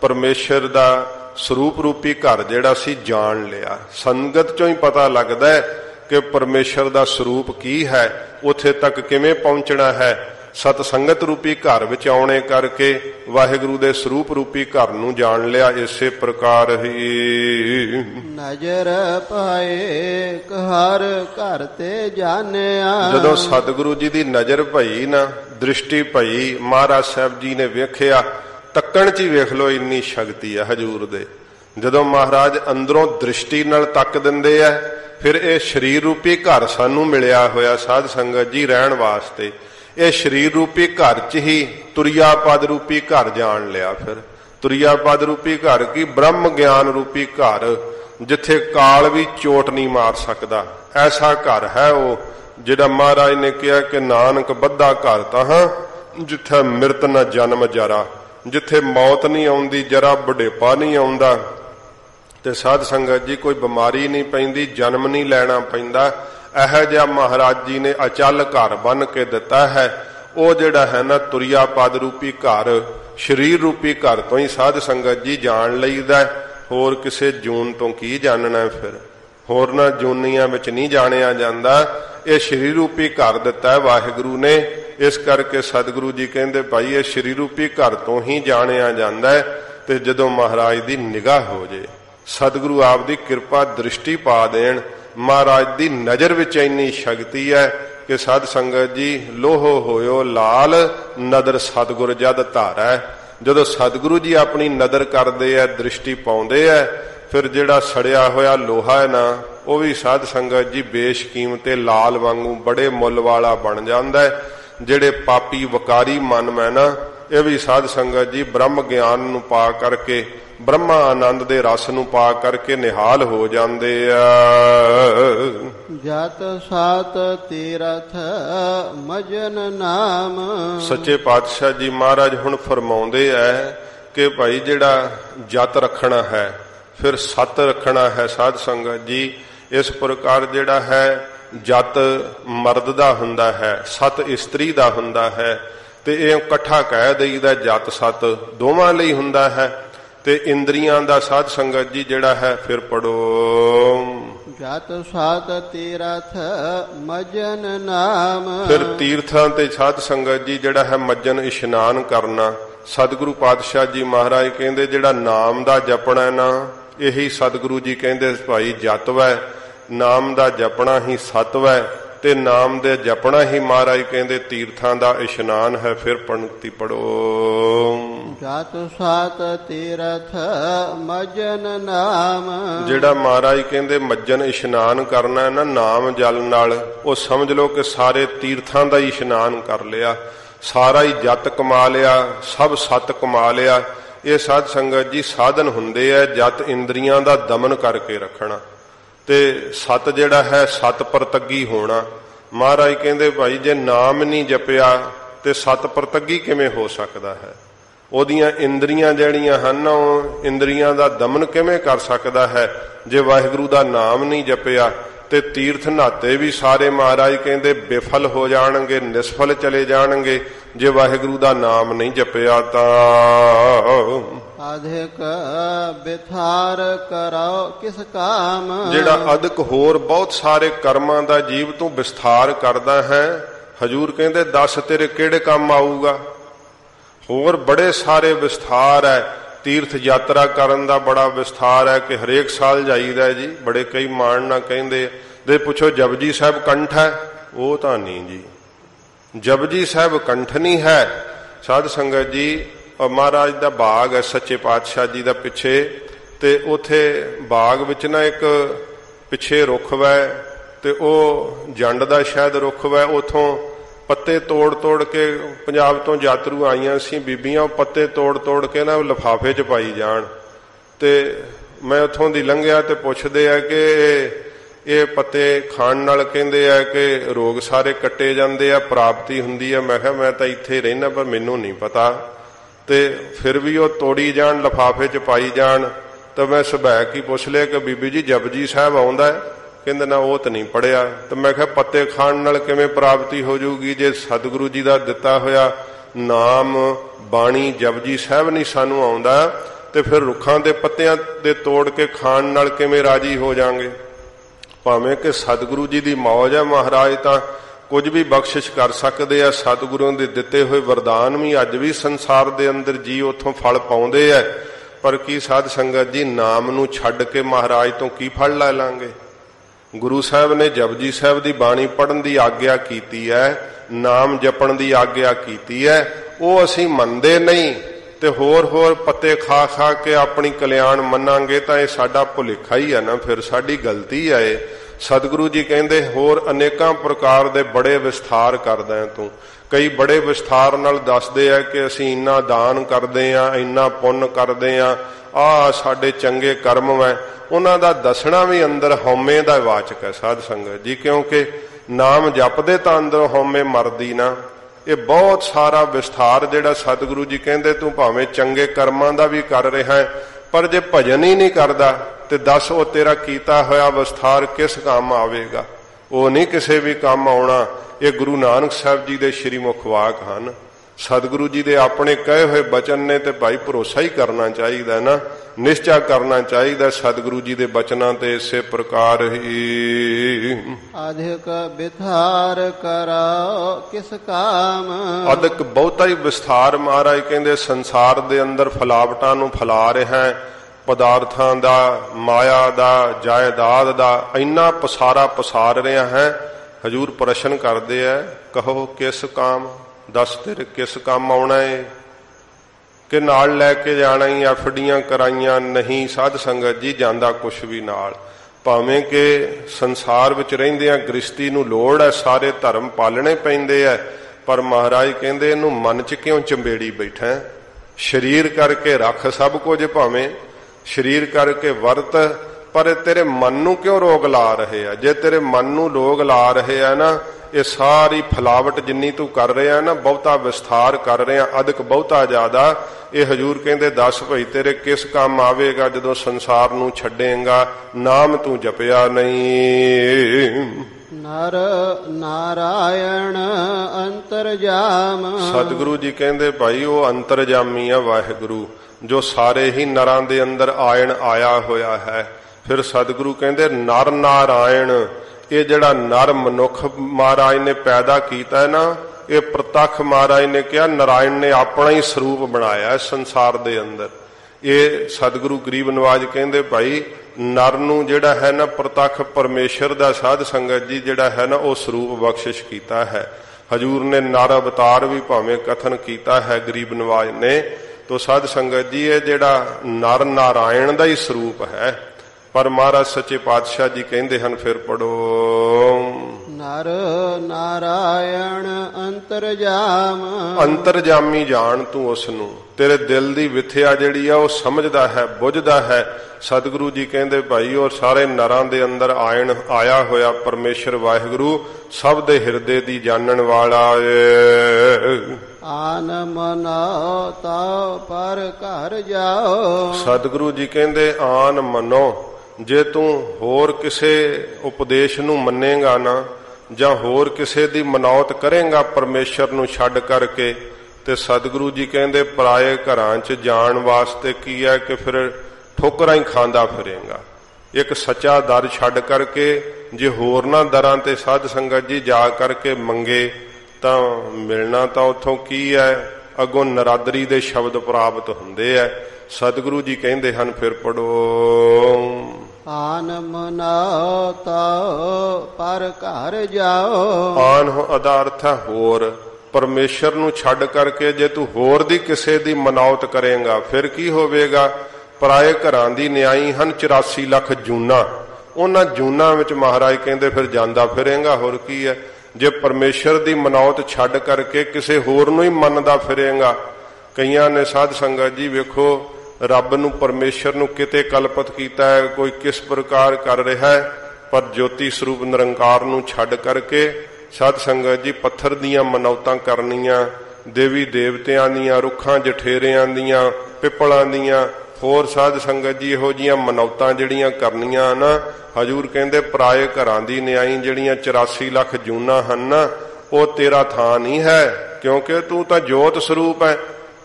ਪਰਮੇਸ਼ਰ ਦਾ ਸਰੂਪ ਰੂਪੀ ਘਰ ਜਿਹੜਾ ਸੀ ਜਾਣ ਲਿਆ। ਸੰਗਤ ਚੋਂ ਹੀ ਪਤਾ ਲੱਗਦਾ ਹੈ ਕਿ ਪਰਮੇਸ਼ਰ ਦਾ ਸਰੂਪ ਕੀ ਹੈ ਉਥੇ ਤੱਕ ਕਿਵੇਂ ਪਹੁੰਚਣਾ ਹੈ। ਸਤ ਸੰਗਤ ਰੂਪੀ ਘਰ ਵਿੱਚ ਆਉਣੇ ਕਰਕੇ ਵਾਹਿਗੁਰੂ ਦੇ ਸਰੂਪ ਰੂਪੀ ਘਰ ਨੂੰ ਜਾਣ ਲਿਆ ਇਸੇ ਪ੍ਰਕਾਰ ਹੀ। ਨਜ਼ਰ ਪਾਏ ਘਰ ਘਰ ਤੇ ਜਾਣਿਆ। ਜਦੋਂ ਸਤਿਗੁਰੂ ਜੀ ਦੀ ਨਜ਼ਰ ਭਈ ਨਾ ਦ੍ਰਿਸ਼ਟੀ ਭਈ ਮਹਾਰਾਜ ਸਾਹਿਬ ਜੀ ਨੇ ਵੇਖਿਆ ਤੱਕਣ 'ਚ ਹੀ ਵੇਖ ਲੋ ਇੰਨੀ ਸ਼ਕਤੀ ਹੈ ਹਜੂਰ ਦੇ। ਜਦੋਂ ਮਹਾਰਾਜ ਅੰਦਰੋਂ ਦ੍ਰਿਸ਼ਟੀ ਨਾਲ ਤੱਕ ਦਿੰਦੇ ਆ, ਫਿਰ ਇਹ ਸਰੀਰ ਰੂਪੀ ਘਰ ਸਾਨੂੰ ਮਿਲਿਆ ਹੋਇਆ ਸਾਧ ਸੰਗਤ ਜੀ ਰਹਿਣ ਵਾਸਤੇ। ਇਹ ਸਰੀਰ ਰੂਪੀ ਘਰ 'ਚ ਹੀ ਤੁਰਿਆ ਪਦ ਰੂਪੀ ਘਰ ਜਾਣ ਲਿਆ ਫਿਰ। ਤੁਰਿਆ ਪਦ ਰੂਪੀ ਘਰ ਕੀ ਬ੍ਰਹਮ ਗਿਆਨ ਰੂਪੀ ਘਰ, ਜਿੱਥੇ ਕਾਲ ਵੀ ਚੋਟ ਨਹੀਂ ਮਾਰ ਸਕਦਾ। ਐਸਾ ਘਰ ਹੈ ਉਹ, ਜਿਹੜਾ ਮਹਾਰਾਜ ਨੇ ਕਿਹਾ ਕਿ ਨਾਨਕ ਬੱਧਾ ਘਰ ਤਾਂ ਜਿੱਥੇ ਮਿਰਤ ਨਾ ਜਨਮ ਜਰਾ। ਜਿੱਥੇ ਮੌਤ ਨਹੀਂ ਆਉਂਦੀ, ਜਰਾ ਬੁਢੇਪਾ ਨਹੀਂ ਆਉਂਦਾ, ਤੇ ਸਾਧ ਸੰਗਤ ਜੀ, ਕੋਈ ਬਿਮਾਰੀ ਨਹੀਂ ਪੈਂਦੀ, ਜਨਮ ਨਹੀਂ ਲੈਣਾ ਪੈਂਦਾ, ਇਹ ਜਿਹਾ ਮਹਾਰਾਜ ਜੀ ਨੇ ਅਚਲ ਘਰ ਬਨ ਕੇ ਦਿੱਤਾ ਹੈ। ਉਹ ਜਿਹੜਾ ਹੈ ਨਾ ਤੁਰਿਆ ਪਦ ਰੂਪੀ ਘਰ, ਸਰੀਰ ਰੂਪੀ ਘਰ ਤੋਂ ਹੀ ਸਾਧ ਸੰਗਤ ਜੀ ਜਾਣ ਲਈਦਾ ਹੋਰ ਕਿਸੇ ਜੂਨ ਤੋਂ ਕੀ ਜਾਣਨਾ ਫਿਰ? ਹੋਰ ਨਾ ਜੂਨੀਆਂ ਵਿੱਚ ਨਹੀਂ ਜਾਣਿਆ ਜਾਂਦਾ। ਇਹ ਸਰੀਰ ਰੂਪੀ ਘਰ ਦਿੱਤਾ ਹੈ ਵਾਹਿਗੁਰੂ ਨੇ। ਇਸ ਕਰਕੇ ਸਤਿਗੁਰੂ ਜੀ ਕਹਿੰਦੇ, ਭਾਈ, ਇਹ ਸ੍ਰੀ ਰੂਪੀ ਘਰ ਤੋਂ ਹੀ ਜਾਣਿਆ ਜਾਂਦਾ ਹੈ ਤੇ ਜਦੋਂ ਮਹਾਰਾਜ ਦੀ ਨਿਗਾਹ ਹੋ ਜੇ, ਸਤਿਗੁਰੂ ਆਪ ਦੀ ਕਿਰਪਾ ਦ੍ਰਿਸ਼ਟੀ ਪਾ ਦੇਣ, ਮਹਾਰਾਜ ਦੀ ਨਜ਼ਰ ਵਿੱਚ ਇੰਨੀ ਸ਼ਕਤੀ ਹੈ ਕਿ ਸਾਧ ਸੰਗਤ ਜੀ, ਲੋਹੋ ਹੋਇਓ ਲਾਲ, ਨਦਰ ਸਤਿਗੁਰ ਜਦ ਧਾਰੈ ਜਦੋਂ ਸਤਿਗੁਰੂ ਜੀ ਆਪਣੀ ਨਦਰ ਕਰਦੇ ਆ ਦ੍ਰਿਸ਼ਟੀ ਪਾਉਂਦੇ ਆ ਫਿਰ ਜਿਹੜਾ ਸੜਿਆ ਹੋਇਆ ਲੋਹਾ ਹੈ ਨਾ, ਉਹ ਵੀ ਸਾਧ ਸੰਗਤ ਜੀ ਬੇਸ਼ਕੀਮ ਤੇ ਲਾਲ ਵਾਂਗੂ ਬੜੇ ਮੁੱਲ ਵਾਲਾ ਬਣ ਜਾਂਦਾ ਹੈ। ਜਿਹੜੇ ਪਾਪੀ ਵਕਾਰੀ ਮਨ ਮੈਂ ਨਾ ਇਹ ਵੀ ਸਾਧ ਸੰਗਤ ਜੀ ਬ੍ਰਹਮ ਗਿਆਨ ਨੂੰ ਪਾ ਕਰਕੇ ਬ੍ਰਹਮਾ ਆਨੰਦ ਦੇ ਰਸ ਨੂੰ ਪਾ ਕਰਕੇ ਨਿਹਾਲ ਹੋ ਜਾਂਦੇ ਆ। ਜਤ ਸਾਤ ਤੀਰਥ ਮਜਨ ਨਾਮ। ਸੱਚੇ ਪਾਤਸ਼ਾਹ ਜੀ ਮਹਾਰਾਜ ਹੁਣ ਫਰਮਾਉਂਦੇ ਐ ਕਿ ਭਾਈ ਜਿਹੜਾ ਜਤ ਰੱਖਣਾ ਹੈ ਫਿਰ ਸਤ ਰੱਖਣਾ ਹੈ ਸਾਧ ਸੰਗਤ ਜੀ ਇਸ ਪ੍ਰਕਾਰ ਜਿਹੜਾ ਹੈ ਜਤ ਮਰਦ ਦਾ ਹੁੰਦਾ ਹੈ ਸਤ ਇਸਤਰੀ ਦਾ ਹੁੰਦਾ ਹੈ ਤੇ ਇਹ ਇਕੱਠਾ ਕਹਿ ਦਈਦਾ ਜਤ ਸਤ ਦੋਵਾਂ ਲਈ ਹੁੰਦਾ ਹੈ ਤੇ ਇੰਦਰੀਆਂ ਦਾ ਸਾਧ ਸੰਗਤ ਜੀ ਜਿਹੜਾ ਹੈ ਫਿਰ ਪੜੋ। ਜਤ ਸਾਤ ਤੀਰਥ ਮਜਨ ਨਾਮ। ਫਿਰ ਤੀਰਥਾਂ ਤੇ ਸਾਧ ਸੰਗਤ ਜੀ ਜਿਹੜਾ ਹੈ ਮੱਜਨ ਇਸ਼ਨਾਨ ਕਰਨਾ। ਸਤਿਗੁਰੂ ਪਾਤਸ਼ਾਹ ਜੀ ਮਹਾਰਾਜ ਕਹਿੰਦੇ ਜਿਹੜਾ ਨਾਮ ਦਾ ਜਪਣਾ ਨਾ ਇਹੀ ਸਤਿਗੁਰੂ ਜੀ ਕਹਿੰਦੇ ਭਾਈ ਜਤਵੈ ਨਾਮ ਦਾ ਜਪਣਾ ਹੀ ਸਤਵੈ ਤੇ ਨਾਮ ਦੇ ਜਪਣਾ ਹੀ ਮਹਾਰਾਜ ਕਹਿੰਦੇ ਤੀਰਥਾਂ ਦਾ ਇਸ਼ਨਾਨ ਹੈ ਫਿਰ ਪੰਕਤੀ ਪੜੋ ਜਤ ਸਾਤ ਤੀਰਥ ਮਜਨ ਨਾਮ। ਜਿਹੜਾ ਮਹਾਰਾਜ ਕਹਿੰਦੇ ਮੱਜਨ ਇਸ਼ਨਾਨ ਕਰਨਾ ਹੈ ਨਾ ਨਾਮ ਜਲ ਨਾਲ ਉਹ ਸਮਝ ਲਓ ਕਿ ਸਾਰੇ ਤੀਰਥਾਂ ਦਾ ਹੀ ਇਸ਼ਨਾਨ ਕਰ ਲਿਆ। ਸਾਰਾ ਹੀ ਜਤ ਕਮਾ ਲਿਆ ਸਭ ਸਤ ਕਮਾ ਲਿਆ। ਇਹ ਸਾਧ ਸੰਗਤ ਜੀ ਸਾਧਨ ਹੁੰਦੇ ਆ ਜਤ ਇੰਦਰੀਆਂ ਦਾ ਦਮਨ ਕਰਕੇ ਰੱਖਣਾ। ਤੇ ਸਤ ਜਿਹੜਾ ਹੈ, ਸਤ ਪ੍ਰਤੱਗੀ ਹੋਣਾ। ਮਹਾਰਾਜ ਕਹਿੰਦੇ, ਭਾਈ, ਜੇ ਨਾਮ ਨਹੀਂ ਜਪਿਆ, ਤੇ ਸਤ ਪ੍ਰਤੱਗੀ ਕਿਵੇਂ ਹੋ ਸਕਦਾ ਹੈ? ਉਹਦੀਆਂ ਇੰਦਰੀਆਂ ਜਿਹੜੀਆਂ ਹਨ, ਉਹ ਇੰਦਰੀਆਂ ਦਾ ਦਮਨ ਕਿਵੇਂ ਕਰ ਸਕਦਾ ਹੈ? ਜੇ ਵਾਹਿਗੁਰੂ ਦਾ ਨਾਮ ਨਹੀਂ ਜਪਿਆ ਤੇ ਤੀਰਥ ਨਾਤੇ ਵੀ ਸਾਰੇ ਮਹਾਰਾਜ ਕਹਿੰਦੇ ਬੇਫਲ ਹੋ ਜਾਣਗੇ ਨਿਸਫਲ ਚਲੇ ਜਾਣਗੇ ਜੇ ਵਾਹਿਗੁਰੂ ਦਾ ਨਾਮ ਨਹੀਂ ਜਪਿਆ ਤਾਂ। ਅਧਿਕ ਬਿਥਾਰ ਕਰੋ ਕਿਸ ਕਾਮ। ਜਿਹੜਾ ਅਦਕ ਹੋਰ ਬਹੁਤ ਸਾਰੇ ਕਰਮਾਂ ਦਾ ਜੀਵ ਤੂੰ ਵਿਸਥਾਰ ਕਰਦਾ ਹੈ ਹਜੂਰ ਕਹਿੰਦੇ ਦੱਸ ਤੇਰੇ ਕਿਹੜੇ ਕੰਮ ਆਊਗਾ? ਹੋਰ ਬੜੇ ਸਾਰੇ ਵਿਸਥਾਰ ਹੈ। ਤੀਰਥ ਯਾਤਰਾ ਕਰਨ ਦਾ ਬੜਾ ਵਿਸਥਾਰ ਹੈ ਕਿ ਹਰੇਕ ਸਾਲ ਜਾਈਦਾ ਜੀ। ਬੜੇ ਕਈ ਮਾਣ ਨਾ ਕਹਿੰਦੇ ਦੇ ਪੁੱਛੋ, ਜਪਜੀ ਸਾਹਿਬ ਕੰਠ ਹੈ? ਉਹ ਤਾਂ ਨਹੀਂ ਜੀ। ਜਪਜੀ ਸਾਹਿਬ ਕੰਠ ਨਹੀਂ ਹੈ। ਸਾਧ ਸੰਗਤ ਜੀ ਮਹਾਰਾਜ ਦਾ ਬਾਗ ਹੈ ਸੱਚੇ ਪਾਤਸ਼ਾਹ ਜੀ ਦਾ ਪਿੱਛੇ। ਤੇ ਉਥੇ ਬਾਗ ਵਿੱਚ ਨਾ ਇੱਕ ਪਿੱਛੇ ਰੁੱਖ ਵੈ, ਤੇ ਉਹ ਜੰਡ ਦਾ ਸ਼ਾਇਦ ਰੁੱਖ ਵੈ, ਉਥੋਂ ਪੱਤੇ ਤੋੜ ਤੋੜ ਕੇ ਪੰਜਾਬ ਤੋਂ ਯਾਤਰੂ ਆਈਆਂ ਸੀ, ਬੀਬੀਆਂ ਉਹ ਪੱਤੇ ਤੋੜ ਤੋੜ ਕੇ ਨਾ ਲਫਾਫੇ 'ਚ ਪਾਈ ਜਾਣ। ਤੇ ਮੈਂ ਉੱਥੋਂ ਦੀ ਲੰਘਿਆ ਤੇ ਪੁੱਛਦੇ ਆ ਕਿ ਇਹ ਪੱਤੇ ਖਾਣ ਨਾਲ ਕਹਿੰਦੇ ਆ ਕਿ ਰੋਗ ਸਾਰੇ ਕੱਟੇ ਜਾਂਦੇ ਆ, ਪ੍ਰਾਪਤੀ ਹੁੰਦੀ ਆ। ਮੈਂ ਕਿਹਾ, ਮੈਂ ਤਾਂ ਇੱਥੇ ਰਹਿਣਾ ਪਰ ਮੈਨੂੰ ਨਹੀਂ ਪਤਾ। ਤੇ ਫਿਰ ਵੀ ਉਹ ਤੋੜੀ ਜਾਣ, ਲਫਾਫੇ 'ਚ ਪਾਈ ਜਾਣ। ਤਾਂ ਮੈਂ ਸੁਭਾਅ ਕੀ ਪੁੱਛ ਲਿਆ ਕਿ ਬੀਬੀ ਜੀ, ਜਪਜੀ ਸਾਹਿਬ ਆਉਂਦਾ ਹੈ? ਕਹਿੰਦੇ, ਨਾ, ਉਹ ਤਾਂ ਨਹੀਂ ਪੜਿਆ। ਤੇ ਮੈਂ ਕਿਹਾ, ਪੱਤੇ ਖਾਣ ਨਾਲ ਕਿਵੇਂ ਪ੍ਰਾਪਤੀ ਹੋ ਜਾਊਗੀ? ਜੇ ਸਤਿਗੁਰੂ ਜੀ ਦਾ ਦਿੱਤਾ ਹੋਇਆ ਨਾਮ ਬਾਣੀ ਜਪਜੀ ਸਾਹਿਬ ਨਹੀਂ ਸਾਨੂੰ ਆਉਂਦਾ, ਤੇ ਫਿਰ ਰੁੱਖਾਂ ਦੇ ਪੱਤਿਆਂ ਦੇ ਤੋੜ ਕੇ ਖਾਣ ਨਾਲ ਕਿਵੇਂ ਰਾਜੀ ਹੋ ਜਾਾਂਗੇ? ਭਾਵੇਂ ਕਿ ਸਤਿਗੁਰੂ ਜੀ ਦੀ ਮੌਜ ਹੈ ਮਹਾਰਾਜ, ਤਾਂ ਕੁਝ ਵੀ ਬਖਸ਼ਿਸ਼ ਕਰ ਸਕਦੇ ਆ। ਸਤਿਗੁਰੂ ਦੇ ਦਿੱਤੇ ਹੋਏ ਵਰਦਾਨ ਵੀ ਅੱਜ ਵੀ ਸੰਸਾਰ ਦੇ ਅੰਦਰ ਜੀ ਉਥੋਂ ਫਲ ਪਾਉਂਦੇ ਆ। ਪਰ ਕੀ ਸਾਧ ਸੰਗਤ ਜੀ, ਨਾਮ ਨੂੰ ਛੱਡ ਕੇ ਮਹਾਰਾਜ ਤੋਂ ਕੀ ਫਲ ਲੈ ਲਾਂਗੇ? ਗੁਰੂ ਸਾਹਿਬ ਨੇ ਜਪਜੀ ਸਾਹਿਬ ਦੀ ਬਾਣੀ ਪੜਨ ਦੀ ਆਗਿਆ ਕੀਤੀ ਹੈ, ਨਾਮ ਜਪਣ ਦੀ ਆਗਿਆ ਕੀਤੀ ਹੈ, ਉਹ ਅਸੀਂ ਮੰਨਦੇ ਨਹੀਂ ਤੇ ਹੋਰ ਹੋਰ ਪੱਤੇ ਖਾ ਖਾ ਕੇ ਆਪਣੀ ਕਲਿਆਣ ਮੰਨਾਂਗੇ ਤਾਂ ਇਹ ਸਾਡਾ ਭੁਲੇਖਾ ਹੀ ਹੈ ਨਾ, ਫਿਰ ਸਾਡੀ ਗਲਤੀ ਆ ਇਹ। ਸਤਿਗੁਰੂ ਜੀ ਕਹਿੰਦੇ, ਹੋਰ ਅਨੇਕਾਂ ਪ੍ਰਕਾਰ ਦੇ ਬੜੇ ਵਿਸਥਾਰ ਕਰਦਾ ਹੈ ਤੂੰ। ਕਈ ਬੜੇ ਵਿਸਥਾਰ ਨਾਲ ਦੱਸਦੇ ਆ ਕਿ ਅਸੀਂ ਇੰਨਾ ਦਾਨ ਕਰਦੇ ਆ, ਇੰਨਾ ਪੁੰਨ ਕਰਦੇ ਆ ਆ ਸਾਡੇ ਚੰਗੇ ਕਰਮ ਵੈ। ਉਹਨਾਂ ਦਾ ਦੱਸਣਾ ਵੀ ਅੰਦਰ ਹਉਮੈ ਦਾ ਵਾਚਕ ਹੈ ਸਾਧ ਸੰਗਤ ਜੀ, ਕਿਉਂਕਿ ਨਾਮ ਜਪਦੇ ਤਾਂ ਅੰਦਰ ਹਉਮੈ ਮਰਦੀ ਨਾ। ਇਹ ਬਹੁਤ ਸਾਰਾ ਵਿਸਥਾਰ ਜਿਹੜਾ ਸਤਿਗੁਰੂ ਜੀ ਕਹਿੰਦੇ, ਤੂੰ ਭਾਵੇਂ ਚੰਗੇ ਕਰਮਾਂ ਦਾ ਵੀ ਕਰ ਰਿਹਾ ਹੈ, ਪਰ ਜੇ ਭਜਨ ਹੀ ਨਹੀਂ ਕਰਦਾ, ਤੇ ਦੱਸ ਉਹ ਤੇਰਾ ਕੀਤਾ ਹੋਇਆ ਵਿਸਥਾਰ ਕਿਸ ਕੰਮ ਆਵੇਗਾ? ਉਹ ਨਹੀਂ ਕਿਸੇ ਵੀ ਕੰਮ ਆਉਣਾ। ਇਹ ਗੁਰੂ ਨਾਨਕ ਸਾਹਿਬ ਜੀ ਦੇ ਸ਼੍ਰੀ ਮੁਖ ਵਾਕ ਹਨ। ਸਤਿਗੁਰੂ ਜੀ ਦੇ ਆਪਣੇ ਕਹੇ ਹੋਏ ਬਚਨ ਨੇ ਤੇ ਭਾਈ ਭਰੋਸਾ ਹੀ ਕਰਨਾ ਚਾਹੀਦਾ ਨਾ। ਨਿਸ਼ਚਾ ਕਰਨਾ ਚਾਹੀਦਾ ਸਤਿਗੁਰੂ ਜੀ ਦੇ ਬਚਨਾਂ ਤੇ ਇਸੇ ਪ੍ਰਕਾਰ ਹੀ। ਅਧਿਕ ਵਿਥਾਰ ਕਰੋ ਕਿਸ ਕਾਮ? ਅਦਕ ਬਹੁਤਾ ਹੀ ਵਿਸਥਾਰ ਮਹਾਰਾਜ ਕਹਿੰਦੇ ਸੰਸਾਰ ਦੇ ਅੰਦਰ ਫਲਾਵਟਾਂ ਨੂੰ ਫਲਾ ਰਿਹਾ ਹੈ। ਪਦਾਰਥਾਂ ਦਾ ਮਾਇਆ ਦਾ ਜਾਇਦਾਦ ਦਾ ਇੰਨਾ ਪਸਾਰਾ ਪਸਾਰ ਰਿਹਾ ਹੈ। ਹਜੂਰ ਪ੍ਰਸ਼ਨ ਕਰਦੇ ਆ ਕਹੋ ਕਿਸ ਕਾਮ? ਦੱਸ ਤੇਰੇ ਕਿਸ ਕੰਮ ਆਉਣਾ ਏ? ਕਿ ਨਾਲ ਲੈ ਕੇ ਜਾਣਾ ਹੀ ਐਫਡੀਆਂ ਕਰਾਈਆਂ ਨਹੀਂ, ਸਾਧ ਸੰਗਤ ਜੀ ਜਾਂਦਾ ਕੁਛ ਵੀ ਨਾਲ। ਭਾਵੇਂ ਕਿ ਸੰਸਾਰ ਵਿੱਚ ਰਹਿੰਦੇ ਆ ਗ੍ਰਸਤੀ ਨੂੰ ਲੋੜ ਹੈ ਸਾਰੇ ਧਰਮ ਪਾਲਣੇ ਪੈਂਦੇ ਆ, ਪਰ ਮਹਾਰਾਜ ਕਹਿੰਦੇ ਇਹਨੂੰ ਮਨ 'ਚ ਕਿਉਂ ਚੰਬੇੜੀ ਬੈਠਾ ਸਰੀਰ ਕਰਕੇ ਰੱਖ ਸਭ ਕੁਝ ਭਾਵੇਂ, ਸਰੀਰ ਕਰਕੇ ਵਰਤ ਪਰ ਤੇਰੇ ਮਨ ਨੂੰ ਕਿਉਂ ਰੋਗ ਲਾ ਰਹੇ ਆ? ਜੇ ਤੇਰੇ ਮਨ ਨੂੰ ਰੋਗ ਲਾ ਰਹੇ ਆ ਨਾ ਇਹ ਸਾਰੀ ਫਲਾਵਟ ਜਿੰਨੀ ਤੂੰ ਕਰ ਰਿਹਾ ਨਾ ਬਹੁਤਾ ਵਿਸਥਾਰ ਕਰ ਰਿਹਾ ਅਧਿਕ ਬਹੁਤਾ ਜ਼ਿਆਦਾ ਇਹ ਹਜੂਰ ਕਹਿੰਦੇ ਦੱਸ ਭਈ ਤੇਰੇ ਕਿਸ ਕੰਮ ਆਵੇਗਾ ਜਦੋਂ ਸੰਸਾਰ ਨੂੰ ਛੱਡੇਗਾ? ਨਾਮ ਤੂੰ ਜਪਿਆ ਨਹੀਂ। ਨਰ ਨਾਰਾਇਣ ਅੰਤਰਜਾਮ। ਸਤਿਗੁਰੂ ਜੀ ਕਹਿੰਦੇ ਭਾਈ ਉਹ ਅੰਤਰਜਾਮੀ ਆ ਵਾਹਿਗੁਰੂ ਜੋ ਸਾਰੇ ਹੀ ਨਰਾਂ ਦੇ ਅੰਦਰ ਆਇਣ ਆਇਆ ਹੋਇਆ ਹੈ। ਫਿਰ ਸਤਿਗੁਰੂ ਕਹਿੰਦੇ, ਨਰ ਨਾਰਾਇਣ, ਇਹ ਜਿਹੜਾ ਨਰ ਮਨੁੱਖ ਮਹਾਰਾਜ ਨੇ ਪੈਦਾ ਕੀਤਾ ਹੈ ਨਾ, ਇਹ ਪ੍ਰਤੱਖ ਮਹਾਰਾਜ ਨੇ ਕਿਹਾ, ਨਾਰਾਇਣ ਨੇ ਆਪਣਾ ਹੀ ਸਰੂਪ ਬਣਾਇਆ ਹੈ ਸੰਸਾਰ ਦੇ ਅੰਦਰ। ਇਹ ਸਤਿਗੁਰੂ ਗਰੀਬ ਨਵਾਜ ਕਹਿੰਦੇ, ਭਾਈ, ਨਰ ਨੂੰ ਜਿਹੜਾ ਹੈ ਨਾ, ਪ੍ਰਤੱਖ ਪਰਮੇਸ਼ਰ ਦਾ ਸਾਧ ਸੰਗਤ ਜੀ ਜਿਹੜਾ ਹੈ ਨਾ, ਉਹ ਸਰੂਪ ਬਖਸ਼ਿਸ਼ ਕੀਤਾ ਹੈ। ਹਜੂਰ ਨੇ ਨਰ ਅਵਤਾਰ ਵੀ ਭਾਵੇਂ ਕਥਨ ਕੀਤਾ ਹੈ, ਗਰੀਬ ਨਵਾਜ ਨੇ, ਤੋ ਸਾਧ ਸੰਗਤ ਜੀ, ਇਹ ਜਿਹੜਾ ਨਰ ਨਾਰਾਇਣ ਦਾ ਹੀ ਸਰੂਪ ਹੈ। ਪਰ ਮਹਾਰਾਜ ਸੱਚੇ ਪਾਤਸ਼ਾਹ ਜੀ ਕਹਿੰਦੇ ਹਨ ਫਿਰ ਪੜੋ ਨਰ ਨਾਰਾਇਣ ਅੰਤਰਜਾਮ। ਅੰਤਰਜਾਮੀ ਜਾਣ ਤੂੰ ਉਸ ਨੂੰ ਤੇਰੇ ਦਿਲ ਦੀ ਵਿਥਿਆ ਜਿਹੜੀ ਆ ਉਹ ਸਮਝਦਾ ਹੈ ਬੁੱਝਦਾ ਹੈ। ਸਤਿਗੁਰੂ ਜੀ ਕਹਿੰਦੇ ਭਾਈ ਔਰ ਸਾਰੇ ਨਰਾਂ ਦੇ ਅੰਦਰ ਆਇਣ ਆਇਆ ਹੋਇਆ ਪਰਮੇਸ਼ਰ ਵਾਹਿਗੁਰੂ ਸਭ ਦੇ ਹਿਰਦੇ ਦੀ ਜਾਣਨ ਵਾਲਾ ਏ। ਆਨ ਮਨੋ ਤਾ ਪਰ ਘਰ ਜਾਓ। ਸਤਿਗੁਰੂ ਜੀ ਕਹਿੰਦੇ ਆਨ ਮੰਨੋ ਜੇ ਤੂੰ ਹੋਰ ਕਿਸੇ ਉਪਦੇਸ਼ ਨੂੰ ਮੰਨੇਗਾ ਨਾ, ਜਾਂ ਹੋਰ ਕਿਸੇ ਦੀ ਮਨੌਤ ਕਰੇਗਾ ਪਰਮੇਸ਼ਰ ਨੂੰ ਛੱਡ ਕਰਕੇ, ਤੇ ਸਤਿਗੁਰੂ ਜੀ ਕਹਿੰਦੇ, ਪਰਾਏ ਘਰਾਂ 'ਚ ਜਾਣ ਵਾਸਤੇ ਕੀ ਹੈ ਕਿ ਫਿਰ ਠੋਕਰਾਂ ਹੀ ਖਾਂਦਾ ਫਿਰੇਗਾ। ਇੱਕ ਸੱਚਾ ਦਰ ਛੱਡ ਕਰਕੇ, ਜੇ ਹੋਰ ਨਾ ਦਰਾਂ ਤੇ ਸਾਧ ਸੰਗਤ ਜੀ ਜਾ ਕਰਕੇ ਮੰਗੇ, ਤਾਂ ਮਿਲਣਾ ਤਾਂ ਉਥੋਂ ਕੀ ਹੈ? ਅਗੋਂ ਨਰਾਦਰੀ ਦੇ ਸ਼ਬਦ ਪ੍ਰਾਪਤ ਹੁੰਦੇ ਐ ਸਤਿਗੁਰੂ ਜੀ ਕਹਿੰਦੇ ਹਨ, ਫਿਰ ਪੜੋ ਆਨ ਮਨੋ ਤਾ ਪਰ ਘਰ ਜਾਓ। ਆਨ ਹੋ ਅਦਾ ਹੋਰ, ਪਰਮੇਸ਼ਰ ਨੂੰ ਛੱਡ ਕਰਕੇ ਜੇ ਤੂੰ ਹੋਰ ਦੀ ਕਿਸੇ ਦੀ ਮਨੌਤ ਕਰੇਗਾ, ਫਿਰ ਕੀ ਹੋਵੇਗਾ? ਪਰਾਏ ਘਰਾਂ ਦੀ ਨਿਆਈ ਹਨ 84 ਲੱਖ ਜੂਨਾ। ਉਹਨਾਂ ਜੂਨਾ ਵਿੱਚ ਮਹਾਰਾਜ ਕਹਿੰਦੇ ਫਿਰ ਜਾਂਦਾ ਫਿਰੇਗਾ, ਹੋਰ ਕੀ ਹੈ? ਜੇ ਪਰਮੇਸ਼ਰ ਦੀ ਮਨੌਤ ਛੱਡ ਕਰਕੇ ਕਿਸੇ ਹੋਰ ਨੂੰ ਹੀ ਮੰਨਦਾ ਫਿਰੇਗਾ। ਕਈਆਂ ਨੇ ਸਾਧ ਸੰਗਤ ਜੀ ਵੇਖੋ ਰੱਬ ਨੂੰ ਪਰਮੇਸ਼ਰ ਨੂੰ ਕਿਤੇ ਕਲਪਤ ਕੀਤਾ ਹੈ, ਕੋਈ ਕਿਸ ਪ੍ਰਕਾਰ ਕਰ ਰਿਹਾ ਹੈ, ਪਰ ਜੋਤੀ ਸਰੂਪ ਨਿਰੰਕਾਰ ਨੂੰ ਛੱਡ ਕਰਕੇ ਸਾਧ ਸੰਗਤ ਜੀ, ਪੱਥਰ ਦੀਆਂ ਮਨੌਤਾਂ ਕਰਨੀਆਂ, ਦੇਵੀ ਦੇਵਤਿਆਂ ਦੀਆਂ, ਰੁੱਖਾਂ ਜਠੇਰਿਆਂ ਦੀਆਂ, ਪਿੱਪਲਾਂ ਦੀਆਂ, ਹੋਰ ਸਾਧ ਸੰਗਤ ਜੀ, ਇਹੋ ਜੀਆਂ ਮਨੌਤਾਂ ਜਿਹੜੀਆਂ ਕਰਨੀਆਂ ਨਾ ਹਜੂਰ ਕਹਿੰਦੇ ਪਰਾਏ ਘਰਾਂ ਦੀ ਨਿਆਈ ਜਿਹੜੀਆਂ 84 ਲੱਖ ਜੂਨਾ ਹਨ ਨਾ ਉਹ ਤੇਰਾ ਥਾਂ ਨਹੀਂ ਹੈ, ਕਿਉਂਕਿ ਤੂੰ ਤਾਂ ਜੋਤ ਸਰੂਪ ਹੈ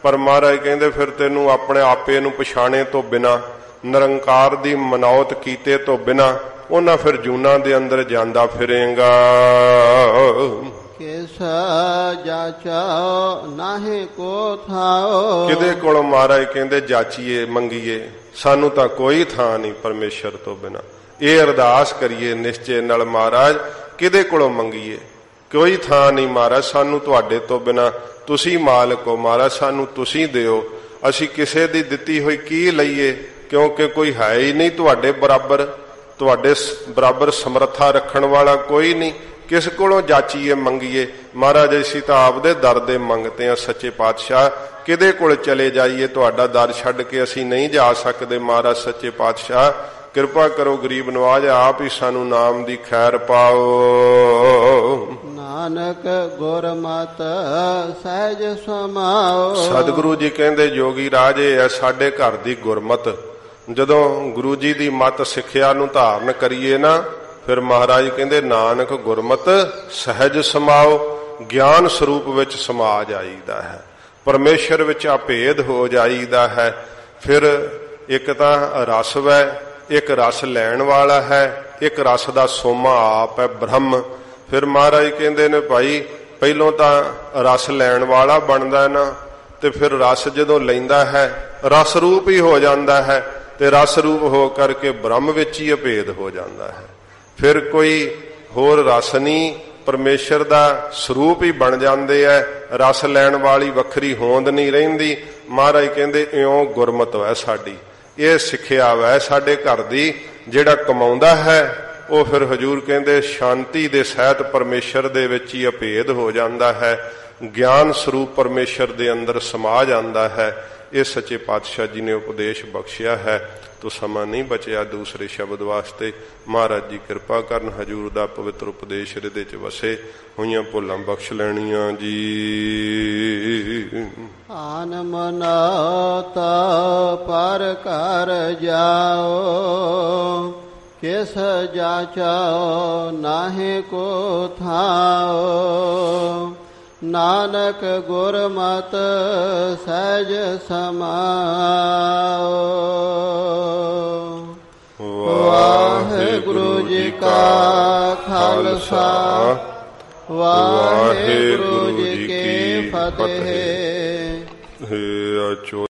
ਪਰ ਮਹਾਰਾਜ ਕਹਿੰਦੇ ਫਿਰ ਤੈਨੂੰ ਆਪਣੇ ਆਪੇ ਨੂੰ ਪਛਾਣੇ ਤੋਂ ਬਿਨਾ ਨਿਰੰਕਾਰ ਦੀ ਮਨੌਤ ਕੀਤੇ ਤੋਂ ਬਿਨਾ ਉਹਨਾਂ ਫਿਰ ਜੂਨਾ ਦੇ ਅੰਦਰ ਜਾਂਦਾ ਫਿਰੇਗਾ। ਕਿਸ ਜਾਚਾ ਨਾਹੇ ਕੋ ਥਾਓ ਕਿਦੇ ਕੋਲੋਂ ਮਹਾਰਾਜ ਕਹਿੰਦੇ ਜਾਚੀਏ ਮੰਗੀਏ ਸਾਨੂੰ ਤਾਂ ਕੋਈ ਥਾਂ ਨਹੀਂ ਪਰਮੇਸ਼ਰ ਤੋਂ ਬਿਨਾ। ਇਹ ਅਰਦਾਸ ਕਰੀਏ ਨਿਸ਼ਚੇ ਨਾਲ ਮਹਾਰਾਜ ਕਿਦੇ ਕੋਲੋਂ ਮੰਗੀਏ? ਕੋਈ ਥਾਂ ਨਹੀਂ ਮਹਾਰਾਜ, ਸਾਨੂੰ ਤੁਹਾਡੇ ਤੋਂ ਬਿਨਾ ਤੁਸੀਂ ਮਾਲਕ ਹੋ। ਮਹਾਰਾਜ, ਸਾਨੂੰ ਤੁਸੀਂ ਦਿਓ। ਅਸੀਂ ਕਿਸੇ ਦੀ ਦਿੱਤੀ ਹੋਈ ਕੀ ਲਈਏ? ਕਿਉਂਕਿ ਕੋਈ ਹੈ ਹੀ ਨਹੀਂ ਤੁਹਾਡੇ ਬਰਾਬਰ। ਤੁਹਾਡੇ ਬਰਾਬਰ ਸਮਰੱਥਾ ਰੱਖਣ ਵਾਲਾ ਕੋਈ ਨਹੀਂ। ਕਿਸ ਕੋਲੋਂ ਜਾਚੀਏ, ਮੰਗੀਏ? ਮਹਾਰਾਜ, ਅਸੀਂ ਤਾਂ ਆਪਦੇ ਦਰ ਦੇ ਮੰਗਤੇ ਆ ਸੱਚੇ ਪਾਤਸ਼ਾਹ। ਕਿਹਦੇ ਕੋਲ ਚਲੇ ਜਾਈਏ? ਤੁਹਾਡਾ ਦਰ ਛੱਡ ਕੇ ਅਸੀਂ ਨਹੀਂ ਜਾ ਸਕਦੇ, ਮਹਾਰਾਜ, ਸੱਚੇ ਪਾਤਸ਼ਾਹ। ਕਿਰਪਾ ਕਰੋ, ਗਰੀਬ ਨਵਾਜ, ਆਪ ਹੀ ਸਾਨੂੰ ਨਾਮ ਦੀ ਖੈਰ ਪਾਓ। ਨਾਨਕ ਗੁਰਮਤ ਸਹਿਜ ਸਮਾਓ। ਸਤਿਗੁਰੂ ਜੀ ਕਹਿੰਦੇ, ਜੋਗੀ ਰਾਜੇ ਐ ਸਾਡੇ ਘਰ ਦੀ ਗੁਰਮਤ। ਜਦੋਂ ਗੁਰੂ ਜੀ ਦੀ ਮਤ ਸਿੱਖਿਆ ਨੂੰ ਧਾਰਨ ਕਰੀਏ ਨਾ, ਫਿਰ ਮਹਾਰਾਜ ਕਹਿੰਦੇ, ਨਾਨਕ ਗੁਰਮਤ ਸਹਿਜ ਸਮਾਓ, ਗਿਆਨ ਸਰੂਪ ਵਿੱਚ ਸਮਾ ਜਾਈਦਾ ਹੈ। ਪਰਮੇਸ਼ਰ ਵਿੱਚ ਅਭੇਦ ਹੋ ਜਾਈਦਾ ਹੈ। ਫਿਰ ਇੱਕ ਤਾਂ ਰਸ ਵੈ, ਇੱਕ ਰਸ ਲੈਣ ਵਾਲਾ ਹੈ, ਇੱਕ ਰਸ ਦਾ ਸੋਮਾ ਆਪ ਹੈ ਬ੍ਰਹਮ। ਫਿਰ ਮਹਾਰਾਜ ਕਹਿੰਦੇ ਨੇ, ਭਾਈ, ਪਹਿਲੋਂ ਤਾਂ ਰਸ ਲੈਣ ਵਾਲਾ ਬਣਦਾ ਨਾ, ਤੇ ਫਿਰ ਰਸ ਜਦੋਂ ਲੈਂਦਾ ਹੈ, ਰਸ ਰੂਪ ਹੀ ਹੋ ਜਾਂਦਾ ਹੈ, ਤੇ ਰਸ ਰੂਪ ਹੋ ਕਰਕੇ ਬ੍ਰਹਮ ਵਿੱਚ ਹੀ ਅਭੇਦ ਹੋ ਜਾਂਦਾ ਹੈ। ਫਿਰ ਕੋਈ ਹੋਰ ਰਸ ਨਹੀਂ, ਪਰਮੇਸ਼ਰ ਦਾ ਸਰੂਪ ਹੀ ਬਣ ਜਾਂਦੇ ਐ, ਰਸ ਲੈਣ ਵਾਲੀ ਵੱਖਰੀ ਹੋਂਦ ਨਹੀਂ ਰਹਿੰਦੀ। ਮਹਾਰਾਜ ਕਹਿੰਦੇ, ਇਉਂ ਗੁਰਮਤ ਹੈ ਸਾਡੀ, ਇਹ ਸਿੱਖਿਆ ਵੈ ਸਾਡੇ ਘਰ ਦੀ, ਜਿਹੜਾ ਕਮਾਉਂਦਾ ਹੈ ਉਹ ਫਿਰ ਹਜੂਰ ਕਹਿੰਦੇ, ਸ਼ਾਂਤੀ ਦੇ ਸਹਿਤ ਪਰਮੇਸ਼ਰ ਦੇ ਵਿੱਚ ਹੀ ਅਭੇਦ ਹੋ ਜਾਂਦਾ ਹੈ। ਗਿਆਨ ਸਰੂਪ ਪਰਮੇਸ਼ਰ ਦੇ ਅੰਦਰ ਸਮਾ ਜਾਂਦਾ ਹੈ। ਇਹ ਸੱਚੇ ਪਾਤਸ਼ਾਹ ਜੀ ਨੇ ਉਪਦੇਸ਼ ਬਖਸ਼ਿਆ ਹੈ। ਤੋ ਸਮਾਂ ਨਹੀਂ ਬਚਿਆ ਦੂਸਰੇ ਸ਼ਬਦ ਵਾਸਤੇ। ਮਹਾਰਾਜ ਜੀ ਕਿਰਪਾ ਕਰਨ, ਹਜੂਰ ਦਾ ਪਵਿੱਤਰ ਉਪਦੇਸ਼ ਹਿਰਦੇ ਚ ਵਸੇ। ਹੋਈਆਂ ਭੁੱਲਾਂ ਬਖਸ਼ ਲੈਣੀਆਂ ਜੀ। ਆਨ ਮਨਾਤਾ, ਪਰ ਕਰ ਜਾਓ। ਕਿਸ ਜਾਚਾਓ ਨਾਹੀ ਕੋ ਥਾਓ ਨਾਨਕ ਗੁਰ ਮਤ ਸਹਿਜ ਸਮਾਓ ਵਾਹਿਗੁਰੂ ਜੀ ਕਾ ਖਾਲਸਾ। ਵਾਹਿਗੁਰੂ ਜੀ ਕੀ ਫਤਿਹ। ਹੇ ਅਚੋ